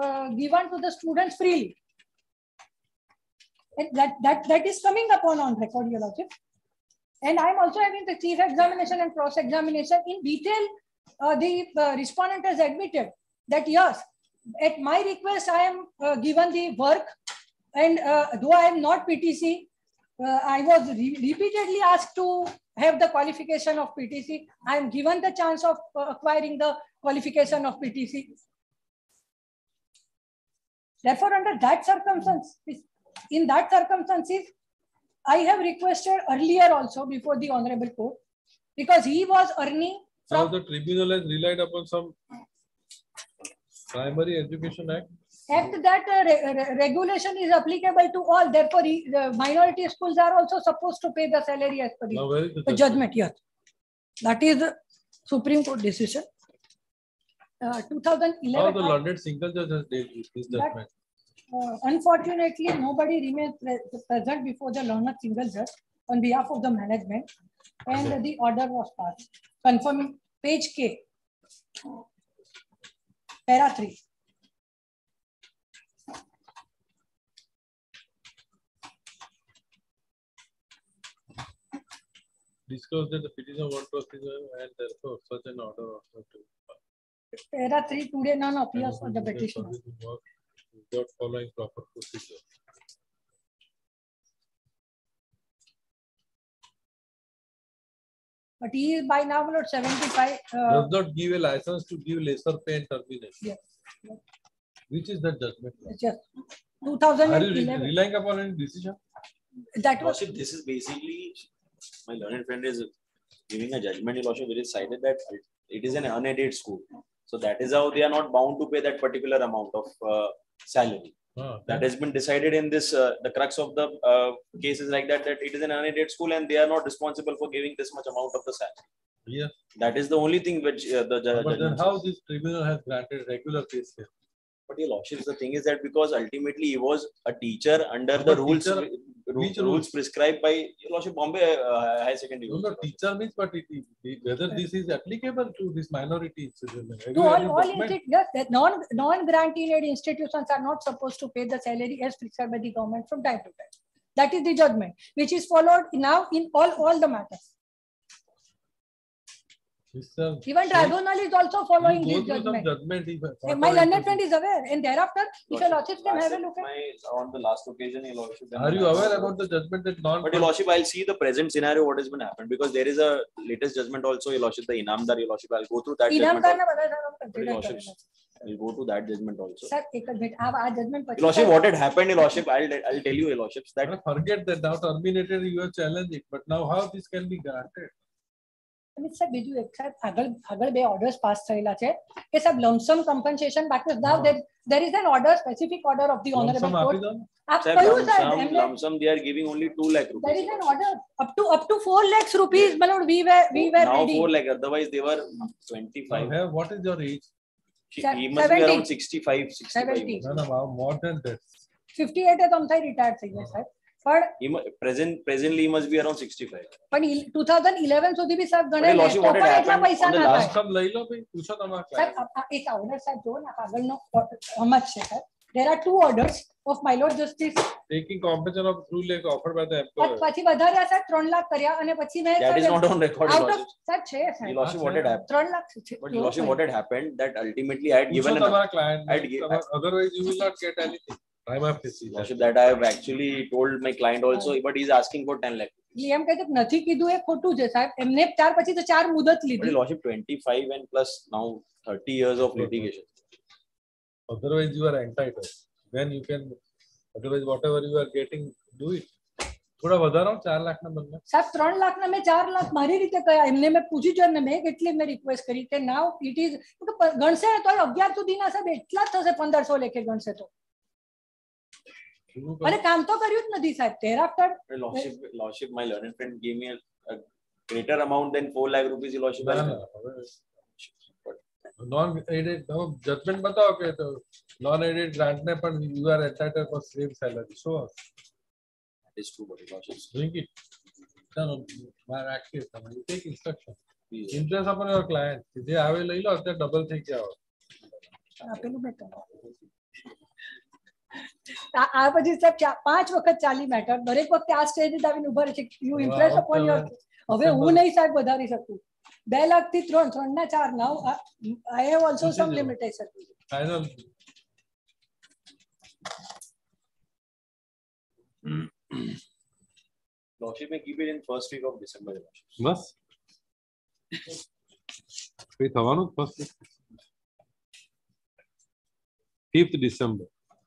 uh, given to the students freely. And that, that, that is coming upon on record, Your Lordship. And I'm also having the chief examination and cross examination in detail. Uh, the uh, respondent has admitted that yes, at my request, I am uh, given the work. And uh, though I am not PTC, uh, I was re- repeatedly asked to have the qualification of PTC. I am given the chance of uh, acquiring the qualification of PTC. Therefore, under that circumstance, in that circumstances, I have requested earlier also before the honorable court because he was earning Now the tribunal has relied upon some primary education act. act that uh, re- re- regulation is applicable to all. Therefore, he- the minority schools are also supposed to pay the salary as per Now the, the judgment. Yes, that is the Supreme Court decision. Uh, 2011. How the learned single judge has dealt with this That- Uh, unfortunately, nobody remains pre- present before the learned single judge on behalf of the management, and the order was passed. Confirming page K, para three. Disclose that the petition want to and therefore such an order also to. Para three today none appears for the petitioner. Without following proper procedure. But he is by now about seventy-five. uh, Does not give a license to give lesser pay and termination. Yes. Which is the judgment? Just two thousand Are you relying upon any decision? That was, Lordship, this is basically, my learned friend is giving a judgment in Lordship, which is cited that it is an unaided school. So that is how they are not bound to pay that particular amount of uh, salary. That has been decided in this, uh, the crux of the uh, case is like that, that it is an unaided school and they are not responsible for giving this much amount of the salary. Yes. That is the only thing which uh, the ju- But then how this tribunal has granted regular pay scale? But your lordship, the thing is that because ultimately he was a teacher under No, the but rules, teacher- which rules rules? prescribed by your lordship Bombay uh, High Secondary. No, no, teacher means, but it, it- whether this is applicable to this minority children. To all, all document- yes, that non, non-granting institutions are not supposed to pay the salary as prescribed by the government from time to time. That is the judgment, which is followed now in all, all the matters. A, Even so tribunal is also following this judgment. judgment yeah, my learned friend is aware, and thereafter, if your lordship can have a look at. On the last occasion, your lordship. Are you aware about the judgment that non? But your lordship, I'll see the present scenario what has been happened because there is a latest judgment also, your lordship, the inamdar, your lordship. I'll go through that. Inamdar na bata I'll go to that judgment also. Sir, take a minute आप आज judgment पर. Lordship, what had happened, Lordship? I'll I'll tell you, Lordships, that. Forget that now terminated. You have challenged it, but now how this can be granted? અને સાહેબ બીજું એક સાહેબ આગળ આગળ બે ઓર્ડર્સ પાસ થયેલા છે કે સાહેબ લમસમ કમ્પન્સેશન બાકી નાવ there is an order specific order of the honorable Lump sum court આપી દો ને. આપ Sahib, કયું lump સાહેબ sum, એમને lump sum, they are giving only two lakh there rupees. is an order up to up to 4 lakhs rupees my lord we were we were Now ready four lakh, otherwise they were Now twenty-five. have, what is your age? He Se- he must be 70. around sixty-five, sixty-five. 70. No, no, wow, more than that. 58 એ તો અમથાઈ retired થઈ ગયા સાહેબ પણ He mu- present, presently he must be around sixty-five. પણ ઇલ- 2011 સુધી બી સાહેબ ગણે But ને lordship, તો what had પણ એટલા happened પૈસા on the ના last થાય કમ લઈ લો ભાઈ પૂછો તમારા સાહેબ client. આ- આ એક આ order સાહેબ જુઓ ને આ કાગળનો સમજ છે સાહેબ there are two orders of my lord justice Taking compensation of two lakh offered by the પછ- employer. પછી વધાર્યા સાહેબ 3 લાખ કર્યા અને પછી મેં That is સાહેબ not on record, out your of lordship. સાહેબ છે Your સાહેબ lordship, what had happened? 3 lakh છે But your lordship, what had happened, that ultimately I had પૂછો given an. તમારા client I had gi- તમારા- otherwise you will not get anything. Prima facie. Lordship, that I have actually told my client also, but he's asking for ten lakh. એટલે એમ કહે છે કે નથી કીધું એ ખોટું છે સાહેબ એમને ત્યાર પછી તો ચાર મુદત But લીધી your lordship, twenty-five and plus now thirty years of litigation. Otherwise you are entitled. Then you can, otherwise whatever you are getting, do it. થોડા વધારો ચાર લાખ ના બદલે સાહેબ ત્રણ લાખ ના મેં ચાર લાખ મારી રીતે કયા એમને મેં પૂછી જો ને મેં કેટલી મેં રિક્વેસ્ટ કરી કે નાવ ઇટ ઇઝ ગણશે ને તો અગિયાર સુધીના સાહેબ એટલા જ થશે પંદરસો લેખે ગણશે તો અને કામ તો કર્યું જ નથી સાહેબ તેર after Your lordship, lordship, my learned friend gave me a, a greater amount than four lakh rupees, your lordship. ના, I'll- ના, હવે નોન એડેડ જજમેન્ટ બતાવો કે તો નોન એડેડ ગ્રાન્ટ ને પણ you are entitle for same salary show That is true, but your lordship. Doing it ચાલો મારે રાખીએ તમે you take instruction interest upon your client જે આવે લઈ લો અત્યારે ડબલ થઈ ગયા હોય આપેલું મેં તમને. આ આ પછી સાહેબ ચા- પાંચ વખત ચાલી મેટર દરેક વખતે આ સ્ટેજ આવીને ઉભા રહે છે યુ ઇમ્પ્રેસ અપોન યોર હવે હું નહીં સાહેબ વધારી શકું બે લાખ થી ત્રણ ત્રણ ના ચાર now I have also some limitation final Lordship may keep it in first week of December. your lordship. બસ કઈ થવાનું first fifth December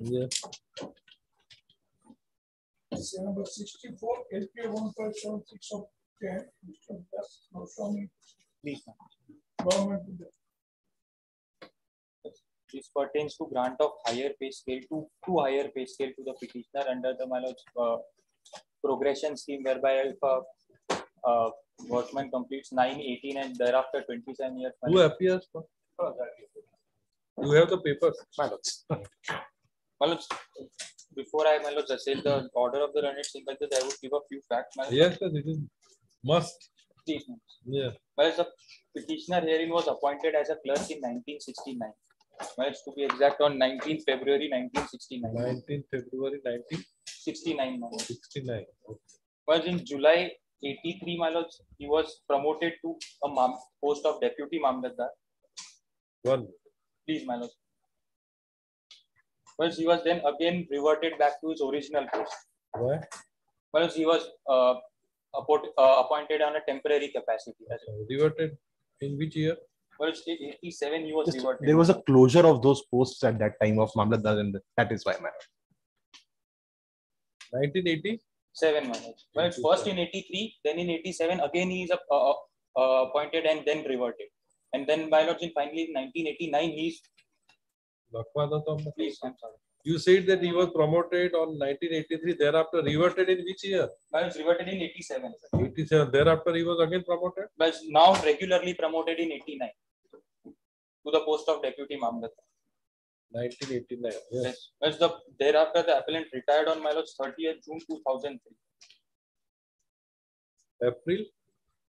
Say number LPA of Mr. Das Goswami. Government. This pertains to grant of higher pay scale to, to higher pay scale to the petitioner under the lord's, uh, progression scheme whereby if a, uh, workman completes nine, eighteen and thereafter twenty-seven years. Who appears for? You have the papers. My lords, before I, lords, assail the order of the learned sympathist, I would give a few facts. lords. Yes, sir, it is must. Please, Yeah. Whereas the petitioner herein was appointed as a clerk in nineteen sixty-nine. Whereas to be exact on nineteenth February nineteen sixty-nine. Nineteenth February nineteen Sixty-nine, my lord. sixty-nine. Whereas in July eighty-three, my he was promoted to a post of deputy mamlatdar. One. Please, my lord. Well, he was then again reverted back to his original post. Why? Well, he was uh, appoint- uh, appointed on a temporary capacity. as well. Reverted in which year? Well, it's in 87 he was Just- reverted. there was a closure of those posts at that time of Mamlatdar, and that is why, my lord. 1980? Seven minutes. Well, it's first in 83, then in 87, again he is uh, uh, appointed and then reverted. And then by lords in finally in 1989, he's. Lakwana Please, I'm. You said that he was promoted on 1983, thereafter reverted in which year? Well, it's reverted in 87. 87, thereafter he was again promoted? But now regularly promoted in 89 to the post of deputy Mamlatdar. 1989, yes. Yes. The, thereafter the appellant retired on my lords 30th June 2003. April?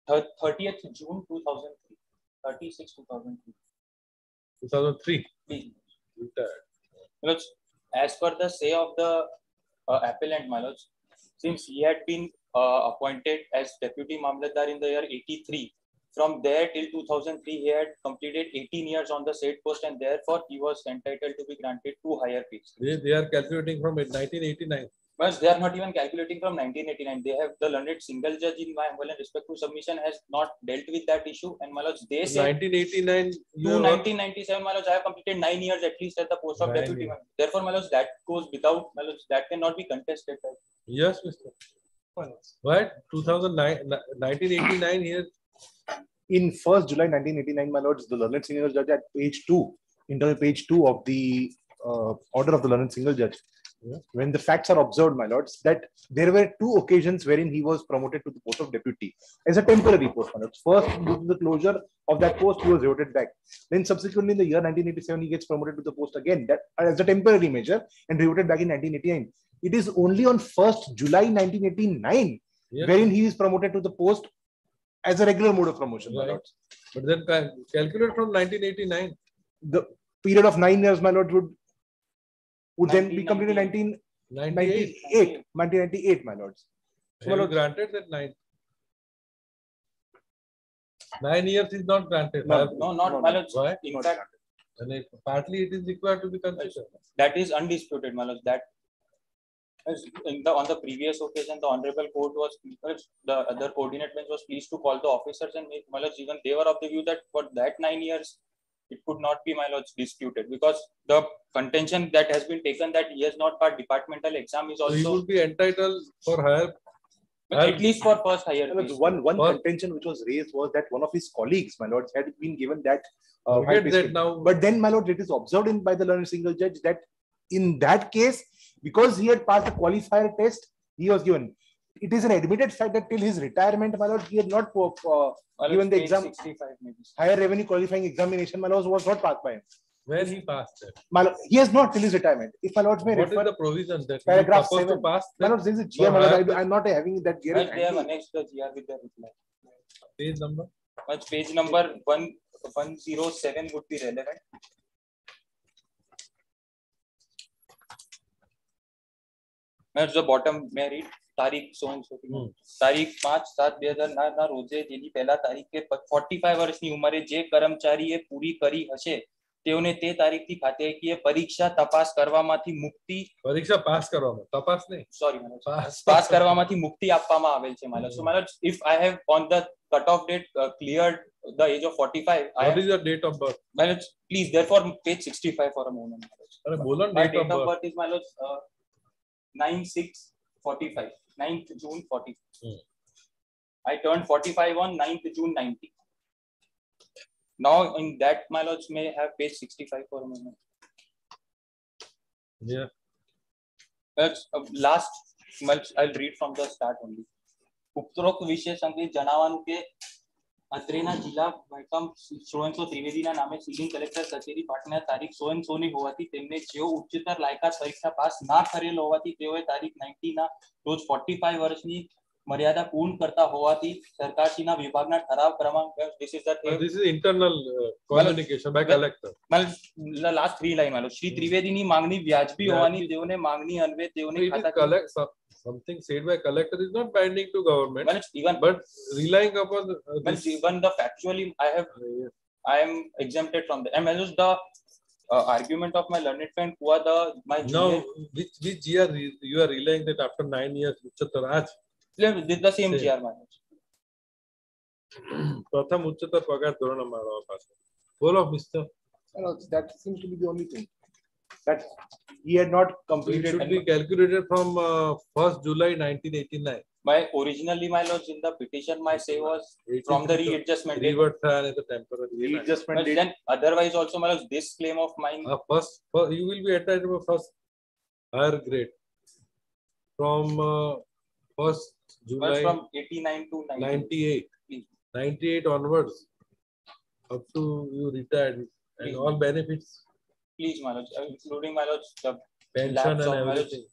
Thir- 30th June 2003. 36 2003. 2003, Lords, as per the say of the uh, appellant, my since he had been uh, appointed as deputy Mamlatdar in the year 83, from there till 2003, he had completed 18 years on the said post and therefore he was entitled to be granted two higher pays. They, they are calculating from 1989. But they are not even calculating from 1989. They have the learned single judge in my humble and respectful submission has not dealt with that issue. And my they say 1989, to you have worked- 1997, my I have completed nine years at least at the post of deputy. years. Therefore, my that goes without, my that cannot be contested. Yes, Mr. What? 2009, 1989 here. In 1st July 1989, my lords, the learned senior judge at page two, internal page two of the uh, order of the learned single judge, when the facts are observed, my lords, that there were two occasions wherein he was promoted to the post of deputy as a temporary post, my lords. First, due to the closure of that post, he was reverted back. Then subsequently, in the year 1987, he gets promoted to the post again, that as a temporary measure and reverted back in 1989. It is only on 1st July 1989 Yeah. wherein he is promoted to the post as a regular mode of promotion, my lords. But then cal- calculate from 1989. The period of nine years, my lord, would would then be completed in 1998, 1998, my lords. So, my Have you lords, granted that nine? Nine years is not granted. No, Have- No, not, my lords. Why? In fact, And if partly it is required to be considered. that is undisputed, my lords. That in the on the previous occasion, the honorable court was the other coordinate bench was pleased to call the officers and make my lords even they were of the view that for that nine years it could not be my lords disputed because the contention that has been taken that he has not passed departmental exam is So he also would be entitled for higher. at least for first higher. my lords, fees. one one For- contention which was raised was that one of his colleagues, my lords, had been given that. Uh, high Forget pay that now. But then, my lord, it is observed in by the learned single judge that in that case, because he had passed the qualifier test, he was given. It is an admitted fact that till his retirement, my lord, he had not uh, given the exam. Higher revenue qualifying examination, my lord, was not passed by him. When he passed it. My lord, he has not till his retirement. If my lords may What is refer the provision that he is paragraph supposed to seven. pass? My that lord, there is a for GM, my lord, I- I'm not having that Well, gear. they have annexed the GR with the reply. Page number? But page number one, one zero seven would be relevant. That's the bottom, may I read? તારીખ સો તારીખ પાંચ સાત બે હજાર ના રોજે જેની પહેલા તારીખે ફોર્ટી ફાઈવ વર્ષની ઉંમરે જે કર્મચારીએ પૂરી કરી હશે તેઓને તે તારીખથી ખાતે પરીક્ષા તપાસ કરવામાંથી મુક્તિ પરીક્ષા પાસ કરવામાં. તપાસ નહીં. Sorry pass. કરવામાંથી મુક્તિ આપવામાં આવેલ છે માલો so માલો if I have on the cut off date clear the age of 45 what is your date of birth માલો please therefore page 65 for a moment અરે બોલો date of birth is milord 9645 9th June 40 Hmm. I turned 45 on 9th June 90 now in that my lords may have page 65 for a moment Yeah. That's uh, last month I'll read from the start only. ઉપરોક્ત વિશેષ અંગે જણાવવાનું કે અત્રેના જિલ્લા મહેકમ સોએનસો ત્રિવેદીના નામે civil collector કચેરી પાટણના તારીખ સોએનસોની હોવાથી તેમને જેઓ ઉચ્ચતર લાયકાત પરીક્ષા પાસ ના કરેલ હોવાથી તેઓએ તારીખ નાઇન્ટીના રોજ ફોર્ટી ફાઈવ વર્ષની મર્યાદા પૂર્ણ કરતા હોવાથી સરકારશ્રીના વિભાગના ઠરાવ ક્રમાંક this is the this is internal communication by collector મતલબ લાસ્ટ 3 લાઈન માલો શ્રી ત્રિવેદીની માંગણી વ્યાજબી હોવાની તેઓને માંગણી અન્વે તેઓને ખાતા something said by collector is not binding to government, Well, it's even but relying upon the- uh, well, this. even the factually I have I am exempted from the and as the uh, argument of my learned friend who are the my Now, junior, which, which year you you are relying that after nine years, Uchatar Raj? did the same Same. GR my lords. પ્રથમ ઉચ્ચતર પગાર ધોરણ અમારો પાસે બોલો mister No, that seems to be the only thing. that he had not completed. So should be calculated from uh, first uh, July 1989. My originally my lodge in the petition my say was from the readjustment date. Reversion is temporary readjustment date. Then otherwise also my lodge, this claim of mine. Uh, first, first you will be attached to first higher grade from uh, first July first from 89 to 98. 98. 98 onwards up to you retired and all benefits please my lord including my lord the pension and everything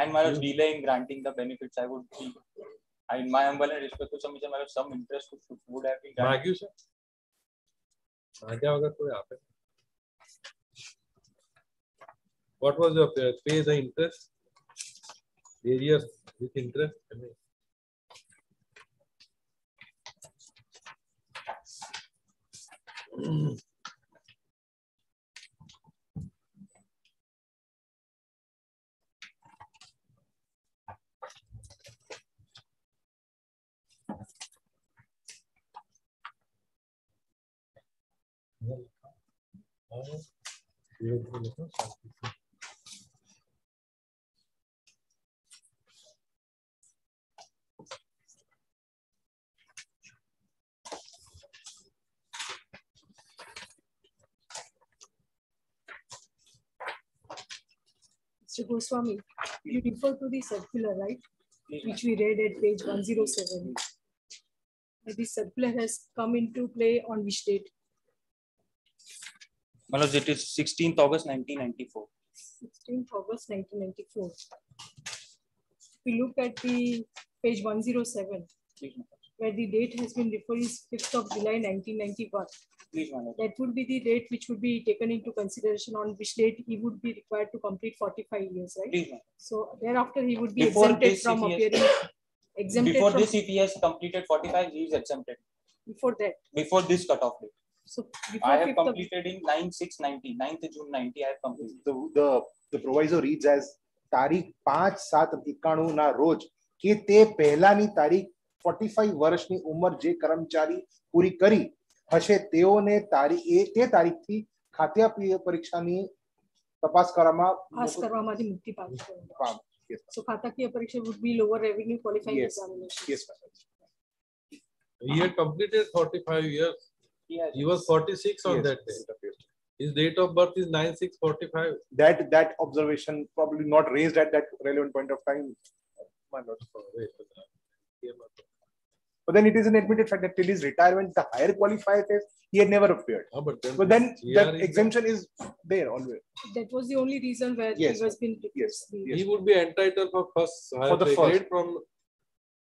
and my lord delay in granting the benefits i would be I, in my humble and respectful submission my lord some interest would, would have been thank you sir आ गया होगा कोई what was your pay the interest various with interest I mean, Mm-hmm. Mr. Goswami, you refer to the circular, right? Which we read at page one zero seven. This circular has come into play on which date? Lords it is 16th August 1994. Sixteenth August nineteen ninety-four. We look at the page one zero seven, Please my lords. where the date has been referred is fifth of July nineteen ninety-one. Please. That would be the date which would be taken into consideration on which date he would be required to complete forty-five years, right? Please. So thereafter, he would be Before exempted from has- appearing, exempted Before from, this if he has completed 45 he is exempted. before that. Before this cutoff date. So I before have fifth of, completed in 9 6 90 9th June 90 I have completed. The, the, the proviso reads as તારીખ પાંચ સાત એકાણું ના રોજ કે તે પહેલાની તારીખ 45 વર્ષની ઉંમર જે કર્મચારી પૂરી કરી હશે તેઓને તારીખ એ તે તારીખથી ખાદ્ય પી- પરીક્ષાની તપાસ કરવામાં પાસ કરવામાંથી મુક્તિ પામી છે. પામ- yes, So ખાતાકીય પરીક્ષા would be lower revenue qualifying Yes. examination. yes, ma'am. he had completed 45 years he was 46 on Yes, that day it his date of birth is 9645 That, that observation probably not raised at that relevant point of time. But then it is an admitted fact that till his retirement, the higher qualifier test, he had never appeared. Ah, but then But then this that exemption is there always. That was the only reason where he Yes, was been. yes, the- he would be entitled for first higher the pay first. from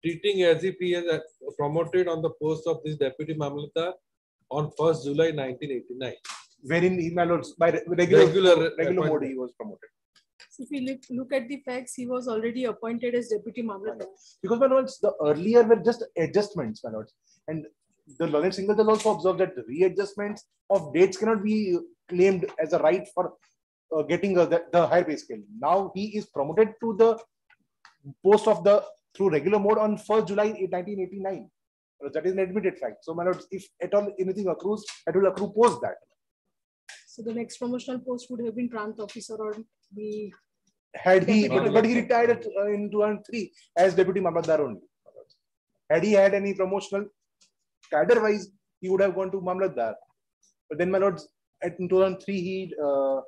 treating as if he is uh, promoted on the post of this deputy mamlatdar on 1st July 1989. Wherein he, my lords, by regular, Regular regular, mode, he was promoted. So If we look, look at the facts, he was already appointed as deputy mamlatdar. Because my lords, the earlier were just adjustments, my lords. And the learned single has also observed that readjustments of dates cannot be claimed as a right for uh, getting uh, the, the higher pay scale. Now he is promoted to the post of the through regular mode on 1st July 1989. That is an admitted fact. So, my lords, if at all anything accrues, it will accrue post that. So the next promotional post would have been Prant officer or the. Had he, Deputy but, but he retired at, uh, in 2003 as deputy Mamlatdar only. Had he had any promotional cadre wise, he would have gone to Mamlatdar. But then, my lords, at in 2003, he uh,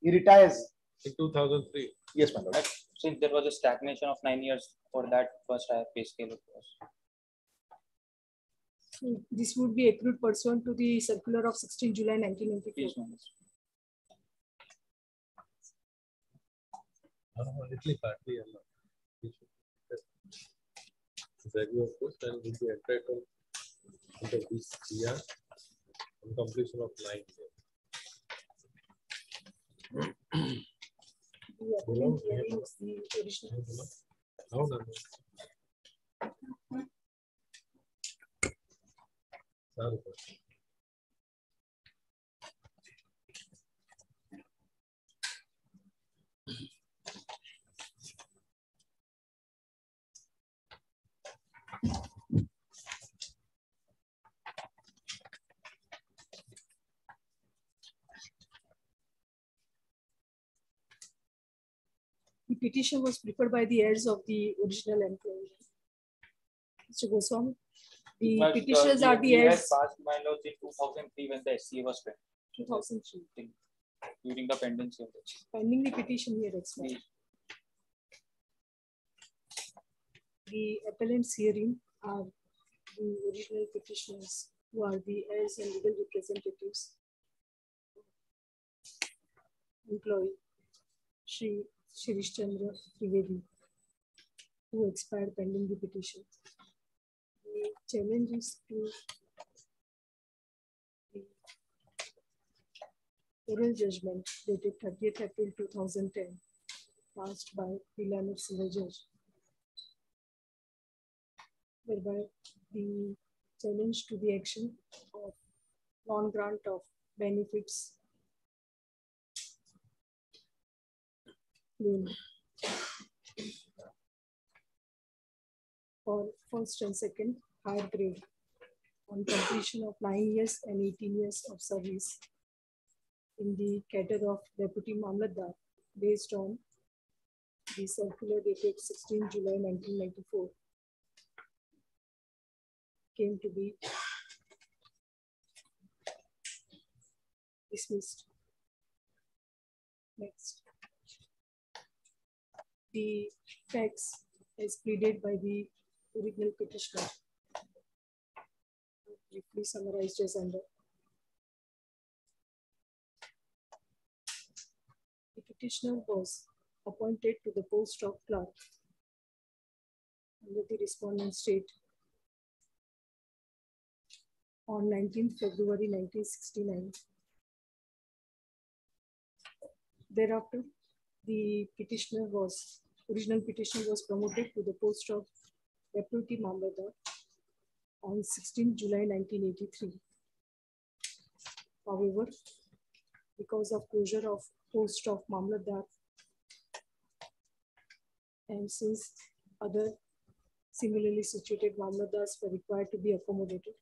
he retires. In 2003. Yes, my lord. Since there was a stagnation of nine years for that first higher pay scale, of course. This would be accrued pursuant to the circular of 16 July 1994. Only partly of course this on completion of nine years. Yeah, applicant hearing is petition was prepared by the heirs of the original employee. Mr. Goswami, the But, uh, petitioners are the heirs. Passed my laws in two thousand three when the SCA was pending. 2003. During the pendency of the. Pending the petition here expired. The appellants herein are the original petitioners who are the heirs and legal representatives. Employee Shri Shirish Chandra Trivedi, who expired pending the petition. The challenge is to oral judgment dated thirtieth April two thousand ten, passed by civil judge. Whereby the challenge to the action of non-grant of benefits for first and second higher grade on completion of nine years and eighteen years of service in the cadre of Deputy Mamlatdar based on the circular dated 16 July 1994 came to be dismissed. Next. The facts as pleaded by the original petitioner briefly summarized as under. The petitioner was appointed to the post of clerk under the respondent state on 19th February 1969. Thereafter, the petitioner was, original petitioner was promoted to the post of Deputy Mamlatdar on 16 July 1983. However, because of closure of post of Mamlatdar and since other similarly situated Mamlatdars were required to be accommodated,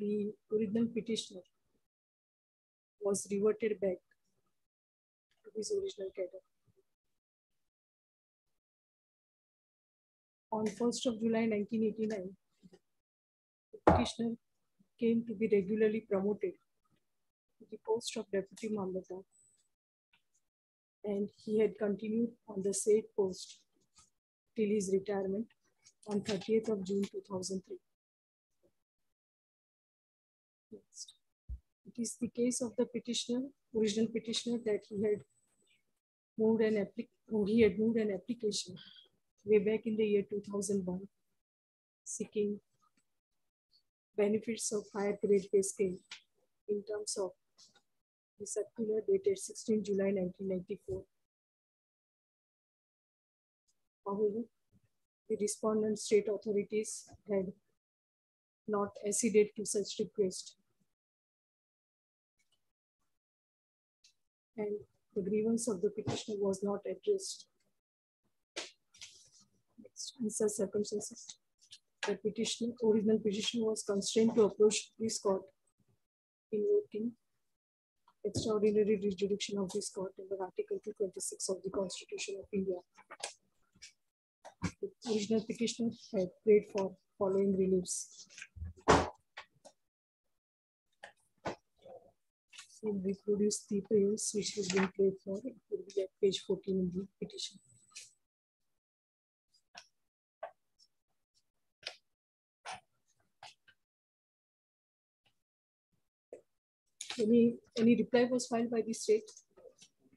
the original petitioner was reverted back his original cadre. On 1st of July 1989, the petitioner came to be regularly promoted to the post of Deputy Mamlatdar and he had continued on the said post till his retirement on 30th of June 2003. Next. It is the case of the petitioner, original petitioner, that he had moved an oh, he had moved an application way back in the year 2001, seeking benefits of higher grade pay scale in terms of the circular dated 16 July 1994. However, the respondent state authorities had not acceded to such request. And the grievance of the petitioner was not addressed. In such circumstances, the petitioner, original petitioner was constrained to approach this court invoking extraordinary jurisdiction of this court under Article 226 of the Constitution of India. The original petitioner had prayed for following reliefs. We'll reproduce the prayers which has been prayed for. It will be at page 14 in the petition. Any, any reply was filed by the state?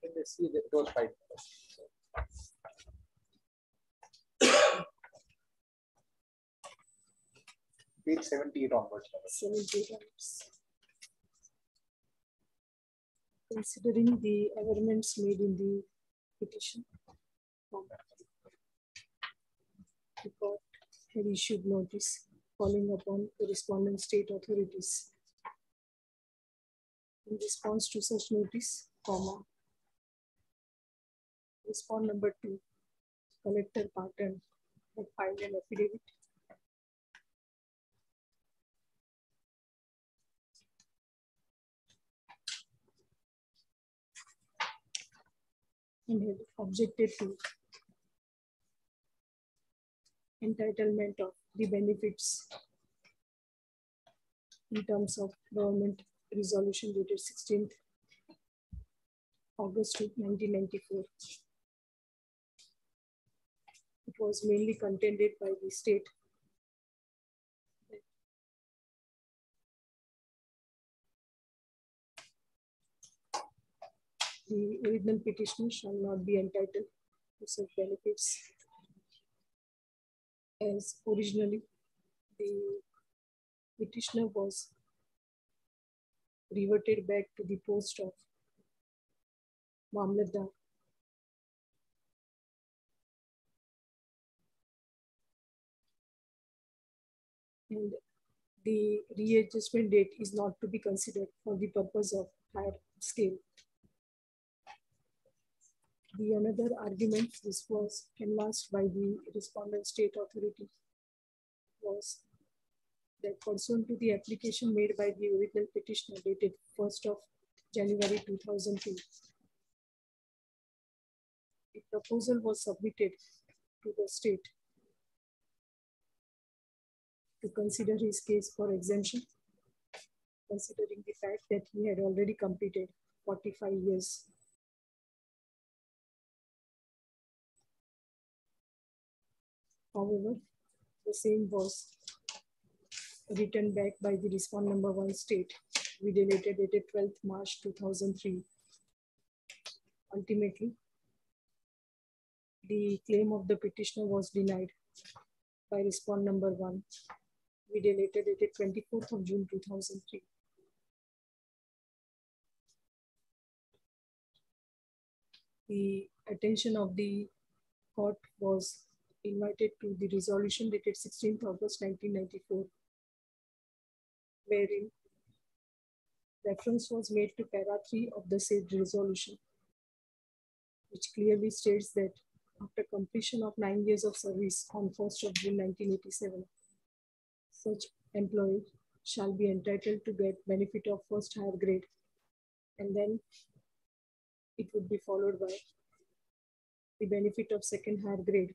That was fine. Page seventy-eight onwards. Seventy times. Considering the amendments made in the petition. The court had issued notice calling upon the respondent state authorities. In response to such notice, comma. Respond number two, Collector Patan had filed an affidavit and objected to entitlement of the benefits in terms of government resolution dated 16th August 1994. It was mainly contended by the state the original petitioner shall not be entitled to such benefits as originally the petitioner was reverted back to the post of Mamlatdar. And the readjustment date is not to be considered for the purpose of higher scale. The another argument, this was canvassed by the respondent state authority, was that pursuant to the application made by the original petitioner dated 1st of January 2002, the proposal was submitted to the state to consider his case for exemption, considering the fact that he had already completed 45 years However, the same was written back by the respond number one state, video dated dated 12th March 2003. Ultimately, the claim of the petitioner was denied by respond number one, video dated dated 24th of June 2003. The attention of the court was invited to the resolution dated 16th August 1994, wherein reference was made to para 3 of the said resolution, which clearly states that after completion of nine years of service on 1st of June 1987, such employee shall be entitled to get benefit of first higher grade and then it would be followed by the benefit of second higher grade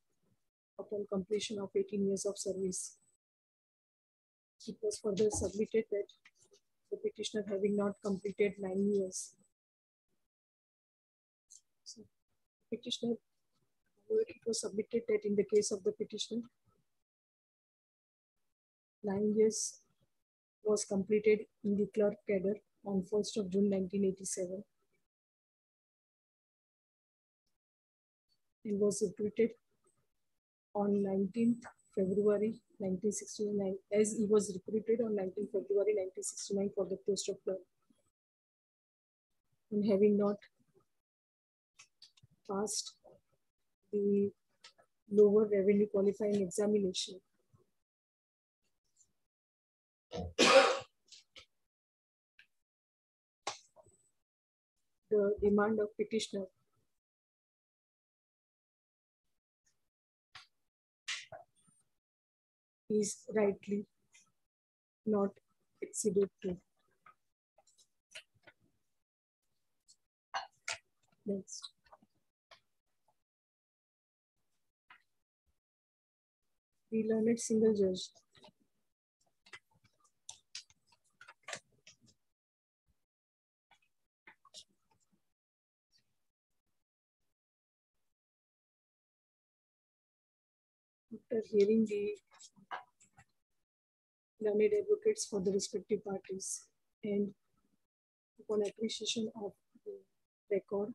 upon completion of 18 years of service. It was further submitted that the petitioner having not completed nine years. So, petitioner, it was submitted that in the case of the petitioner, nine years was completed in the clerk cadre on 1st of June 1987 and was recruited on 19th February 1969 as he was recruited on 19th February 1969 for the post of clerk. And having not passed the lower revenue qualifying examination, the demand of petitioner is rightly not exceeded to. Next. The learned single judge after hearing the learned advocates for the respective parties and upon appreciation of the record.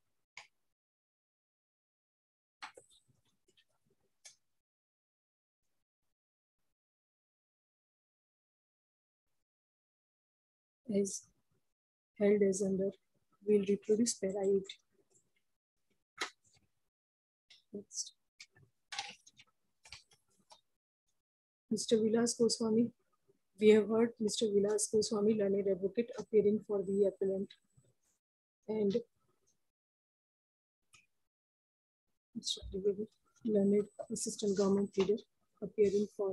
Is held as under will reproduce para 8 next. Mr. Vilas Goswami we have heard Mr. Vilas Goswami, learned advocate, appearing for the appellant. And Mr. Trivedi, learned assistant government pleader, appearing for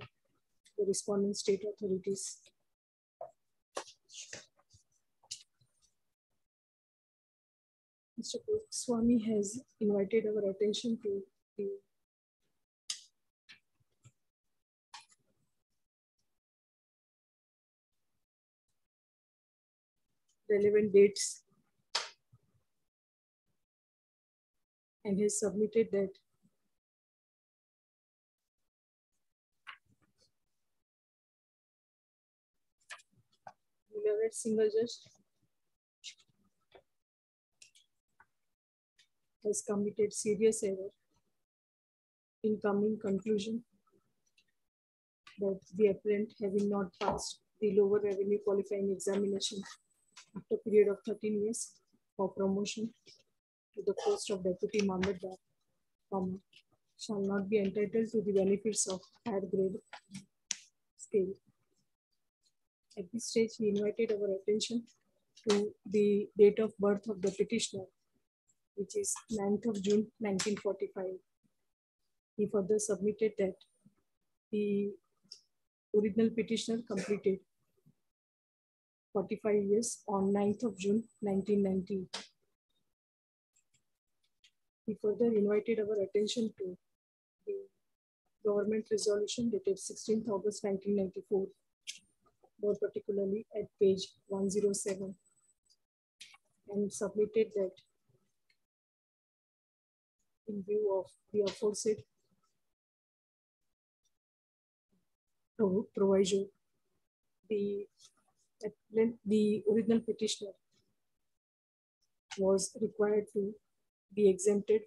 the respondent state authorities. Mr. Swami has invited our attention to the relevant dates. And has submitted that. Beloved single judge has committed serious error in coming conclusion that the applicant having not passed the lower revenue qualifying examination after a period of 13 years for promotion to the post of deputy Mamlatdar, comma, shall not be entitled to the benefits of higher grade scale. At this stage, we invited our attention to the date of birth of the petitioner, which is 9th of June 1945. He further submitted that the original petitioner completed 45 years on 9th of June 1990. He further invited our attention to the government resolution dated 16th August 1994, more particularly at page 107, and submitted that in view of the aforesaid pro- proviso, the, the original petitioner was required to be exempted,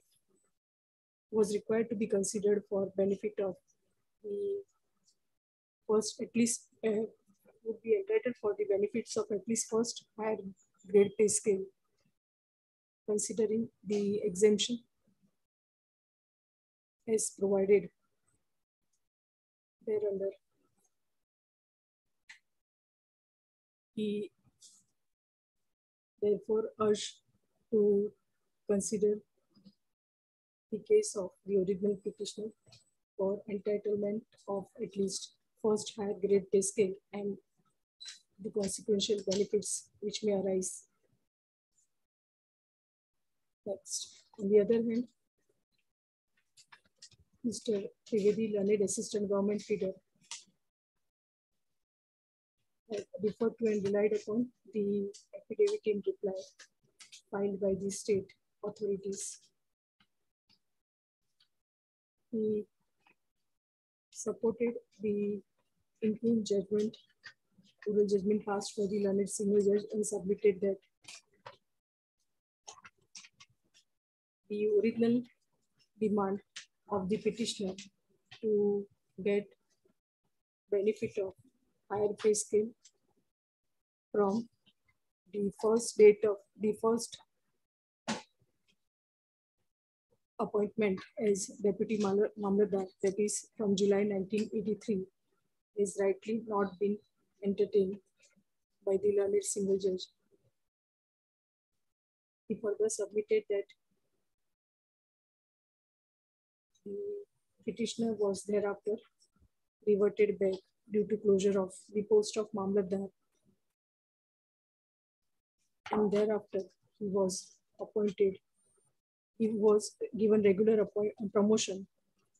was required to be considered for benefit of the first, at least uh, would be entitled for the benefits of at least first higher grade pay scale, considering the exemption is provided there thereunder. He therefore urged to consider the case of the original petitioner for entitlement of at least first higher grade pay scale and the consequential benefits which may arise. Next, on the other hand, Mr. Trivedi Learned Assistant Government Pleader referred to and relied upon the affidavit in reply filed by the state authorities. He supported the interim judgment, oral judgment passed for the learned senior judge and submitted that the original demand of the petitioner to get benefit of pay scale from the first date of the first appointment as deputy Mamlatdar, that is from July 1983, is rightly not been entertained by the learned single judge. He further submitted that the petitioner was thereafter reverted back due to closure of the post of Mamlatdar. And thereafter, he was appointed, he was given regular appoint, promotion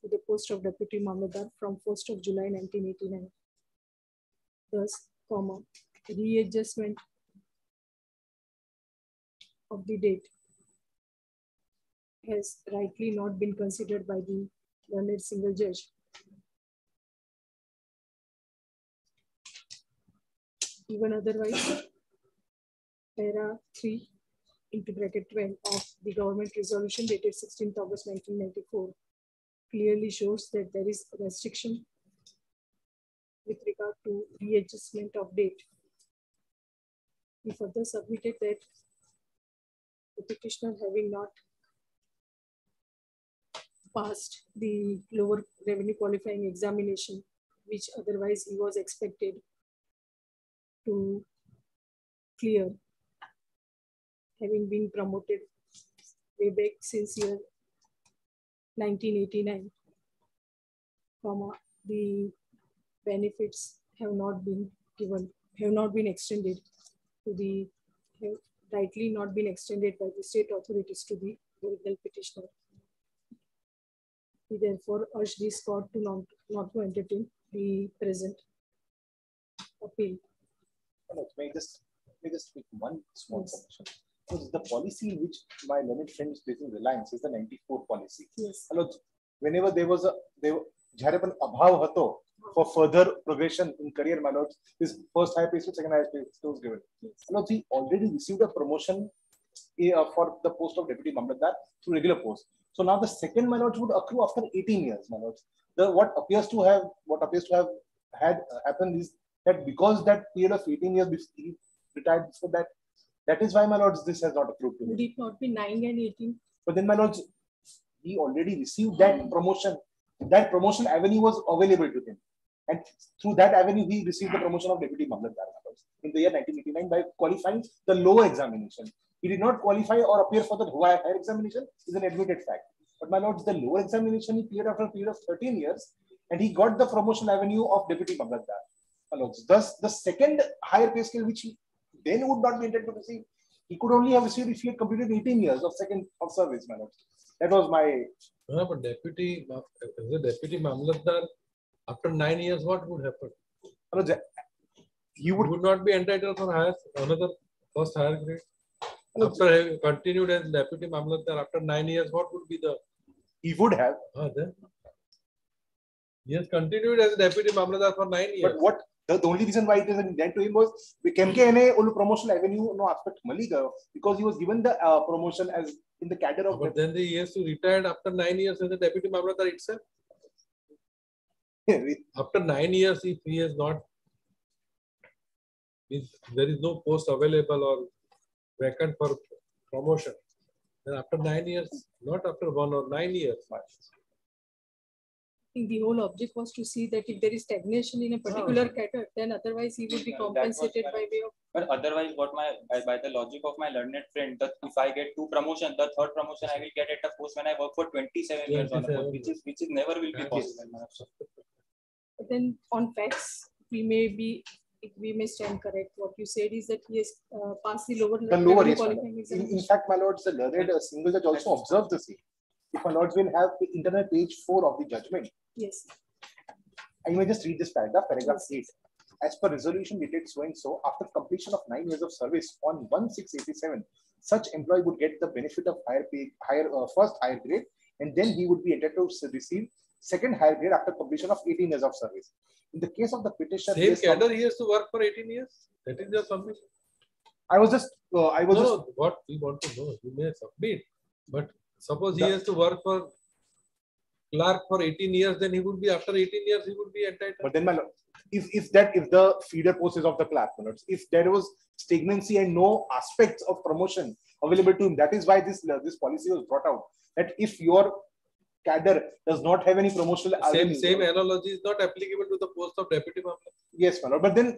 to the post of Deputy Mamlatdar from 1st of July 1989. Thus, comma, readjustment of the date has rightly not been considered by the learned single judge. Even otherwise, para 3 into bracket 12 of the government resolution dated 16th August 1994 clearly shows that there is a restriction with regard to readjustment of date. He further submitted that the petitioner having not passed the lower revenue qualifying examination, which otherwise he was expected to clear, having been promoted way back since year 1989, comma, uh, the benefits have not been given, have not been extended to the, have, rightly not been extended by the state authorities to the original petitioner. We therefore urge this court to not, not to entertain the present appeal. Manoj, May I just, may I just make one small correction? So the policy in which my learned friend is placing reliance is the ninety-four policy. Yes. Manoj, whenever there was a, there, જ્યારે પણ અભાવ હતો for further progression in career, Manoj, his first high pay scale, second high pay scale was given. Manoj, he already received a promotion eh, uh, for the post of deputy Mamlatdar through regular post. So now the second Manoj would accrue after eighteen years, Manoj. The, what appears to have, what appears to have had uh, happened is that because that period of eighteen years, bef- he retired before that, that is why, my lords, this has not accrued to him. Would it not be nine and eighteen? But then, my lords, he already received that promotion. That promotion avenue was available to him. And through that avenue, he received the promotion of deputy Mamlatdar my in the year 1989 by qualifying the lower examination. He did not qualify or appear for the higher higher examination, is an admitted fact. But my lords, the lower examination he cleared after a period of 13 years, and he got the promotion avenue of deputy Mamlatdar. Thus the second higher pay scale, which he then would not be entitled to receive, he could only have received if he had completed 18 years of second of service, my lords. That was my No, but deputy, as a deputy Mamlatdar, after nine years, what would happen? He would, would not be entitled for higher, another first higher grade. After having continued as deputy Mamlatdar, after nine years, what would be the? He would have. Ah, then. He has continued as deputy Mamlatdar for nine years. But what the, the, only reason why it is an end to him was KMKNA only promotional avenue no aspect maliga because he was given the uh, promotion as in the cadre of. But the, then he has to retire after nine years as a deputy Mamlatdar itself. after nine years, if he has not, if there is no post available or vacant for promotion, then after nine years, not after one or nine years. Five think the whole object was to see that if there is stagnation in a particular category, then otherwise he would be compensated by way of But otherwise, what my by, by the logic of my learned friend, that if I get two promotion, the third promotion I will get at a post when I work for 27 years on a post, which is which is never will be possible. But then on facts, we may be, we may stand correct, what you said is that he has uh, passed the lower. the lower level yes, my lord. qualifying in, in fact, my lords, the learned uh, single judge also observed the same. If my lords will have the internal page four of the judgment, Yes, I may just read this paragraph, paragraph eight. As per resolution dated so and so, after completion of nine years of service on one six eighty-seven, such employee would get the benefit of higher pay, higher, uh, first higher grade, and then he would be entitled to receive second higher grade after completion of eighteen years of service. In the case of the petitioner. Same based on- cadre, he has to work for eighteen years. That is your submission. I was just, uh, I was No, just, no, what we want to know, you may submit, but suppose he The- has to work for clerk for eighteen years, then he would be, after eighteen years, he would be entitled. But then, my lord, if, if that, if the feeder post is of the clerk, my lords, if there was stagnancy and no aspects of promotion available to him, that is why this, uh, this policy was brought out. That if your cadre does not have any promotional. Same, avenue, same analogy is not applicable to the post of deputy. Yes, my lord, but then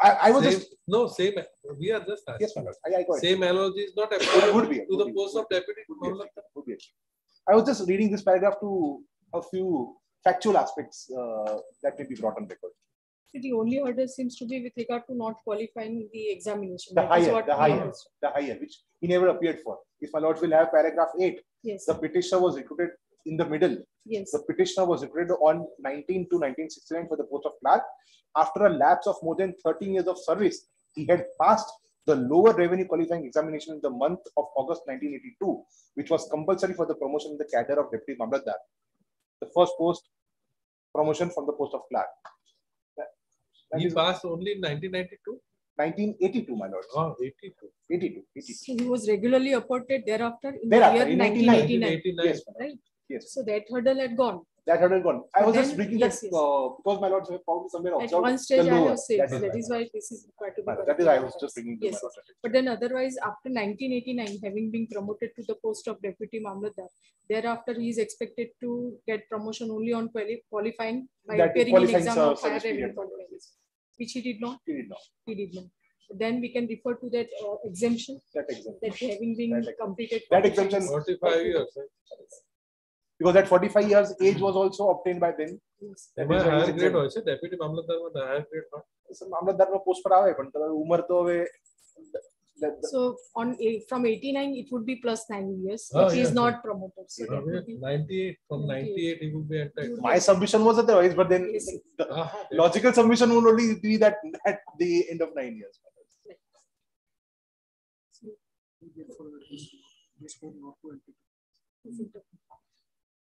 I, I was Same- just, No, same, we are just Yes, my lord, I, I got it. Same analogy is not applicable would be, to the post of deputy Mamlatdar. would be. I was just reading this paragraph to a few factual aspects uh, that may be brought on record. So the only hurdle seems to be with regard to not qualifying the examination. The That higher, the higher, the higher, which he never appeared for. If my lords will have paragraph eight, Yes. the petitioner was recruited in the middle. Yes. The petitioner was recruited on 19 to 1969 for the post of clerk. After a lapse of more than 13 years of service, he had passed the lower revenue qualifying examination in the month of August 1982, which was compulsory for the promotion in the cadre of deputy Mamlatdar. The first post promotion from the post of clerk. That- that He is passed only in nineteen ninety-two? 1982, my lord. Oh, 82. 82, 82. So he was regularly appointed thereafter in the year in 1989. 1989. Yes, Right? Yes. So that hurdle had gone. That hurdle gone. I But was just then- bringing yes, that yes. uh, because my lords have probably somewhere At observed one stage I lower. have said, That that is is why this is required to be. Right, that is I was just bringing to Yes, my yes. lord's But then otherwise, after 1989, having been promoted to the post of deputy Mamlatdar, thereafter he is expected to get promotion only on quali- qualifying by That appearing in qualifying exam of higher service revenue which he did not. He did not. He did not. Then we can refer to that uh, exemption. That exemption. That having been completed. That exemption. Forty-five years Because that 45 years age was also obtained by them. That એમાં is why higher he's grade exempt. હોય છે deputy મામલતદારમાં higher grade હોય મામલતદારનો post પર આવે પણ તમારી ઉંમર તો હવે So on a, from eighty-nine, it would be plus nine years, Oh, if he is yes, not yes. promoted. So that would be Ninety-eight, from 98. ninety-eight, he would be entitled. My submission was otherwise, but then the logical submission would only be that at the end of nine years.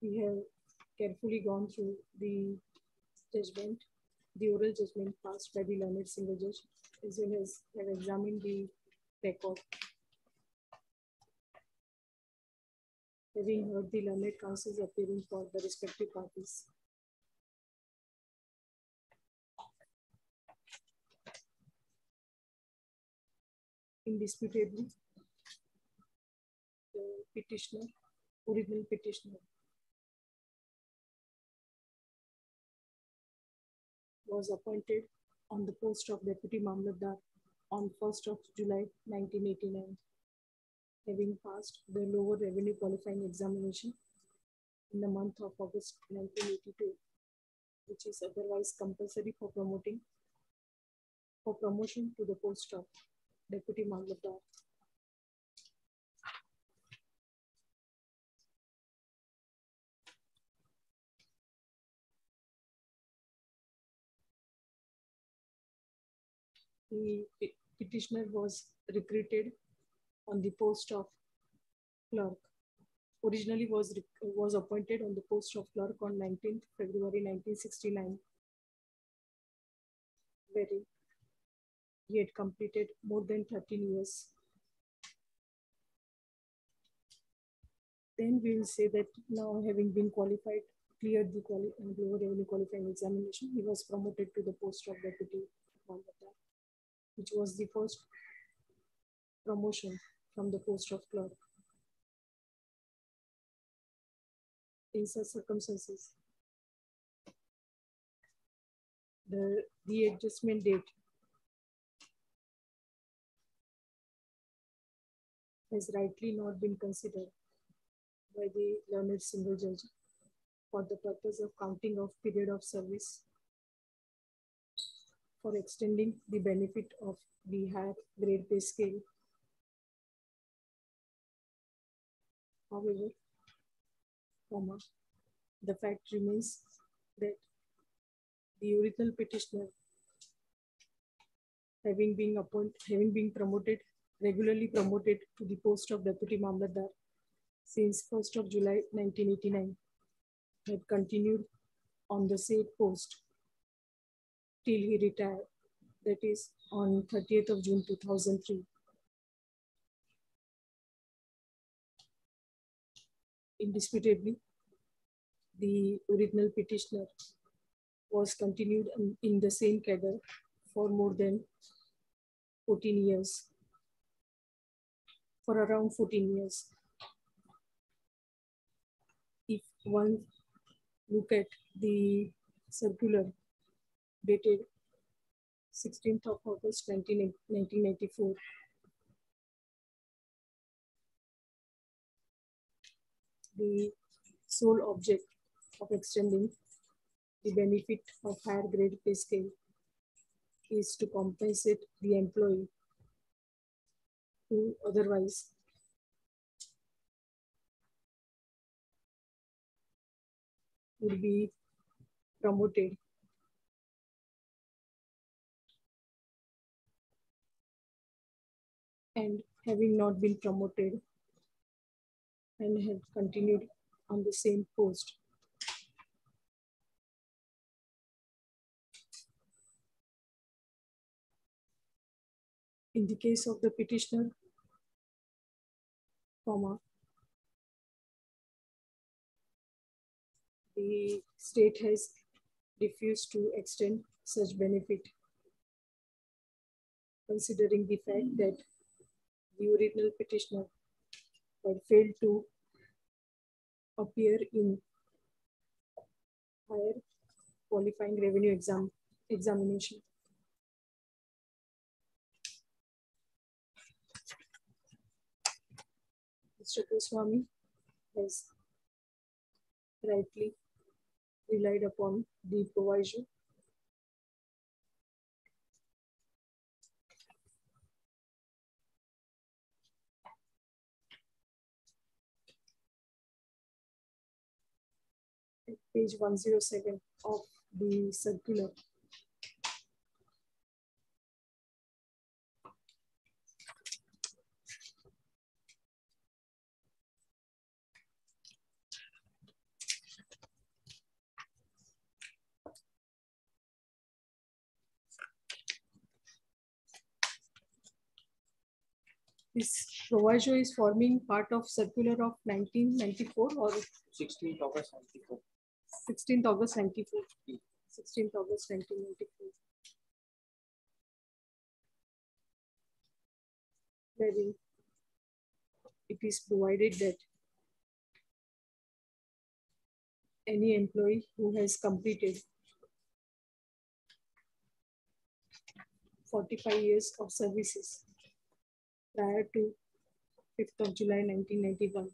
We have carefully gone through the judgment, the oral judgment passed by the learned single judge, as well as have examined the record. Having heard the learned counsels appearing for the respective parties. Indisputably, the petitioner, original petitioner, was appointed on the post of Deputy Mamlatdar on 1st of July 1989, having passed the lower revenue qualifying examination in the month of August 1982, which is otherwise compulsory for promoting for promotion to the post of Deputy Mamlatdar. The petitioner was recruited on the post of clerk. Originally was was appointed on the post of clerk on 19th February 1969, wherein he had completed more than 13 years. Then we will say that now having been qualified, cleared the quali- lower revenue qualifying examination, he was promoted to the post of deputy which was the first promotion from the post of clerk. In such circumstances, the, the adjustment date has rightly not been considered by the learned single judge for the purpose of counting of period of service for extending the benefit of the higher grade pay scale. However, comma, the fact remains that the original petitioner, having been appointed, having been promoted, regularly promoted to the post of deputy Mamlatdar since 1st of July 1989, had continued on the said post till he retired, that is on 30th of June 2003. Indisputably, the original petitioner was continued in- the same cadre for more than 14 years, for around 14 years. If one look at the circular dated 16th of August 19, 1994. The sole object of extending the benefit of higher grade pay scale is to compensate the employee who otherwise would be promoted and having not been promoted and have continued on the same post. In the case of the petitioner, comma, the state has refused to extend such benefit considering the fact that the original petitioner had failed to appear in higher qualifying revenue exam examination. Mr. Goswami has rightly relied upon the provision page one zero seven of the circular. This proviso is forming part of circular of nineteen ninety-four or Sixteenth August ninety-four. Sixteenth August ninety-four. Sixteenth August nineteen ninety-four. Wherein it is provided that any employee who has completed forty-five years of services prior to fifth of July nineteen ninety-one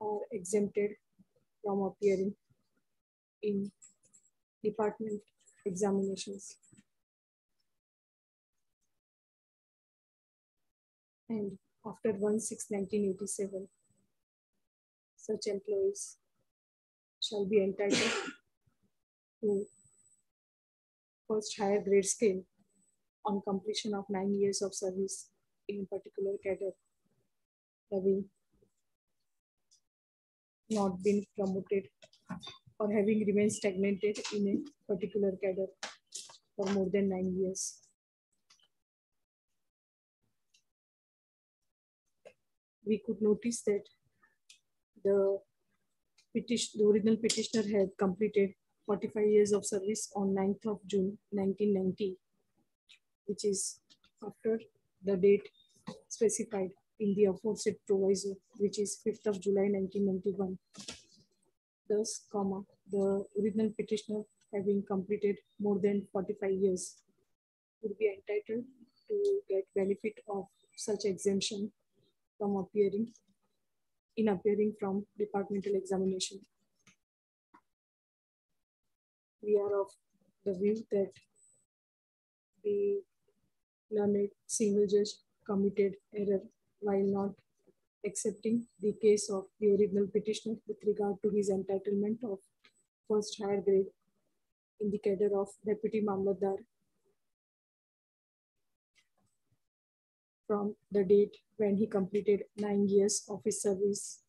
are exempted from appearing in department examinations. And after one six nineteen eighty-seven, such employees shall be entitled to first higher grade scale on completion of nine years of service in particular cadre, having not been promoted or having remained stagnated in a particular cadre for more than nine years. We could notice that the petition, the original petitioner had completed 45 years of service on 9th of June 1990 which is after the date specified in the aforesaid proviso, which is 5th of July 1991. Thus, comma, the original petitioner having completed more than 45 years would be entitled to get benefit of such exemption from appearing in appearing from departmental examination. We are of the view that the learned single judge committed error while not accepting the case of the original petitioner with regard to his entitlement of first higher grade in the cadre of Deputy Mamlatdar from the date when he completed nine years of his service.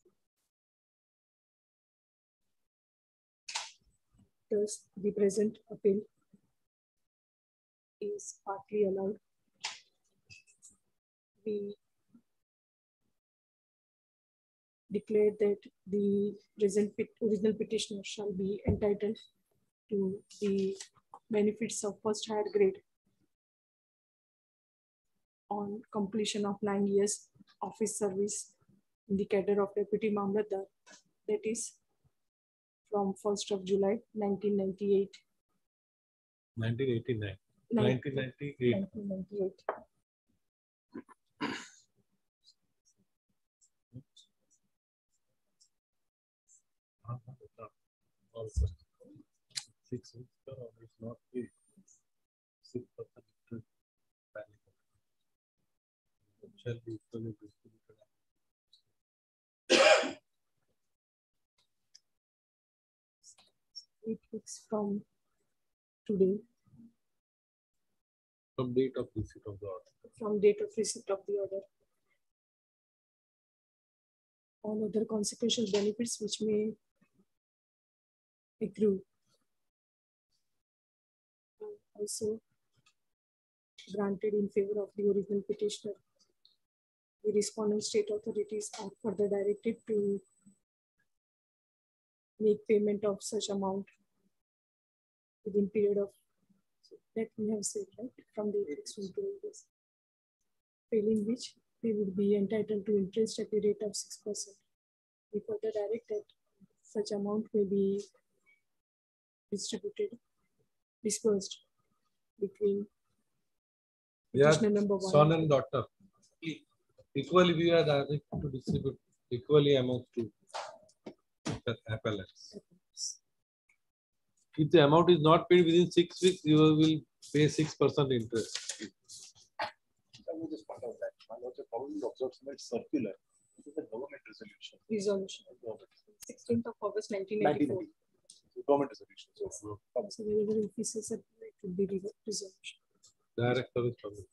Thus, the present appeal is partly allowed we declared that the present original petitioner shall be entitled to the benefits of first higher grade on completion of nine years office service in the cadre of Deputy Mamlatdar, that is from 1st of July 1998. 1989. Nine- 1998. 1998. Also, six it's not paid. Six percent interest Shall be equally distributed. Eight weeks from today, From date of receipt of the order. from date of receipt of the order. All other consequential benefits which may accrue. are uh, Also granted in favor of the original petitioner. The respondent state authorities are further directed to make payment of such amount within period of that we have said, right, from the extreme periods. Failing which they would be entitled to interest at the rate of six percent. We further direct that such amount may be distributed, dispersed between yeah, number one. Son and daughter. Equally, we are directed to distribute equally among two appellants. If the amount is not paid within six weeks, you will pay 6% interest. I just that of the circular government resolution. Resolution. 16th of August 1994. 1994. Government resolution. So, so whenever offices are it would be preserved. Direct service public.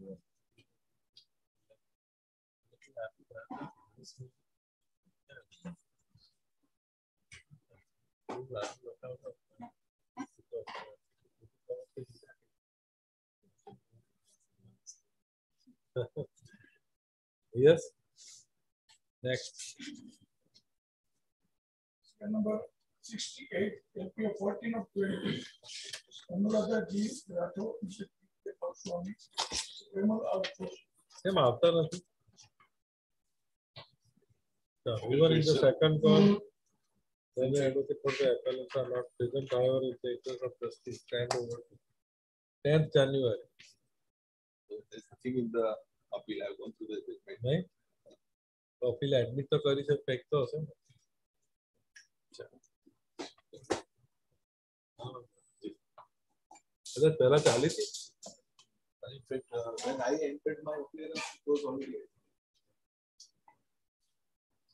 Yeah. yes. Next. Number 68, LPA 14 of 20. Anulaga G. Rato, Mr. Swami. Same after. નથી Yeah, we were in the second call. Then the advocate for the appellants are not present, however, in the interest of justice, stand over to tenth January. There's nothing in the appeal. I've gone through the judgment. નહીં તો appeal admit તો કરી છે fake તો હશે ને કદાચ પહેલા ચાલી હતી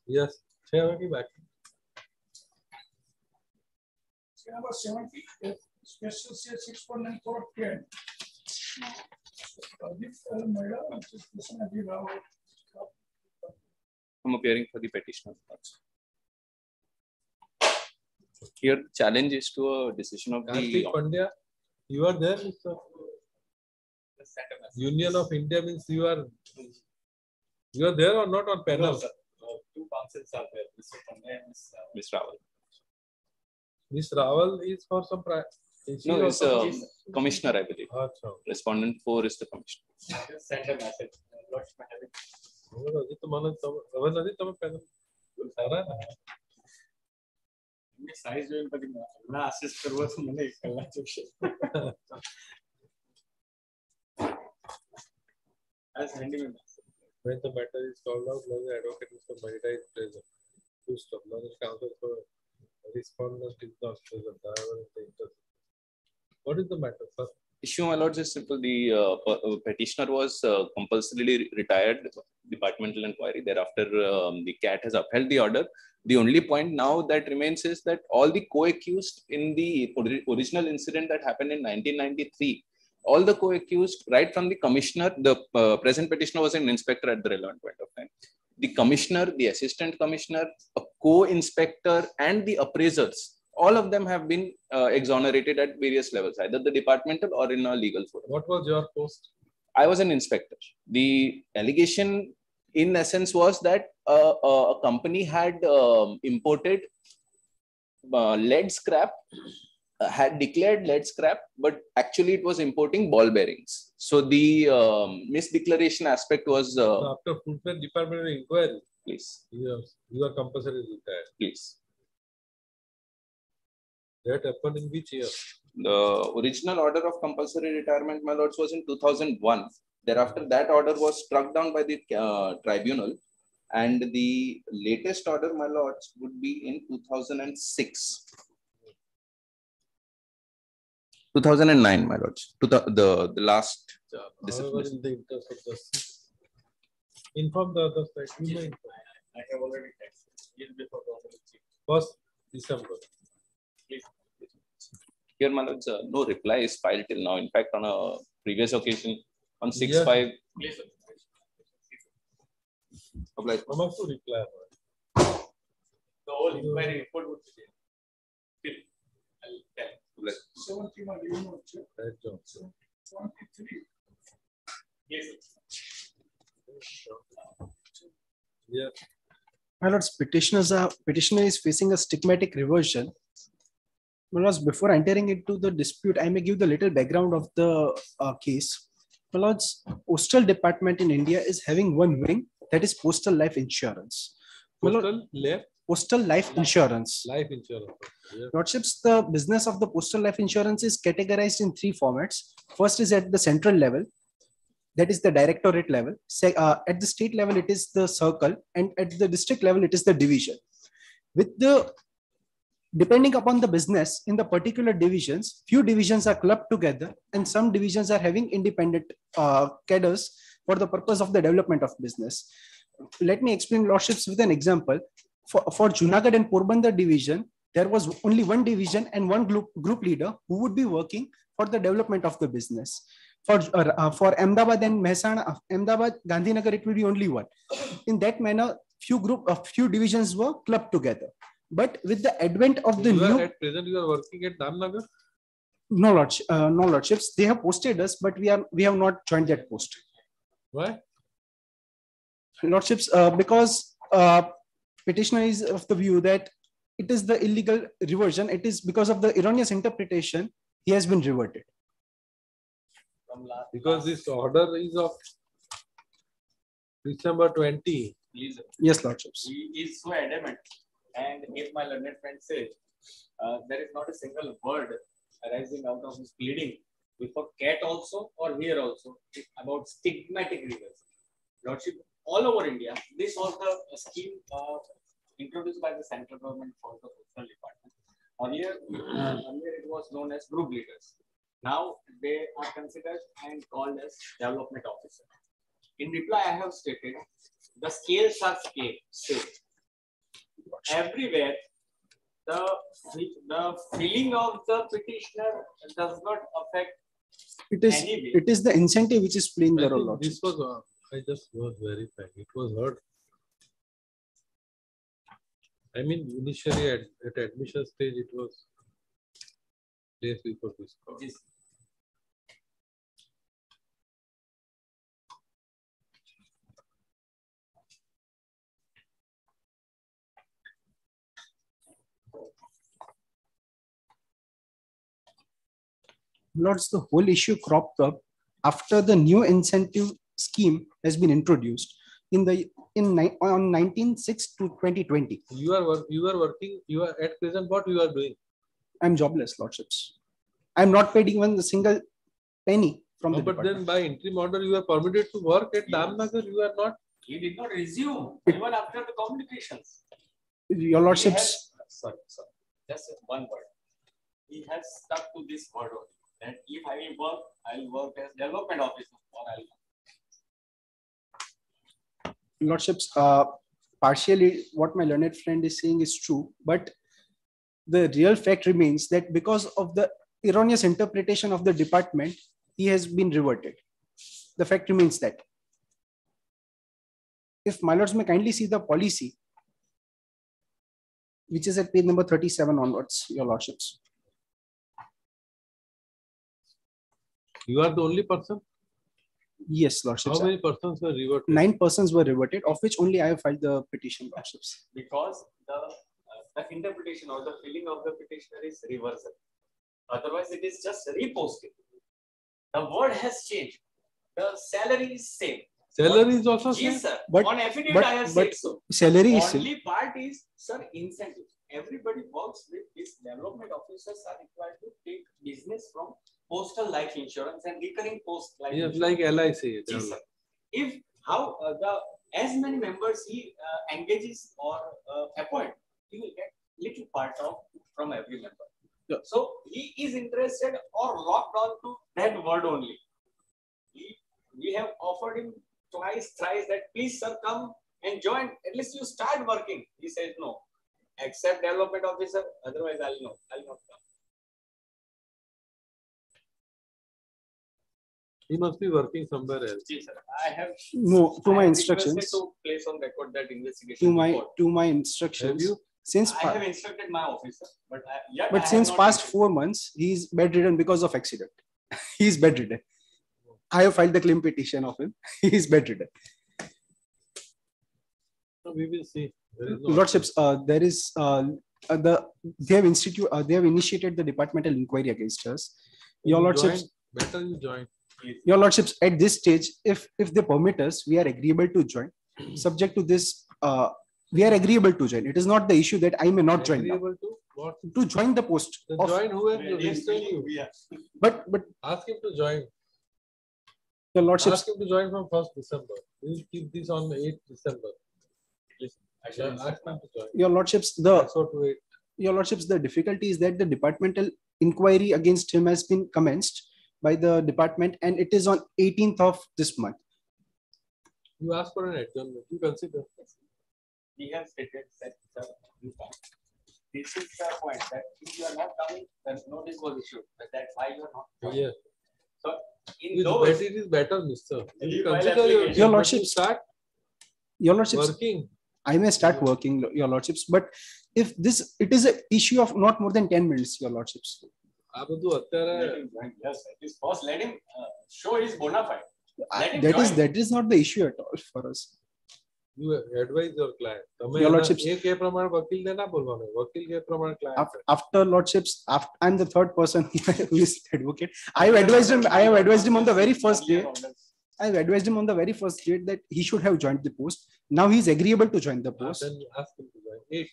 yes theory back so number 70 special cell 6.9 for 10 I'm appearing for the petitioner. Here, the challenge is to a decision of the. Pandya, you are there, Mr. Union of India means you are you are there or not on panel? No, sir. two counsels are there, Mr. Pandey and Ms. Rawal. Ms. Rawal is for some price. No, it's uh, a commissioner, I believe. Achha. Respondent four is the commissioner. Send a message. Lord, my having. अजी तो मानो तब when the matter is called out, now the advocate Mr. Mahida is present. Two stop, now the counsel for respondent is not present, however, the. What is the matter, sir? Issue, my lords, is simple. The uh, uh, petitioner was uh, compulsorily retired, departmental inquiry. Thereafter, um, the CAT has upheld the order. The only point now that remains is that all the co-accused in the ori- original incident that happened in 1993, all the co-accused, right from the commissioner, the uh, present petitioner was an inspector at the relevant point of time. The commissioner, the assistant commissioner, a co-inspector, and the appraisers, all of them have been uh, exonerated at various levels, either the departmental or in a legal forum. What was your post? I was an inspector. The allegation, in essence, was that uh, a company had um, imported uh, lead scrap, had declared lead scrap, but actually it was importing ball bearings. So the um, misdeclaration aspect was. Uh, So After footwear department inquiry, please, you are, you are compulsory retired. please. That happened in which year? The original order of compulsory retirement, my lords, was in 2001. Thereafter, that order was struck down by the uh, tribunal. And the latest order, my lords, would be in 2006. 2009, my lords, to the, the, the last However, discipline. in the interest of justice. Inform the other side. You may inform. I have already texted. Years before the order is changed. First December. Please. Here, my lords, uh, no reply is filed till now. In fact, on a previous occasion, on 6 Yes. 5, Please, sir. applied. How much to reply? The whole inquiry report would be there. Still, I'll tell. Yes. Yeah. My lords, petitioners are petitioner is facing a stigmatic reversion. My lords, before entering into the dispute, I may give the little background of the uh, case. My lords, postal department in India is having one wing that is postal life insurance. Postal life? Postal life insurance. Life insurance. Yeah. Lordships, the business of the postal life insurance is categorized in three formats. First is at the central level, that is the directorate level. Se- uh, at the state level, it is the circle, and at the district level, it is the division. With the depending upon the business in the particular divisions, few divisions are clubbed together, and some divisions are having independent uh, cadres for the purpose of the development of business. Let me explain lordships with an example. For, for Junagadh and Porbandar division, there was only one division and one group, group leader who would be working for the development of the business. For, uh, uh, for Ahmedabad and Mehsana, uh, Ahmedabad, Gandhinagar, it will be only one. In that manner, few group of few divisions were clubbed together. But with the advent of the You new at present, you are working at Damnagar? no lords, uh, no lordships, they have posted us, but we are we have not joined that post. Why? Lordships, uh, because uh, petitioner is of the view that it is the illegal reversion. It is because of the erroneous interpretation he has been reverted. Because this order is of December twenty. Please. Yes, lordships. He is so adamant. And if my learned friend says, uh, there is not a single word arising out of his pleading before CAT also or here also about stigmatic reversion. Lordship, all over India, this was the scheme uh, introduced by the central government for the postal department. Earlier, uh, earlier it was known as group leaders. Now they are considered and called as development officer. In reply, I have stated the scales are scale, same. Everywhere, the the feeling of the petitioner does not affect It is Anyway. it is the incentive which is playing I the role. think this was, uh, I just was verifying, it was heard. I mean, initially at, at admission stage, it was days before this call. Lords, the whole issue cropped up after the new incentive scheme has been introduced in the in ni- on 19/6 to 2020. You are, work- you are working, you are at present, what you are doing? I'm jobless, lordships. I'm not paid even a single penny from No, the But department. then by entry model, you are permitted to work at Damnagar, you are not. He did not resume even after the communications. Your lordships, has- Sorry, sorry, just one word. He has stuck to this word only, that if I will work, I will work as development officer or I'll. Lordships, uh, partially what my learned friend is saying is true, but the real fact remains that because of the erroneous interpretation of the department, he has been reverted. The fact remains that. If my lords may kindly see the policy, which is at page number 37 onwards, your lordships. You are the only person? Yes, lordships. How many persons were reverted? Nine persons were reverted, of which only I have filed the petition, lordships. Because the, uh, the interpretation or the filling of the petitioner is reversal. Otherwise, it is just reposting. The word has changed. The salary is same. Salary is also same? Yes, sir. But- On affidavit, but- I have but said so. salary is same. Only part is, sir, incentives. Everybody works with this development officers are required to take business from postal life insurance and recurring post life. Yes, insurance. like LIC. Yes, sir. If how uh, the as many members he uh, engages or uh, appoint, he will get little part of from every member. So he is interested or locked on to that word only. He, we have offered him twice, thrice that please sir come and join. At least you start working. He says no. Accept development officer, otherwise I'll no, I'll not come. He must be working somewhere else. Yes, sir. I have No, to I my instructions. To place on record that investigation. To my, report. to my instructions, since, I have instructed my officer, but I, yet but have since past received. four months, he's bedridden because of accident. He's bedridden. I have filed the claim petition of him. He's bedridden. So we will see. There is no- Lordships, uh, there is, uh, uh, the, they have institute, uh, they have initiated the departmental inquiry against us. Your You lordships, join, Better you join. your lordships, at this stage, if, if they permit us, we are agreeable to join, subject to this, uh, we are agreeable to join. It is not the issue that I may not join now. Agreeable to what? To join the post. Then of- join whoever you register you. But, but Ask him to join. your lordships, Ask him to join from first December. We'll keep this on eighth December. Ask him to join. Your lordships, the, So to it. your lordships, the difficulty is that the departmental inquiry against him has been commenced by the department and it is on eighteenth of this month. You ask for an adjournment. You consider. He has stated that, sir, in this is the point that if you are not coming, then notice was issued, but that's why you are not. coming. Yes. So in It's those. better, it is better, mister. You You consider your. Your but you lordships, Start your lordships, working. I may start working, your lordships, but if this, it is a issue of not more than ten minutes, your lordships. આ બધું અત્યારે Let him join. Yes, at least first let him uh, show his bona fide. Let him That is, join. that is not the issue at all for us. you advise your client. તમે Your એના lordships. એ કે પ્રમાણે વકીલને ના બોલવાનું વકીલ કે પ્રમાણે client Af- After lordships, after, I'm the third person who is advocate. I have advised him, I have advised him on the very first day. I've advised him on the very first date that he should have joined the post. Now he's agreeable to join the ah, post. Then you ask him to join. Hey,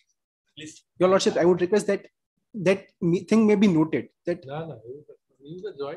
please. Your Lordship, I would request that that thing may be noted. That no, no, you can join.